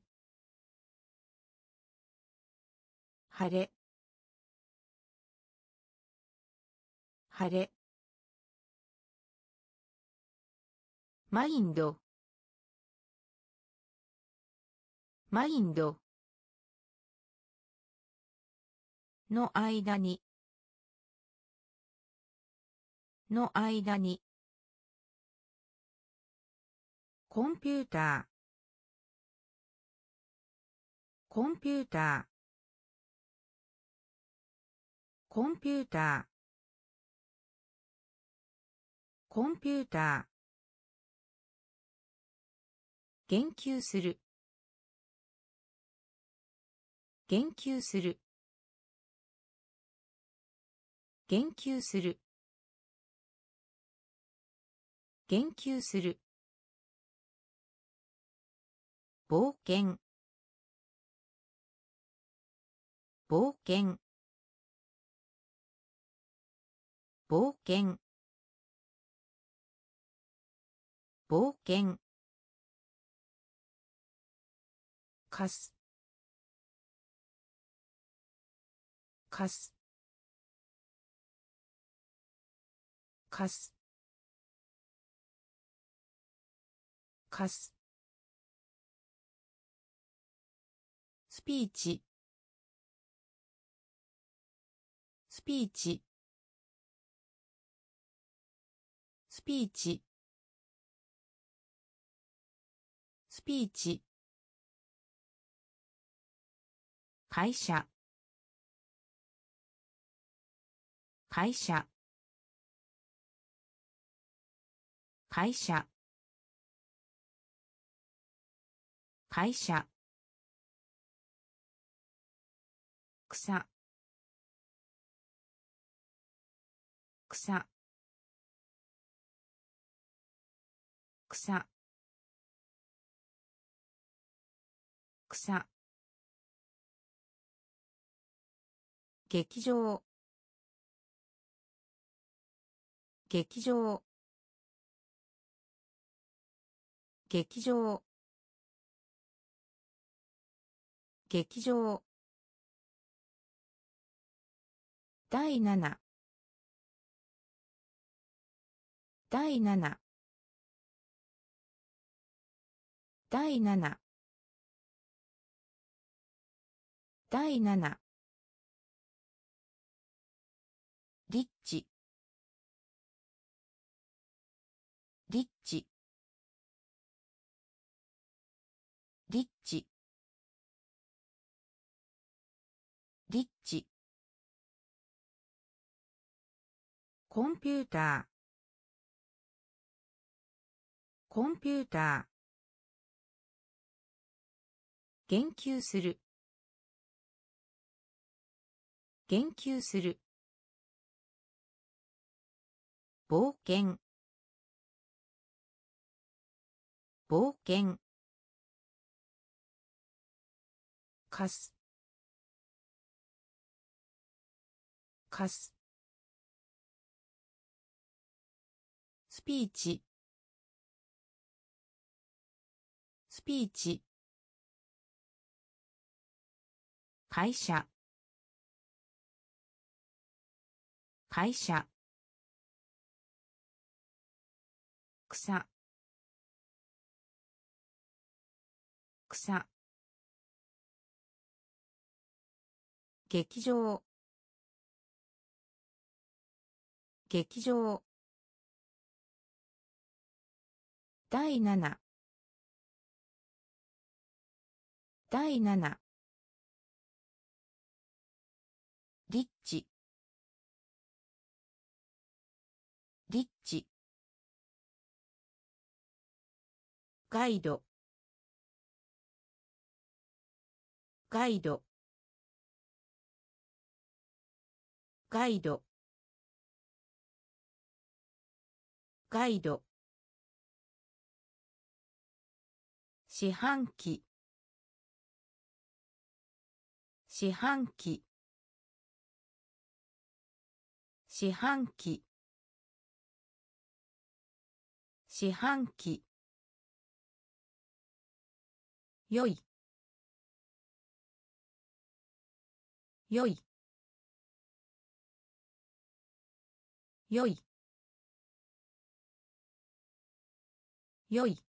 晴れ。晴れ。マインド。マインド。の間に。の間に。コンピューター。コンピューター。コンピューター。コンピューター。言及する。言及する。言及する。言及する。冒険。冒険。冒険。冒険。かす。かす。かす。かす。スピーチ。スピーチ。スピーチ。スピーチ。会社。会社。会社。会社。草。草。草。草。劇場。劇場。劇場。劇場。第七。第七。第七。第七。リッチリッチリッチリッチコンピューター。コンピューター。言及する。言及する。冒険。冒険。かす。かす。スピーチ。スピーチ。会社。会社。草。草。劇場。劇場。第七。第七。リッチガイド。ガイド。ガイド。ガイド。四半期。四半期。四半期。四半期。よい。よい。よい。よい。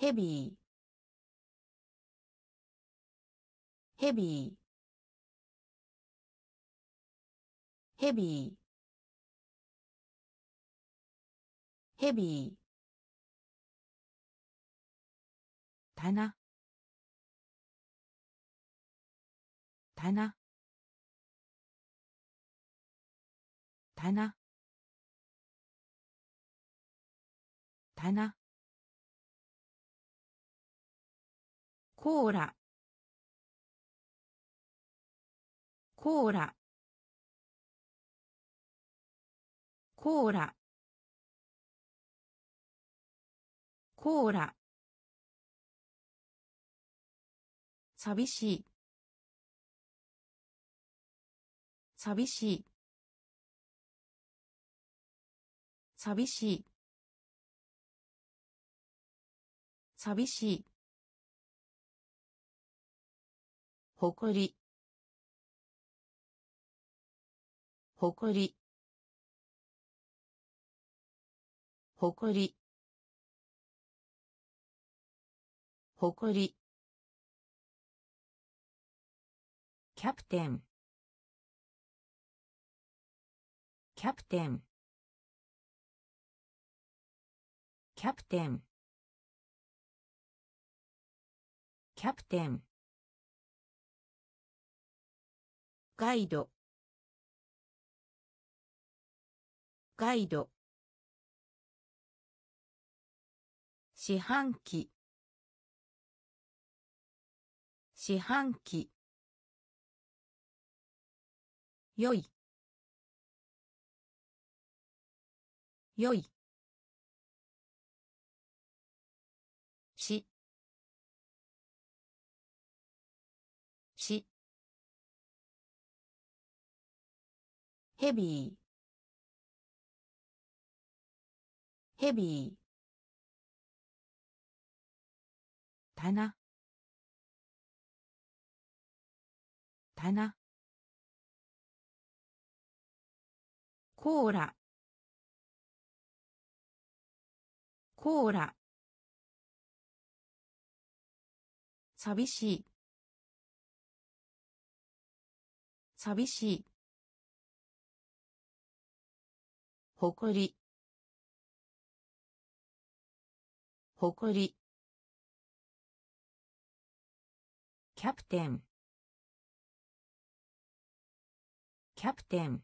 ヘビー。ヘビー。ヘビー。ヘビー。棚。棚。棚。棚。コーラ。コーラ。コーラ。コーラ。寂しい。寂しい。寂しい。寂しい。誇り。ほこり。ほこり。ほこり。キャプテン。キャプテン。キャプテン。キャプテン。ガイド。ガイド。四半期。四半期。よい。よい。ヘビー。ヘビー。棚。棚。コーラ。コーラ。寂しい。寂しい。ほこり。ほこり。キャプテン。キャプテン。